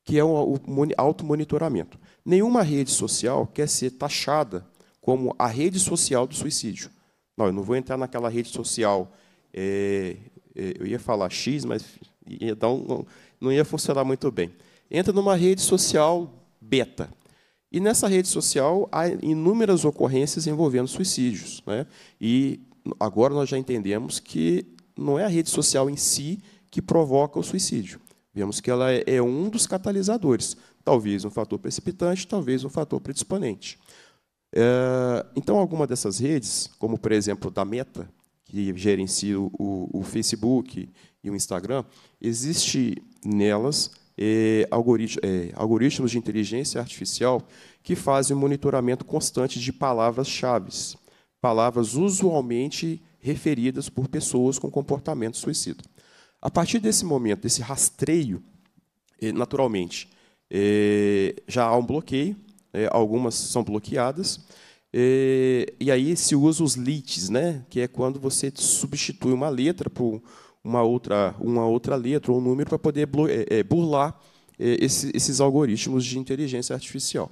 que é o, o automonitoramento. Nenhuma rede social quer ser taxada como a rede social do suicídio. Não, eu não vou entrar naquela rede social é, é, eu ia falar X, mas ia dar um, não ia funcionar muito bem. Entra numa rede social beta. E nessa rede social há inúmeras ocorrências envolvendo suicídios. Né? E agora nós já entendemos que não é a rede social em si que provoca o suicídio. Vemos que ela é um dos catalisadores. Talvez um fator precipitante, talvez um fator predisponente. É, então, alguma dessas redes, como por exemplo da Meta, que gerencia o, o, Facebook e o Instagram, existe nelas é, algoritmos, é, algoritmos de inteligência artificial que fazem o monitoramento constante de palavras-chave, palavras usualmente referidas por pessoas com comportamento suicida. A partir desse momento, desse rastreio, naturalmente, já há um bloqueio, algumas são bloqueadas, e, e aí se usa os lits, né? que é quando você substitui uma letra por uma outra, uma outra letra ou um número para poder é, é, burlar é, esses algoritmos de inteligência artificial.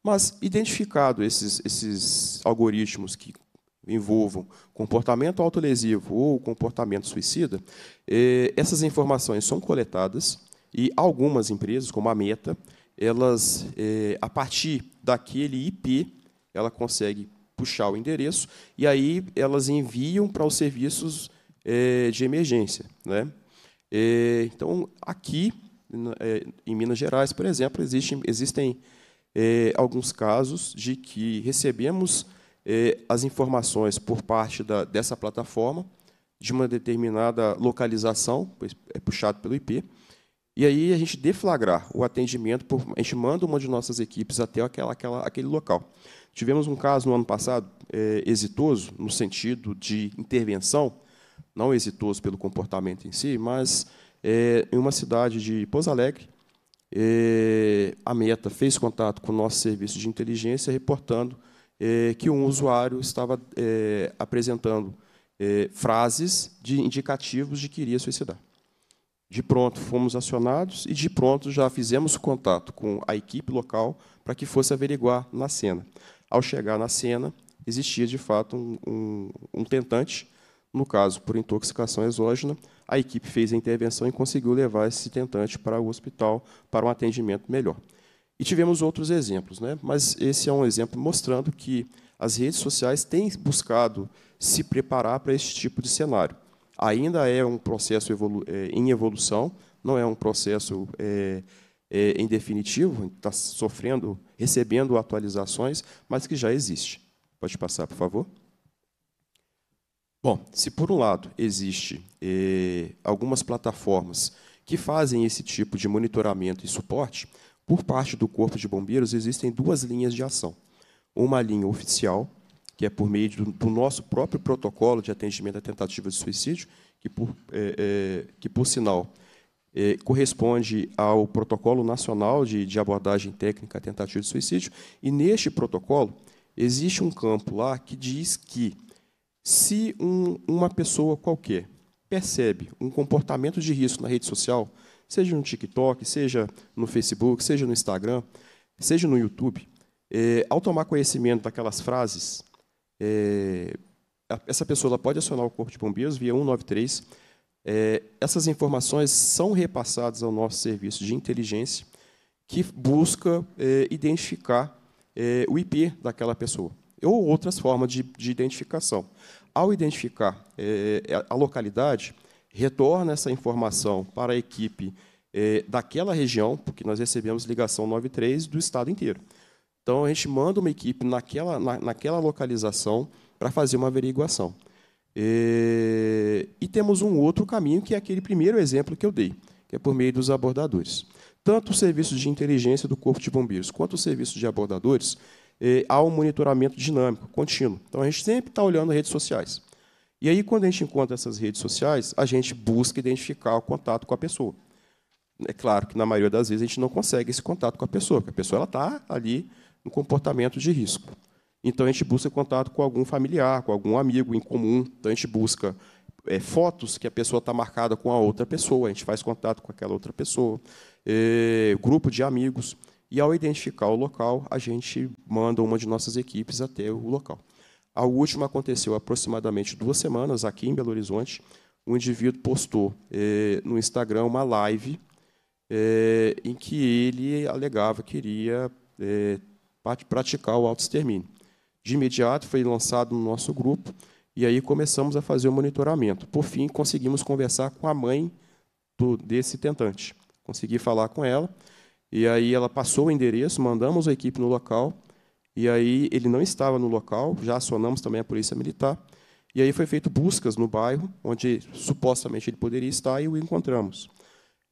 Mas, identificado esses, esses algoritmos que envolvam comportamento autolesivo ou comportamento suicida, essas informações são coletadas e algumas empresas, como a Meta, elas, a partir daquele IP ela consegue puxar o endereço e aí elas enviam para os serviços é, de emergência. Né? É, então, aqui, é, em Minas Gerais, por exemplo, existem, é, alguns casos de que recebemos é, as informações por parte da, dessa plataforma de uma determinada localização, é puxado pelo IP, e aí a gente deflagrar o atendimento, por, a gente manda uma de nossas equipes até aquela, aquela, aquele local. Tivemos um caso no ano passado é, exitoso, no sentido de intervenção, não exitoso pelo comportamento em si, mas é, em uma cidade de Pouso Alegre, é, a Meta fez contato com o nosso serviço de inteligência, reportando que um usuário estava apresentando frases de indicativos de que iria suicidar. De pronto, fomos acionados e, de pronto, já fizemos contato com a equipe local para que fosse averiguar na cena. Ao chegar na cena, existia de fato um, um, um tentante, no caso por intoxicação exógena. A equipe fez a intervenção e conseguiu levar esse tentante para o hospital para um atendimento melhor. E tivemos outros exemplos, né? mas esse é um exemplo mostrando que as redes sociais têm buscado se preparar para esse tipo de cenário. Ainda é um processo evolu é, em evolução, não é um processo é, é, em definitivo, está sofrendo, recebendo atualizações, mas que já existe. Pode passar, por favor. Bom, se por um lado existe é, algumas plataformas que fazem esse tipo de monitoramento e suporte, por parte do Corpo de Bombeiros existem duas linhas de ação. Uma linha oficial, que é por meio do, do nosso próprio protocolo de atendimento à tentativa de suicídio, que por, é, é, que por sinal eh, corresponde ao Protocolo Nacional de, de Abordagem Técnica à Tentativa de Suicídio, e neste protocolo existe um campo lá que diz que se um, uma pessoa qualquer percebe um comportamento de risco na rede social, seja no TikTok, seja no Facebook, seja no Instagram, seja no YouTube, eh, ao tomar conhecimento daquelas frases, eh, essa pessoa pode acionar o Corpo de Bombeiros via 193 É, essas informações são repassadas ao nosso serviço de inteligência, que busca é, identificar é, o IP daquela pessoa, ou outras formas de, de identificação. Ao identificar é, a localidade, retorna essa informação para a equipe é, daquela região, porque nós recebemos ligação 93 do estado inteiro. Então, a gente manda uma equipe naquela, na, naquela localização para fazer uma averiguação. E, e temos um outro caminho, que é aquele primeiro exemplo que eu dei, que é por meio dos abordadores. Tanto o serviço de inteligência do Corpo de Bombeiros quanto o serviço de abordadores, eh, há um monitoramento dinâmico, contínuo. Então, a gente sempre está olhando redes sociais. E aí, quando a gente encontra essas redes sociais, a gente busca identificar o contato com a pessoa. É claro que, na maioria das vezes, a gente não consegue esse contato com a pessoa, porque a pessoa está ali no comportamento de risco. Então, a gente busca contato com algum familiar, com algum amigo em comum. Então, a gente busca é, fotos que a pessoa está marcada com a outra pessoa, a gente faz contato com aquela outra pessoa, é, grupo de amigos. E, ao identificar o local, a gente manda uma de nossas equipes até o local. A última aconteceu aproximadamente duas semanas, aqui em Belo Horizonte. Um indivíduo postou é, no Instagram uma live é, em que ele alegava que iria é, praticar o autoextermínio. De imediato foi lançado no nosso grupo e aí começamos a fazer o monitoramento. Por fim, conseguimos conversar com a mãe do, desse tentante. Consegui falar com ela e aí ela passou o endereço, mandamos a equipe no local e aí ele não estava no local, já acionamos também a polícia militar. E aí foi feito buscas no bairro onde supostamente ele poderia estar e o encontramos.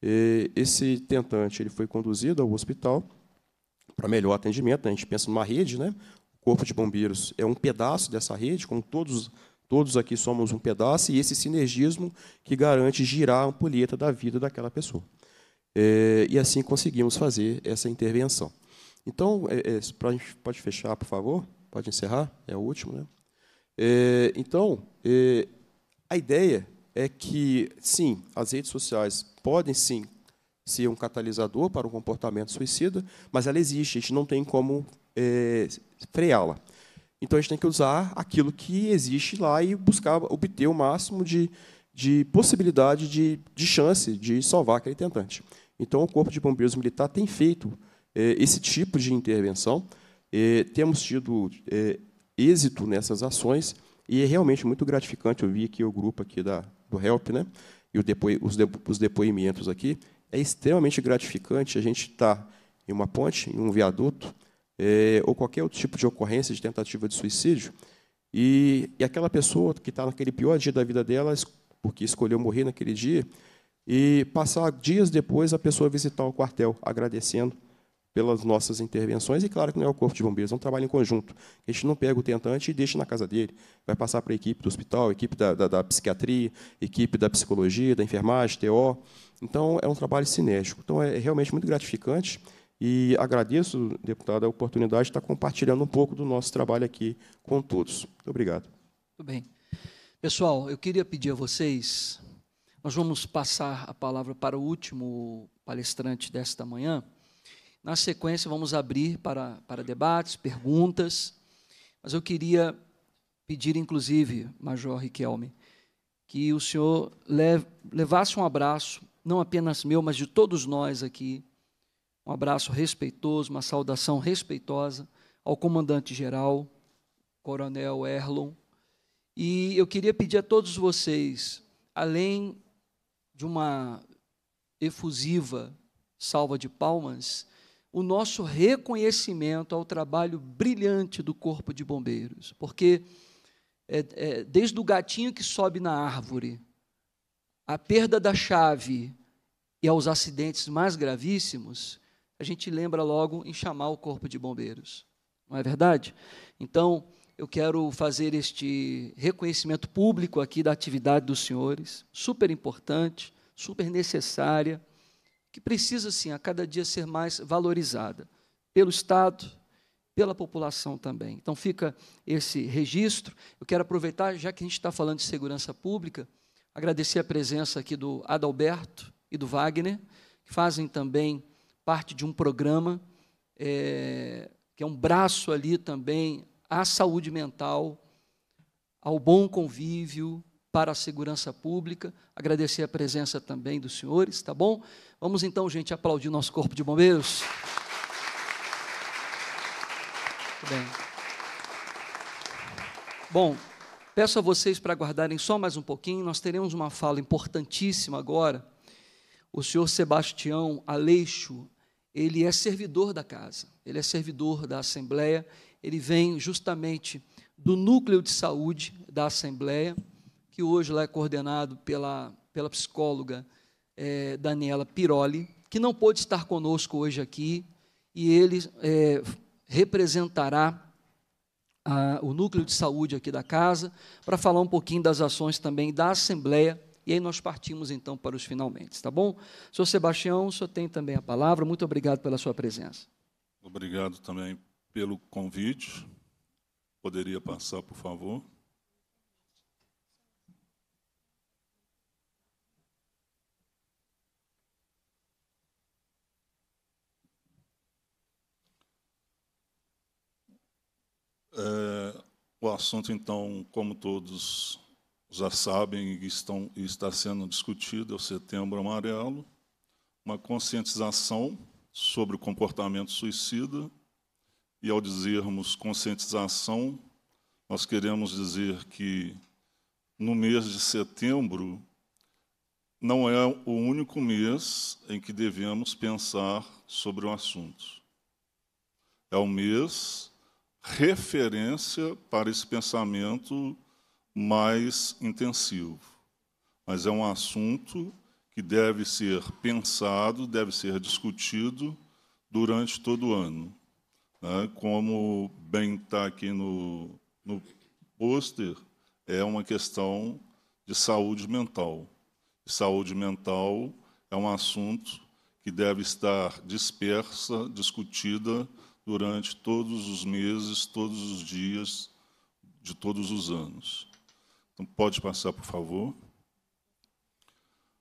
E esse tentante ele foi conduzido ao hospital para melhor atendimento. A gente pensa numa rede, né? O corpo de bombeiros é um pedaço dessa rede, como todos todos aqui somos um pedaço e esse sinergismo que garante girar a ampulheta da vida daquela pessoa. É, e assim conseguimos fazer essa intervenção. Então, é, é, pra, pode fechar, por favor? Pode encerrar? É o último, né? É, então, é, a ideia é que, sim, as redes sociais podem, sim, ser um catalisador para o comportamento suicida, mas ela existe, a gente não tem como é, freá-la. Então, a gente tem que usar aquilo que existe lá e buscar obter o máximo de, de possibilidade de, de chance de salvar aquele tentante. Então, o Corpo de Bombeiros Militar tem feito é, esse tipo de intervenção. É, temos tido é, êxito nessas ações e é realmente muito gratificante. Eu vi aqui o grupo aqui da, do Help, né? e depo, os, de, os depoimentos aqui. É extremamente gratificante a gente estar tá em uma ponte, em um viaduto, é, ou qualquer outro tipo de ocorrência de tentativa de suicídio, e, e aquela pessoa que está naquele pior dia da vida dela, porque escolheu morrer naquele dia, e passar dias depois a pessoa visitar o quartel, agradecendo pelas nossas intervenções, e claro que não é o Corpo de Bombeiros, é um trabalho em conjunto. A gente não pega o tentante e deixa na casa dele. Vai passar para a equipe do hospital, equipe da, da, da, psiquiatria, equipe da psicologia, da enfermagem, TO. Então, é um trabalho sinérgico. Então, é realmente muito gratificante e agradeço, deputado, a oportunidade de estar compartilhando um pouco do nosso trabalho aqui com todos. Muito obrigado. Muito bem. Pessoal, eu queria pedir a vocês, nós vamos passar a palavra para o último palestrante desta manhã, na sequência, vamos abrir para, para debates, perguntas, mas eu queria pedir, inclusive, Major Riquelme, que o senhor levasse um abraço, não apenas meu, mas de todos nós aqui, um abraço respeitoso, uma saudação respeitosa ao comandante-geral, Coronel Erlon. E eu queria pedir a todos vocês, além de uma efusiva salva de palmas, o nosso reconhecimento ao trabalho brilhante do Corpo de Bombeiros, porque é, é, desde o gatinho que sobe na árvore, a perda da chave e aos acidentes mais gravíssimos, a gente lembra logo em chamar o Corpo de Bombeiros, não é verdade? Então, eu quero fazer este reconhecimento público aqui da atividade dos senhores, super importante, super necessária que precisa, sim, a cada dia ser mais valorizada pelo Estado, pela população também. Então, fica esse registro. Eu quero aproveitar, já que a gente está falando de segurança pública, agradecer a presença aqui do Adalberto e do Wagner, que fazem também parte de um programa é, que é um braço ali também à saúde mental, ao bom convívio, para a segurança pública. Agradecer a presença também dos senhores, tá bom? Vamos então, gente, aplaudir nosso Corpo de Bombeiros. Muito bem. Bom, peço a vocês para aguardarem só mais um pouquinho, nós teremos uma fala importantíssima agora. O senhor Sebastião Aleixo, ele é servidor da casa, ele é servidor da Assembleia, ele vem justamente do núcleo de saúde da Assembleia, que hoje lá é coordenado pela, pela psicóloga é, Daniela Piroli, que não pôde estar conosco hoje aqui, e ele é, representará a, o núcleo de saúde aqui da casa, para falar um pouquinho das ações também da Assembleia, e aí nós partimos então para os finalmente, tá bom? Senhor Sebastião, o senhor tem também a palavra, muito obrigado pela sua presença. Obrigado também pelo convite. Poderia passar, por favor? É, o assunto, então, como todos já sabem e estão, está sendo discutido, é o Setembro Amarelo, uma conscientização sobre o comportamento suicida e ao dizermos conscientização, nós queremos dizer que no mês de setembro não é o único mês em que devemos pensar sobre o assunto. É o mês referência para esse pensamento mais intensivo. Mas é um assunto que deve ser pensado, deve ser discutido durante todo o ano. Né? Como bem está aqui no, no pôster, é uma questão de saúde mental. saúde mental é um assunto que deve estar dispersa, discutida durante todos os meses, todos os dias, de todos os anos. Então, pode passar, por favor.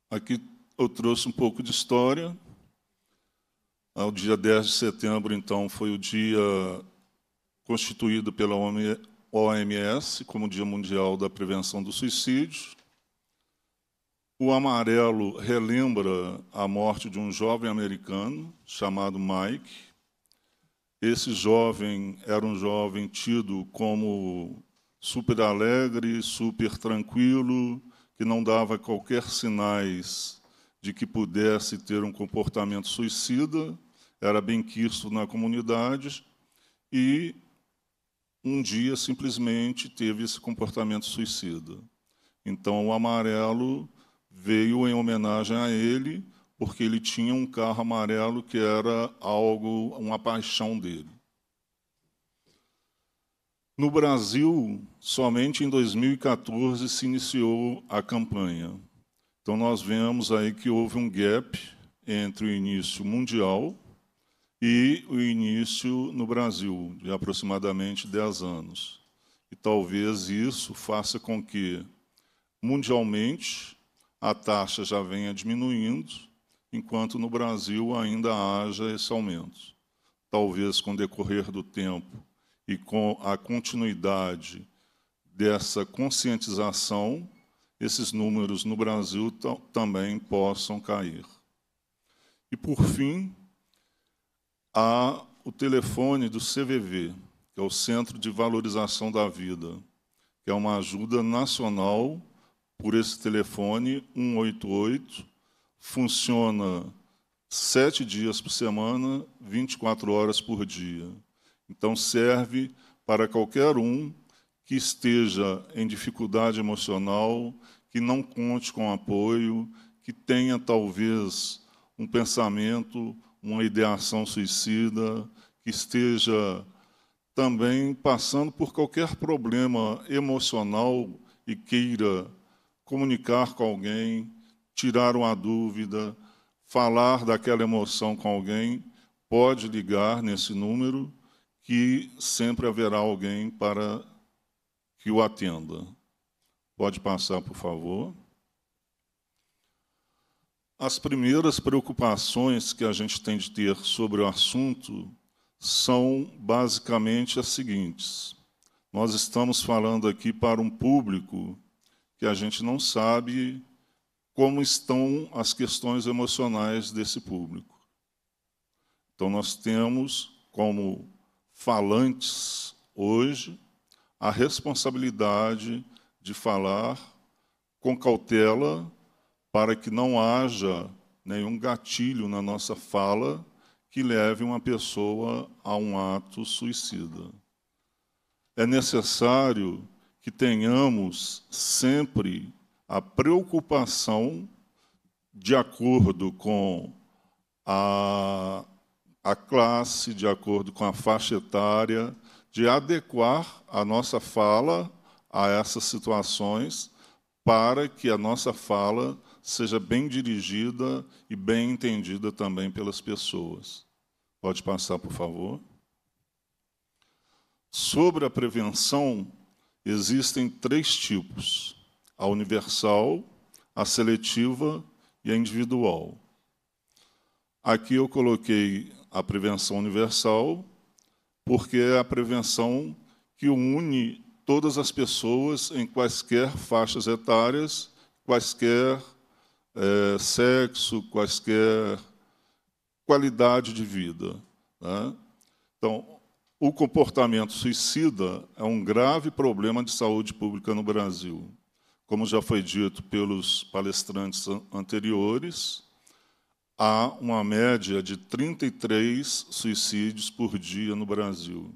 Aqui eu trouxe um pouco de história. O dia 10 de setembro, então, foi o dia constituído pela OMS como Dia Mundial da Prevenção do Suicídio. O amarelo relembra a morte de um jovem americano chamado Mike. Esse jovem era um jovem tido como super alegre, super tranquilo, que não dava qualquer sinais de que pudesse ter um comportamento suicida, era bem quisto na comunidade e um dia simplesmente teve esse comportamento suicida. Então o amarelo veio em homenagem a ele, porque ele tinha um carro amarelo que era algo, uma paixão dele. No Brasil, somente em 2014 se iniciou a campanha. Então nós vemos aí que houve um gap entre o início mundial e o início no Brasil, de aproximadamente 10 anos. E talvez isso faça com que, mundialmente, a taxa já venha diminuindo, enquanto no Brasil ainda haja esse aumento. Talvez com o decorrer do tempo e com a continuidade dessa conscientização, esses números no Brasil também possam cair. E, por fim, há o telefone do CVV, que é o Centro de Valorização da Vida, que é uma ajuda nacional por esse telefone 188, funciona sete dias por semana, 24 horas por dia. Então, serve para qualquer um que esteja em dificuldade emocional, que não conte com apoio, que tenha talvez um pensamento uma ideação suicida, que esteja também passando por qualquer problema emocional e queira comunicar com alguém, tirar uma dúvida, falar daquela emoção com alguém, pode ligar nesse número que sempre haverá alguém para que o atenda. Pode passar, por favor. As primeiras preocupações que a gente tem de ter sobre o assunto são basicamente as seguintes. Nós estamos falando aqui para um público que a gente não sabe como estão as questões emocionais desse público. Então, nós temos como falantes hoje a responsabilidade de falar com cautela para que não haja nenhum gatilho na nossa fala que leve uma pessoa a um ato suicida. É necessário que tenhamos sempre a preocupação, de acordo com a, a classe, de acordo com a faixa etária, de adequar a nossa fala a essas situações para que a nossa fala seja bem dirigida e bem entendida também pelas pessoas. Pode passar, por favor. Sobre a prevenção, existem três tipos: a universal, a seletiva e a individual. Aqui eu coloquei a prevenção universal, porque é a prevenção que une todas as pessoas em quaisquer faixas etárias, quaisquer é, sexo, quaisquer qualidade de vida. Né? Então, o comportamento suicida é um grave problema de saúde pública no Brasil. Como já foi dito pelos palestrantes anteriores, há uma média de 33 suicídios por dia no Brasil.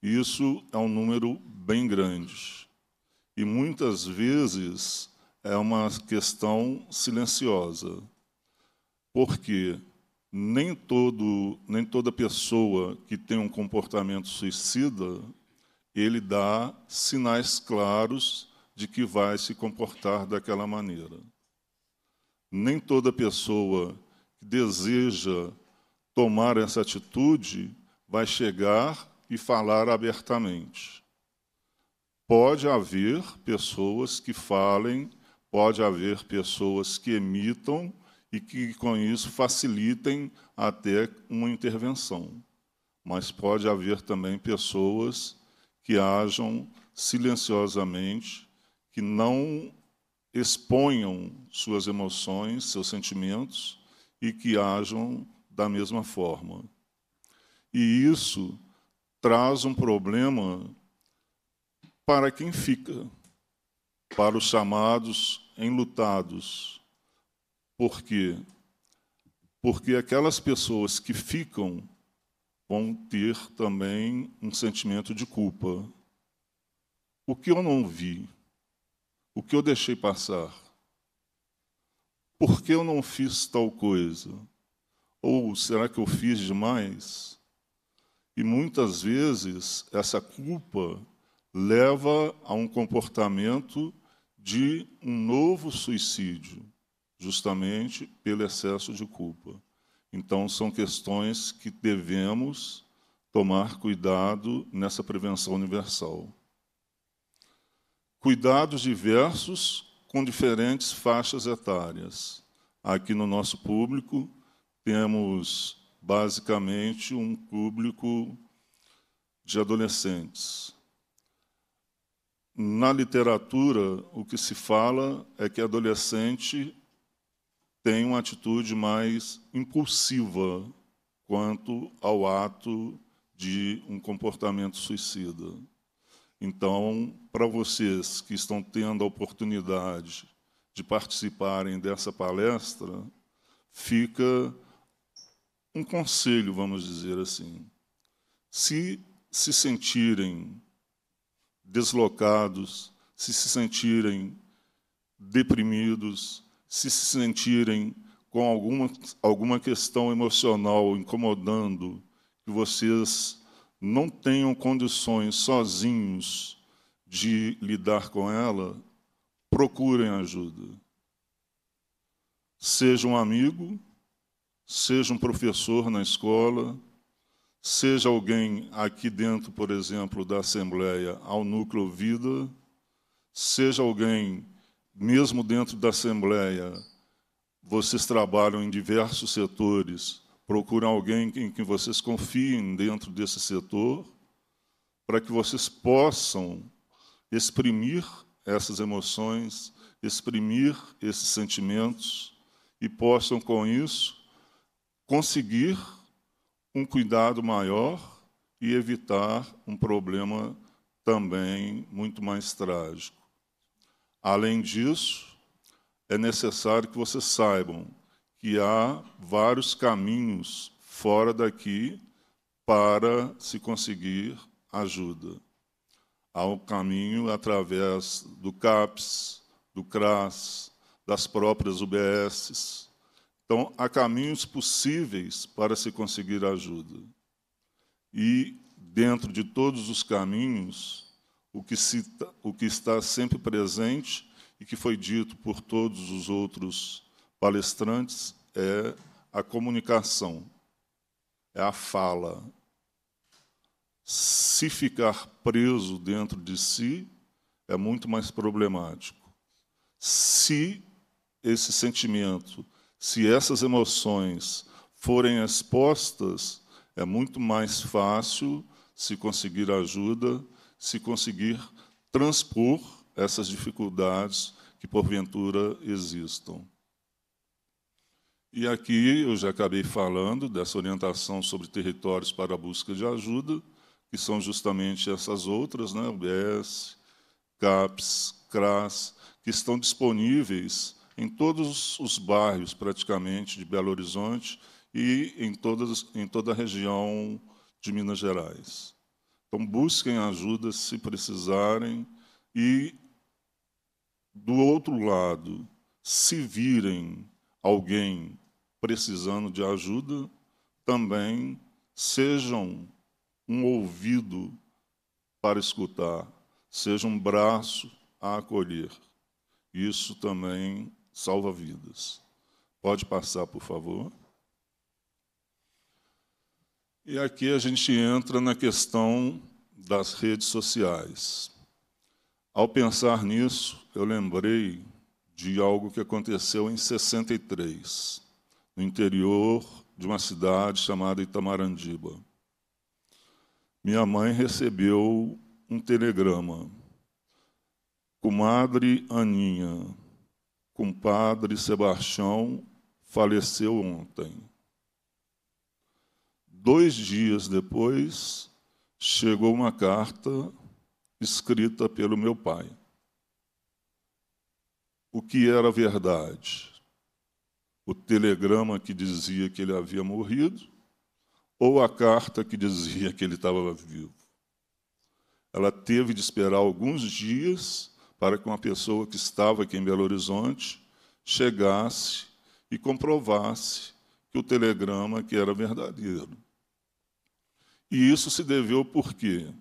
Isso é um número bem grande. E muitas vezes é uma questão silenciosa. Porque nem, todo, nem toda pessoa que tem um comportamento suicida, ele dá sinais claros de que vai se comportar daquela maneira. Nem toda pessoa que deseja tomar essa atitude vai chegar e falar abertamente. Pode haver pessoas que falem, pode haver pessoas que emitam e que, com isso, facilitem até uma intervenção. Mas pode haver também pessoas que ajam silenciosamente, que não exponham suas emoções, seus sentimentos e que ajam da mesma forma. E isso traz um problema para quem fica, para os chamados enlutados. Por quê? Porque aquelas pessoas que ficam vão ter também um sentimento de culpa. O que eu não vi? O que eu deixei passar? Por que eu não fiz tal coisa? Ou será que eu fiz demais? E muitas vezes essa culpa leva a um comportamento de um novo suicídio, justamente pelo excesso de culpa. Então, são questões que devemos tomar cuidado nessa prevenção universal cuidados diversos com diferentes faixas etárias. Aqui no nosso público, temos basicamente um público de adolescentes. Na literatura, o que se fala é que adolescente tem uma atitude mais impulsiva quanto ao ato de um comportamento suicida. Então, para vocês que estão tendo a oportunidade de participarem dessa palestra, fica um conselho, vamos dizer assim. Se se sentirem deslocados, se se sentirem deprimidos, se se sentirem com alguma, alguma questão emocional incomodando, que vocês não tenham condições sozinhos de lidar com ela, procurem ajuda. Seja um amigo, seja um professor na escola, seja alguém aqui dentro, por exemplo, da Assembleia, ao Núcleo Vida, seja alguém, mesmo dentro da Assembleia, vocês trabalham em diversos setores, Procuram alguém em quem vocês confiem dentro desse setor, para que vocês possam exprimir essas emoções, exprimir esses sentimentos e possam, com isso, conseguir um cuidado maior e evitar um problema também muito mais trágico. Além disso, é necessário que vocês saibam que há vários caminhos fora daqui para se conseguir ajuda. Há um caminho através do CAPS, do CRAS, das próprias UBSs. Então, há caminhos possíveis para se conseguir ajuda. E, dentro de todos os caminhos, o que, o que está sempre presente e que foi dito por todos os outros palestrantes é a comunicação, é a fala. Se ficar preso dentro de si, é muito mais problemático. Se esse sentimento, se essas emoções forem expostas, é muito mais fácil se conseguir ajuda, se conseguir transpor essas dificuldades que porventura existam. E aqui eu já acabei falando dessa orientação sobre territórios para a busca de ajuda, que são justamente essas outras, né, UBS, CAPS, CRAS, que estão disponíveis em todos os bairros, praticamente, de Belo Horizonte e em, todas, em toda a região de Minas Gerais. Então, busquem ajuda se precisarem e, do outro lado, se virem alguém precisando de ajuda, também sejam um ouvido para escutar, seja um braço a acolher. Isso também salva vidas. Pode passar, por favor. E aqui a gente entra na questão das redes sociais. Ao pensar nisso, eu lembrei de algo que aconteceu em 63, no interior de uma cidade chamada Itamarandiba. Minha mãe recebeu um telegrama. Comadre Aninha, compadre Sebastião faleceu ontem. Dois dias depois, chegou uma carta escrita pelo meu pai o que era verdade? O telegrama que dizia que ele havia morrido ou a carta que dizia que ele estava vivo? Ela teve de esperar alguns dias para que uma pessoa que estava aqui em Belo Horizonte chegasse e comprovasse que o telegrama que era verdadeiro. E isso se deveu porque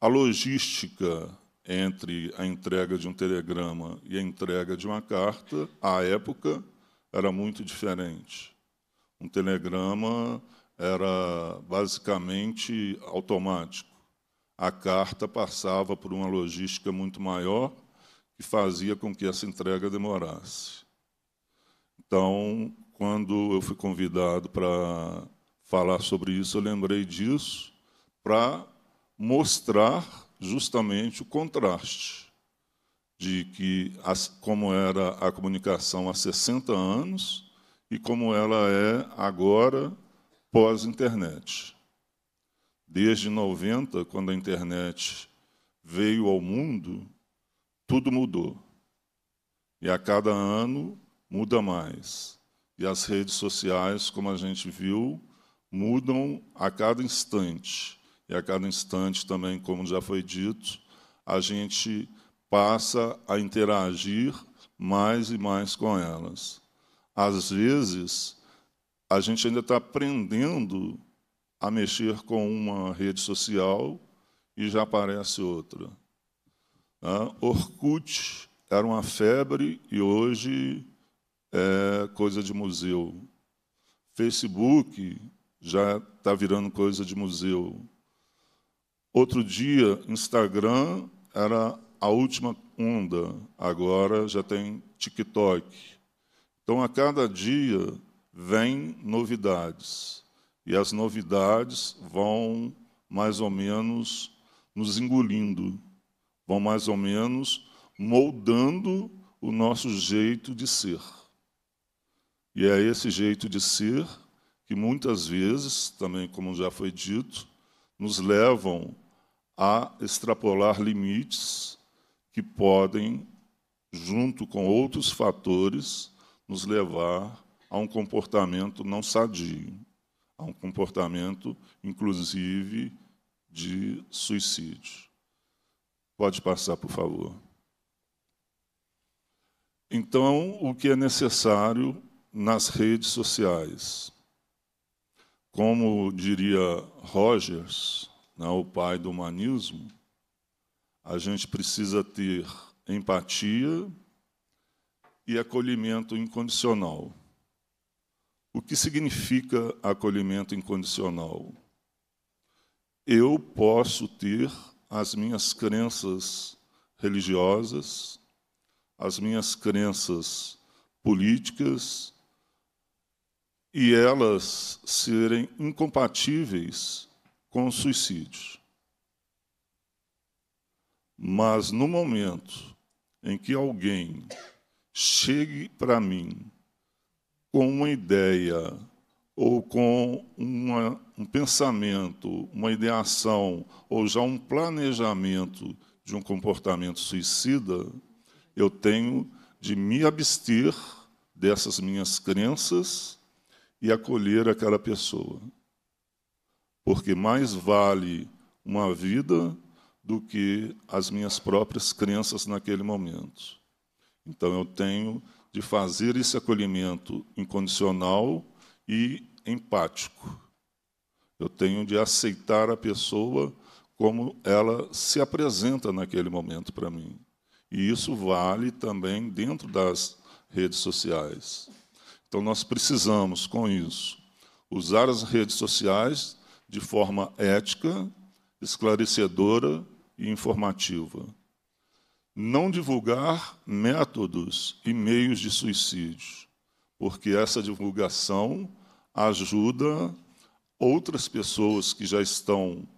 a logística entre a entrega de um telegrama e a entrega de uma carta, à época, era muito diferente. Um telegrama era basicamente automático. A carta passava por uma logística muito maior que fazia com que essa entrega demorasse. Então, quando eu fui convidado para falar sobre isso, eu lembrei disso para mostrar justamente o contraste de que como era a comunicação há 60 anos e como ela é agora pós-internet. Desde 90, quando a internet veio ao mundo, tudo mudou. E a cada ano muda mais. E as redes sociais, como a gente viu, mudam a cada instante e a cada instante também, como já foi dito, a gente passa a interagir mais e mais com elas. Às vezes, a gente ainda está aprendendo a mexer com uma rede social e já aparece outra. Né? Orkut era uma febre e hoje é coisa de museu. Facebook já está virando coisa de museu. Outro dia, Instagram era a última onda, agora já tem TikTok. Então, a cada dia vem novidades. E as novidades vão mais ou menos nos engolindo, vão mais ou menos moldando o nosso jeito de ser. E é esse jeito de ser que muitas vezes, também como já foi dito, nos levam a extrapolar limites que podem, junto com outros fatores, nos levar a um comportamento não sadio, a um comportamento, inclusive, de suicídio. Pode passar, por favor. Então, o que é necessário nas redes sociais? Como diria Rogers, né, o pai do humanismo, a gente precisa ter empatia e acolhimento incondicional. O que significa acolhimento incondicional? Eu posso ter as minhas crenças religiosas, as minhas crenças políticas, e elas serem incompatíveis com o suicídio. Mas no momento em que alguém chegue para mim com uma ideia ou com uma, um pensamento, uma ideação ou já um planejamento de um comportamento suicida, eu tenho de me abster dessas minhas crenças e acolher aquela pessoa. Porque mais vale uma vida do que as minhas próprias crenças naquele momento. Então eu tenho de fazer esse acolhimento incondicional e empático. Eu tenho de aceitar a pessoa como ela se apresenta naquele momento para mim. E isso vale também dentro das redes sociais. Então, nós precisamos, com isso, usar as redes sociais de forma ética, esclarecedora e informativa não divulgar métodos e meios de suicídio, porque essa divulgação ajuda outras pessoas que já estão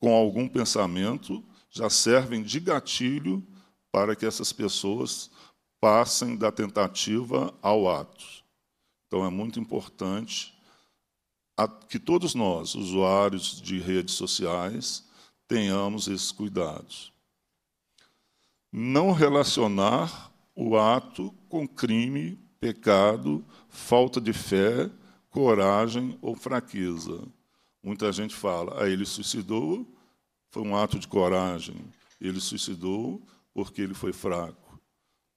com algum pensamento, já servem de gatilho para que essas pessoas passem da tentativa ao ato. Então é muito importante que todos nós, usuários de redes sociais, tenhamos esses cuidados não relacionar o ato com crime, pecado, falta de fé, coragem ou fraqueza. Muita gente fala, ah, ele suicidou, foi um ato de coragem. Ele suicidou porque ele foi fraco.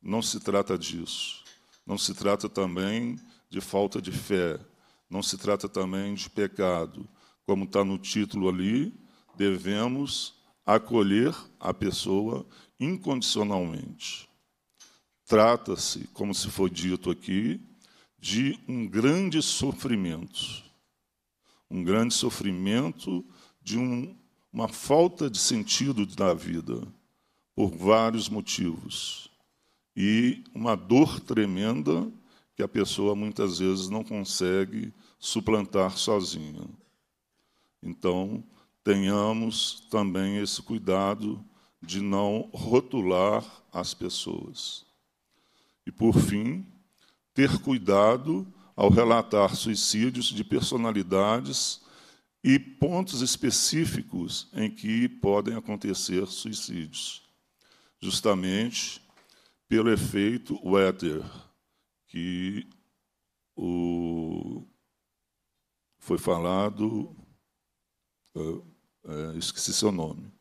Não se trata disso. Não se trata também de falta de fé. Não se trata também de pecado. Como está no título ali, devemos acolher a pessoa incondicionalmente. Trata-se, como se foi dito aqui, de um grande sofrimento. Um grande sofrimento de um, uma falta de sentido da vida, por vários motivos. E uma dor tremenda que a pessoa muitas vezes não consegue suplantar sozinha. Então, tenhamos também esse cuidado de não rotular as pessoas. E, por fim, ter cuidado ao relatar suicídios de personalidades e pontos específicos em que podem acontecer suicídios, justamente pelo efeito Weather, que o, foi falado, uh, uh, esqueci seu nome.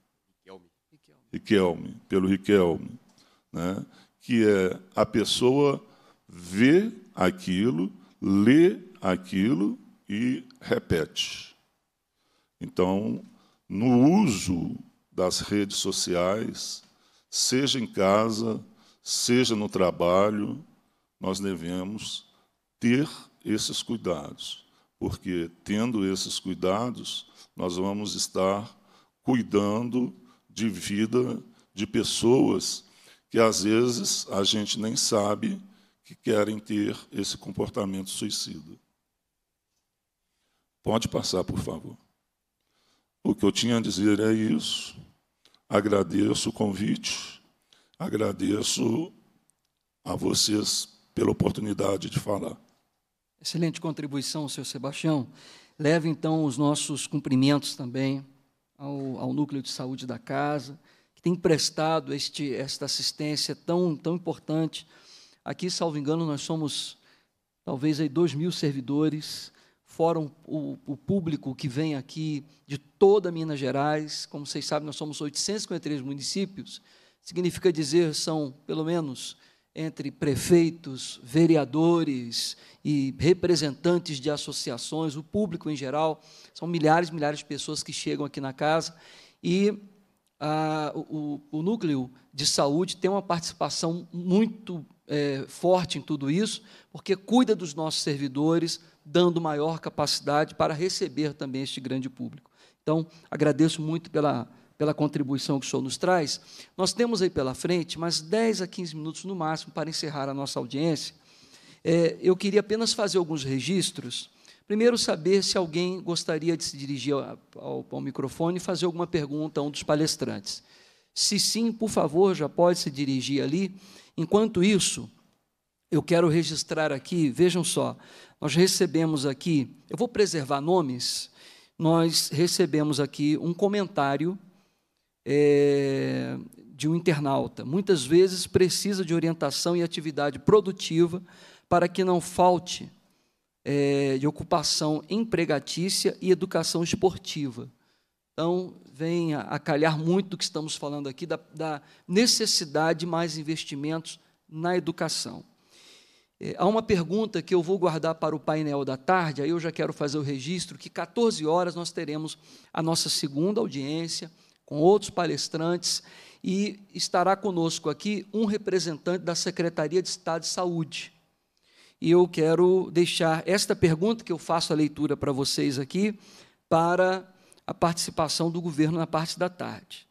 Riquelme, pelo Riquelme, né? que é a pessoa vê aquilo, lê aquilo e repete. Então, no uso das redes sociais, seja em casa, seja no trabalho, nós devemos ter esses cuidados, porque tendo esses cuidados, nós vamos estar cuidando de vida de pessoas que às vezes a gente nem sabe que querem ter esse comportamento suicida. Pode passar, por favor. O que eu tinha a dizer é isso. Agradeço o convite, Agradeço a vocês pela oportunidade de falar. Excelente contribuição, senhor Sebastião. Leve, então, os nossos cumprimentos também ao, ao núcleo de saúde da casa, que tem prestado este, esta assistência tão, tão importante. Aqui, salvo engano, nós somos talvez aí dois mil servidores, fora o, o, público que vem aqui de toda Minas Gerais. Como vocês sabem, nós somos 853 municípios. Significa dizer, são pelo menos entre prefeitos, vereadores e representantes de associações, o público em geral. São milhares e milhares de pessoas que chegam aqui na casa. E ah, o, o, núcleo de saúde tem uma participação muito é, forte em tudo isso, porque cuida dos nossos servidores, dando maior capacidade para receber também este grande público. Então, agradeço muito pela pela contribuição que o senhor nos traz. Nós temos aí pela frente mais 10 a 15 minutos no máximo para encerrar a nossa audiência. É, eu queria apenas fazer alguns registros. Primeiro, saber se alguém gostaria de se dirigir ao, ao, ao microfone e fazer alguma pergunta a um dos palestrantes. Se sim, por favor, já pode se dirigir ali. Enquanto isso, eu quero registrar aqui, vejam só, nós recebemos aqui, eu vou preservar nomes, nós recebemos aqui um comentário é, de um internauta. Muitas vezes precisa de orientação e atividade produtiva para que não falte é, de ocupação empregatícia e educação esportiva. Então, vem a, calhar muito do que estamos falando aqui, da, da necessidade de mais investimentos na educação. É, há uma pergunta que eu vou guardar para o painel da tarde, aí eu já quero fazer o registro, que 14 horas nós teremos a nossa segunda audiência, com outros palestrantes, e estará conosco aqui um representante da Secretaria de Estado de Saúde. E eu quero deixar esta pergunta, que eu faço a leitura para vocês aqui, para a participação do governo na parte da tarde.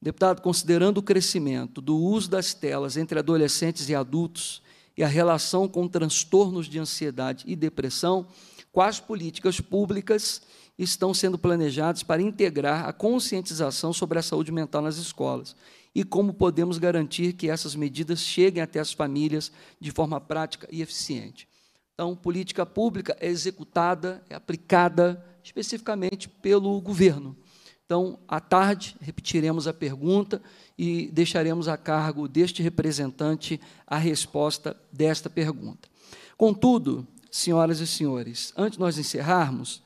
Deputado, considerando o crescimento do uso das telas entre adolescentes e adultos e a relação com transtornos de ansiedade e depressão, quais políticas públicas estão sendo planejados para integrar a conscientização sobre a saúde mental nas escolas e como podemos garantir que essas medidas cheguem até as famílias de forma prática e eficiente. Então, política pública é executada, é aplicada especificamente pelo governo. Então, à tarde, repetiremos a pergunta e deixaremos a cargo deste representante a resposta desta pergunta. Contudo, senhoras e senhores, antes de nós encerrarmos,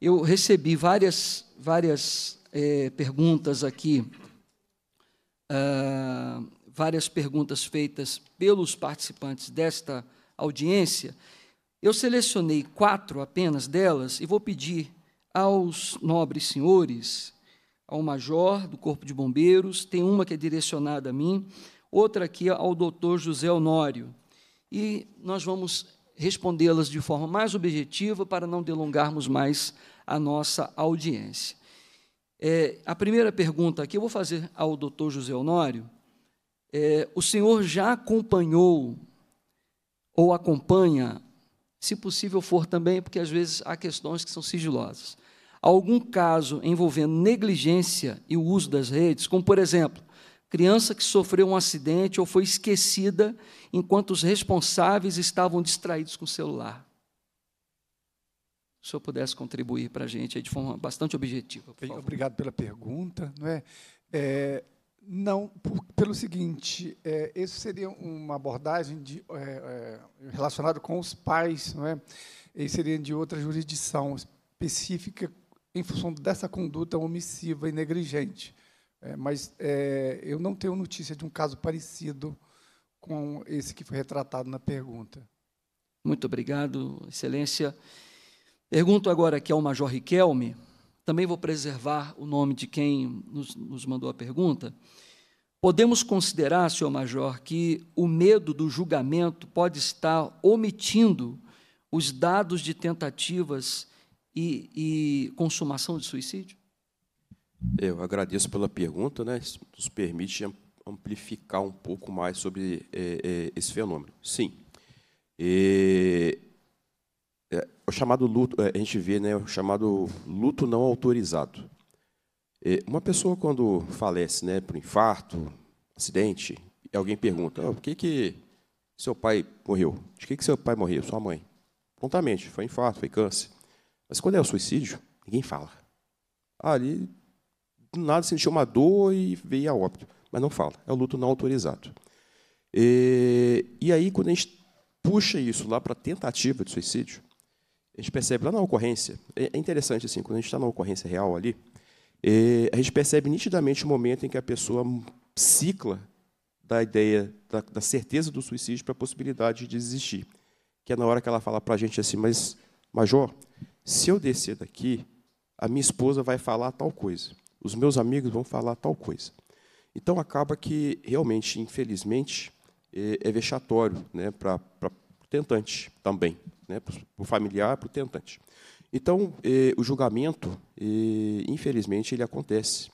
eu recebi várias, várias é, perguntas aqui, uh, várias perguntas feitas pelos participantes desta audiência. Eu selecionei quatro apenas delas e vou pedir aos nobres senhores, ao major do Corpo de Bombeiros, tem uma que é direcionada a mim, outra aqui ao doutor José Honório. E nós vamos respondê-las de forma mais objetiva para não delongarmos mais a nossa audiência. É, a primeira pergunta aqui eu vou fazer ao doutor José Honório. É, o senhor já acompanhou ou acompanha, se possível for também, porque às vezes há questões que são sigilosas, algum caso envolvendo negligência e o uso das redes, como, por exemplo, criança que sofreu um acidente ou foi esquecida enquanto os responsáveis estavam distraídos com o celular o senhor pudesse contribuir para a gente de forma bastante objetiva. Obrigado pela pergunta. Não é? é não, por, pelo seguinte, é, isso seria uma abordagem de, é, é, relacionada com os pais, não é? E seria de outra jurisdição específica em função dessa conduta omissiva e negligente. É, mas é, eu não tenho notícia de um caso parecido com esse que foi retratado na pergunta. Muito obrigado, Excelência. Pergunto agora aqui ao Major Riquelme, também vou preservar o nome de quem nos, nos mandou a pergunta. Podemos considerar, senhor Major, que o medo do julgamento pode estar omitindo os dados de tentativas e, e consumação de suicídio? Eu agradeço pela pergunta, né? Isso nos permite amplificar um pouco mais sobre é, é, esse fenômeno. Sim. É, o chamado luto, é, a gente vê né, o chamado luto não autorizado. Uma pessoa, quando falece né, por infarto, acidente, alguém pergunta, oh, por que, que seu pai morreu? De que, que seu pai morreu? Sua mãe? Prontamente, foi infarto, foi câncer. Mas quando é o suicídio, ninguém fala. Ah, ali, nada sentiu uma dor e veio a óbito. Mas não fala, é o luto não autorizado. E, e aí, quando a gente puxa isso lá para tentativa de suicídio, a gente percebe lá na ocorrência, é, é interessante assim, quando a gente está na ocorrência real ali, é, a gente percebe nitidamente o momento em que a pessoa cicla da ideia, da, da certeza do suicídio para a possibilidade de desistir. Que é na hora que ela fala para a gente assim, mas, Major, se eu descer daqui, a minha esposa vai falar tal coisa, os meus amigos vão falar tal coisa. Então, acaba que, realmente, infelizmente, é, é vexatório né, para o tentante também, né, para o familiar, para o tentante. Então, eh, o julgamento, eh, infelizmente, ele acontece.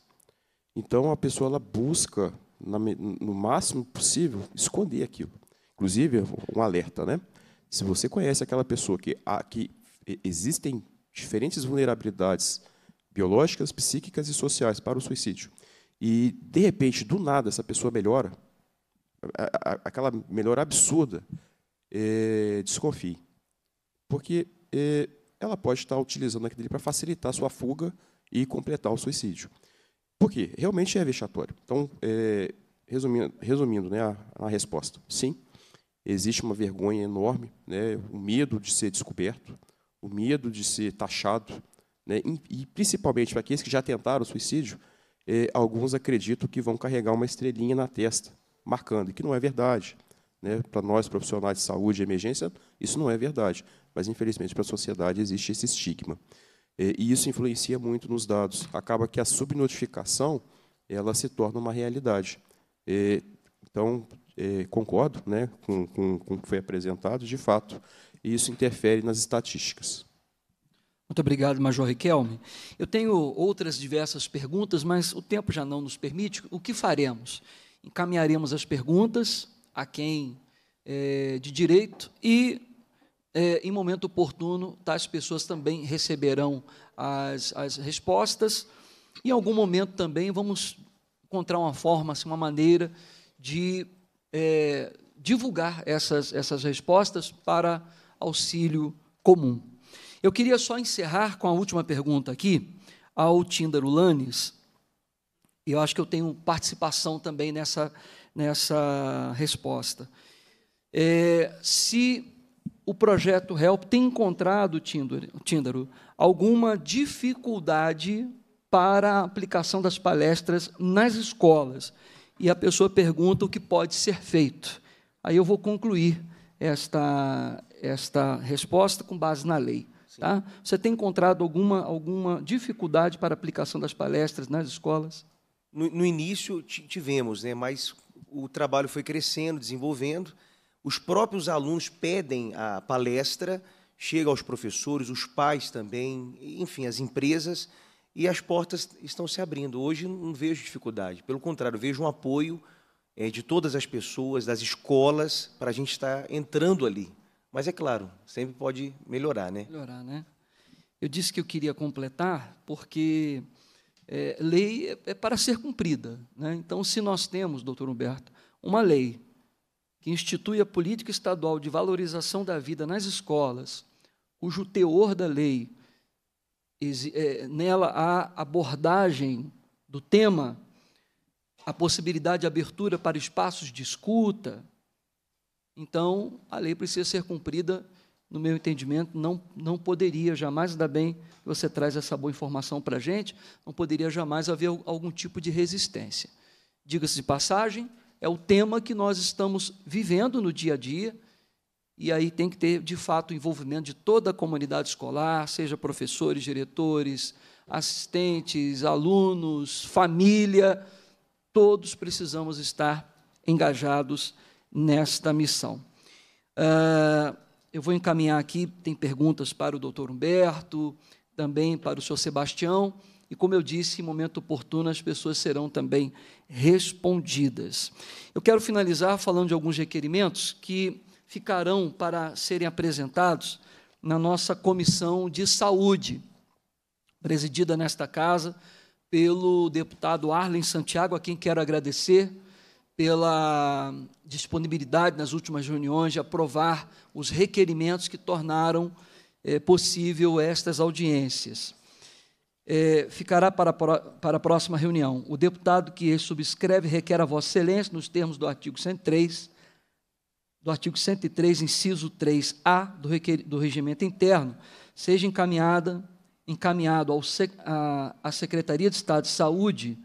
Então, a pessoa ela busca na, no máximo possível, esconder aquilo. Inclusive, um alerta, né? Se você conhece aquela pessoa que, a, que existem diferentes vulnerabilidades biológicas, psíquicas e sociais para o suicídio, e, de repente, do nada, essa pessoa melhora, aquela melhora absurda, é, desconfie. Porque é, ela pode estar utilizando aquilo para facilitar a sua fuga e completar o suicídio. Por quê? Realmente é vexatório. Então, é, resumindo, resumindo né, a, a, resposta, sim, existe uma vergonha enorme, né, o medo de ser descoberto, o medo de ser taxado, né, e, principalmente para aqueles que já tentaram o suicídio, é, alguns acreditam que vão carregar uma estrelinha na testa, marcando, que não é verdade. Né? Para nós, profissionais de saúde e emergência, isso não é verdade. Mas, infelizmente, para a sociedade existe esse estigma. É, e isso influencia muito nos dados. Acaba que a subnotificação ela se torna uma realidade. É, então, concordo né, com, com o que foi apresentado, de fato, e isso interfere nas estatísticas. Muito obrigado, Major Riquelme. Eu tenho outras diversas perguntas, mas o tempo já não nos permite. O que faremos? Encaminharemos as perguntas a quem é, de direito e é, em momento oportuno, tais pessoas também receberão as, as respostas. Em algum momento também vamos encontrar uma forma, assim, uma maneira de é, divulgar essas, essas respostas para auxílio comum. Eu queria só encerrar com a última pergunta aqui, ao Tíndaro Lanes. E eu acho que eu tenho participação também nessa, nessa resposta. É, se o projeto HELP tem encontrado, Tíndaro, alguma dificuldade para a aplicação das palestras nas escolas. E a pessoa pergunta o que pode ser feito. Aí eu vou concluir esta, esta resposta com base na lei. Tá? Você tem encontrado alguma, alguma dificuldade para a aplicação das palestras nas escolas? No, no início tivemos, né, mas o trabalho foi crescendo, desenvolvendo. Os próprios alunos pedem a palestra, chega aos professores, os pais também, enfim, as empresas, e as portas estão se abrindo. Hoje não vejo dificuldade, pelo contrário, vejo um apoio é, de todas as pessoas, das escolas, para a gente estar entrando ali. Mas é claro, sempre pode melhorar, né? Melhorar, né? Eu disse que eu queria completar porque é, lei é, é para ser cumprida. Né? Então, se nós temos, doutor Humberto, uma lei que institui a política estadual de valorização da vida nas escolas, cujo teor da lei, é, nela há abordagem do tema, a possibilidade de abertura para espaços de escuta, então a lei precisa ser cumprida, no meu entendimento, não, não poderia jamais, ainda bem que você traz essa boa informação para a gente, não poderia jamais haver algum tipo de resistência. Diga-se de passagem, é o tema que nós estamos vivendo no dia a dia, e aí tem que ter, de fato, o envolvimento de toda a comunidade escolar, seja professores, diretores, assistentes, alunos, família, todos precisamos estar engajados nesta missão. Uh, eu vou encaminhar aqui, tem perguntas para o doutor Humberto, também para o senhor Sebastião, e como eu disse, em momento oportuno as pessoas serão também respondidas. Eu quero finalizar falando de alguns requerimentos que ficarão para serem apresentados na nossa comissão de saúde, presidida nesta casa pelo deputado Arlen Santiago, a quem quero agradecer pela disponibilidade nas últimas reuniões de aprovar os requerimentos que tornaram é, possível estas audiências. É, ficará para, para a próxima reunião. O deputado que subscreve requer a Vossa Excelência, nos termos do artigo 103, do artigo 103, inciso 3A do, do regimento interno, seja encaminhada, encaminhado ao, a, à Secretaria de Estado de Saúde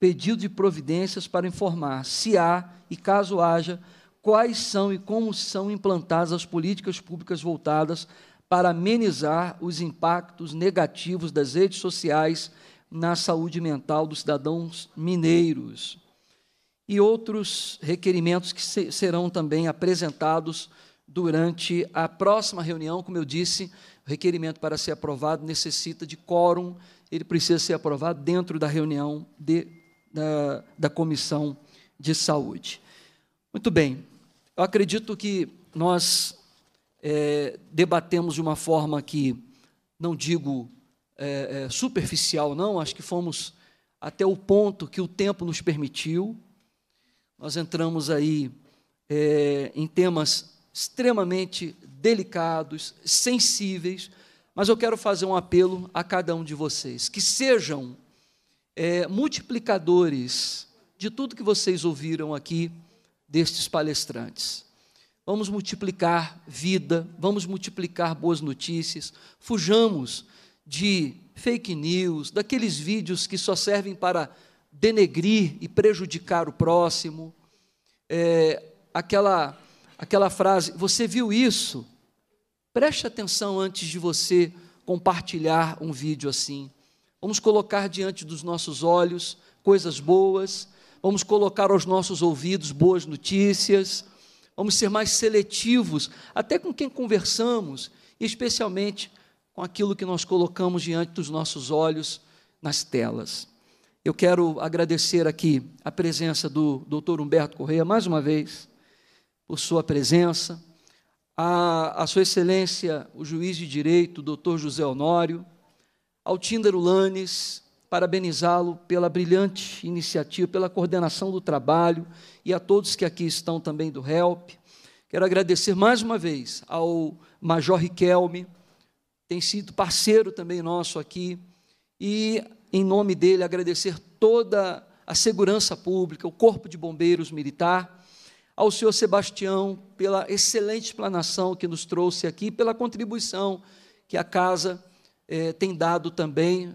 pedido de providências para informar se há e caso haja quais são e como são implantadas as políticas públicas voltadas para amenizar os impactos negativos das redes sociais na saúde mental dos cidadãos mineiros. E outros requerimentos que serão também apresentados durante a próxima reunião, como eu disse, o requerimento para ser aprovado necessita de quórum, ele precisa ser aprovado dentro da reunião de da, da Comissão de Saúde. Muito bem, eu acredito que nós é, debatemos de uma forma que, não digo é, é, superficial, não, acho que fomos até o ponto que o tempo nos permitiu. Nós entramos aí é, em temas extremamente delicados, sensíveis, mas eu quero fazer um apelo a cada um de vocês, que sejam é, multiplicadores de tudo que vocês ouviram aqui destes palestrantes. Vamos multiplicar vida, vamos multiplicar boas notícias, fujamos de fake news, daqueles vídeos que só servem para denegrir e prejudicar o próximo. É, aquela, aquela frase, você viu isso? Preste atenção antes de você compartilhar um vídeo assim. Vamos colocar diante dos nossos olhos coisas boas, vamos colocar aos nossos ouvidos boas notícias, vamos ser mais seletivos, até com quem conversamos, e especialmente com aquilo que nós colocamos diante dos nossos olhos nas telas. Eu quero agradecer aqui a presença do Dr. Humberto Correia mais uma vez, por sua presença, a, a Sua Excelência, o juiz de direito, Dr. José Honório, ao Tíndaro Lanes, parabenizá-lo pela brilhante iniciativa, pela coordenação do trabalho e a todos que aqui estão também do HELP. Quero agradecer mais uma vez ao Major Riquelme, tem sido parceiro também nosso aqui, e em nome dele agradecer toda a segurança pública, o Corpo de Bombeiros Militar, ao senhor Sebastião pela excelente explanação que nos trouxe aqui, pela contribuição que a casa é, tem dado também,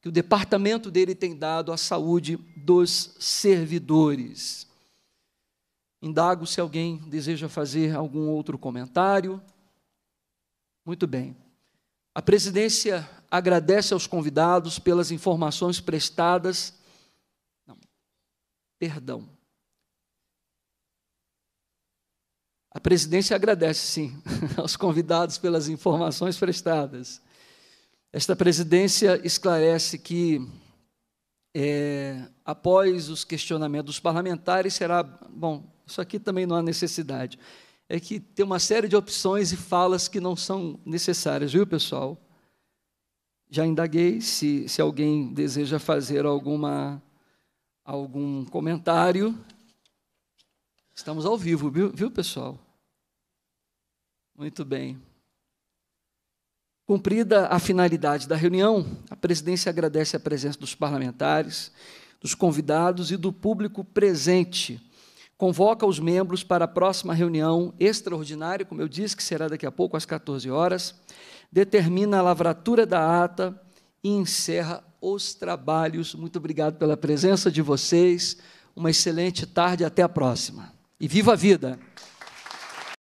que o departamento dele tem dado à saúde dos servidores. Indago se alguém deseja fazer algum outro comentário. Muito bem. A presidência agradece aos convidados pelas informações prestadas. Não, perdão. A presidência agradece, sim, [laughs] aos convidados pelas informações prestadas. Esta presidência esclarece que, é, após os questionamentos parlamentares, será. Bom, isso aqui também não há necessidade. É que tem uma série de opções e falas que não são necessárias, viu, pessoal? Já indaguei se, se alguém deseja fazer alguma, algum comentário. Estamos ao vivo, viu, viu pessoal? Muito bem. Cumprida a finalidade da reunião, a presidência agradece a presença dos parlamentares, dos convidados e do público presente. Convoca os membros para a próxima reunião extraordinária, como eu disse, que será daqui a pouco, às 14 horas. Determina a lavratura da ata e encerra os trabalhos. Muito obrigado pela presença de vocês. Uma excelente tarde. Até a próxima. E viva a vida!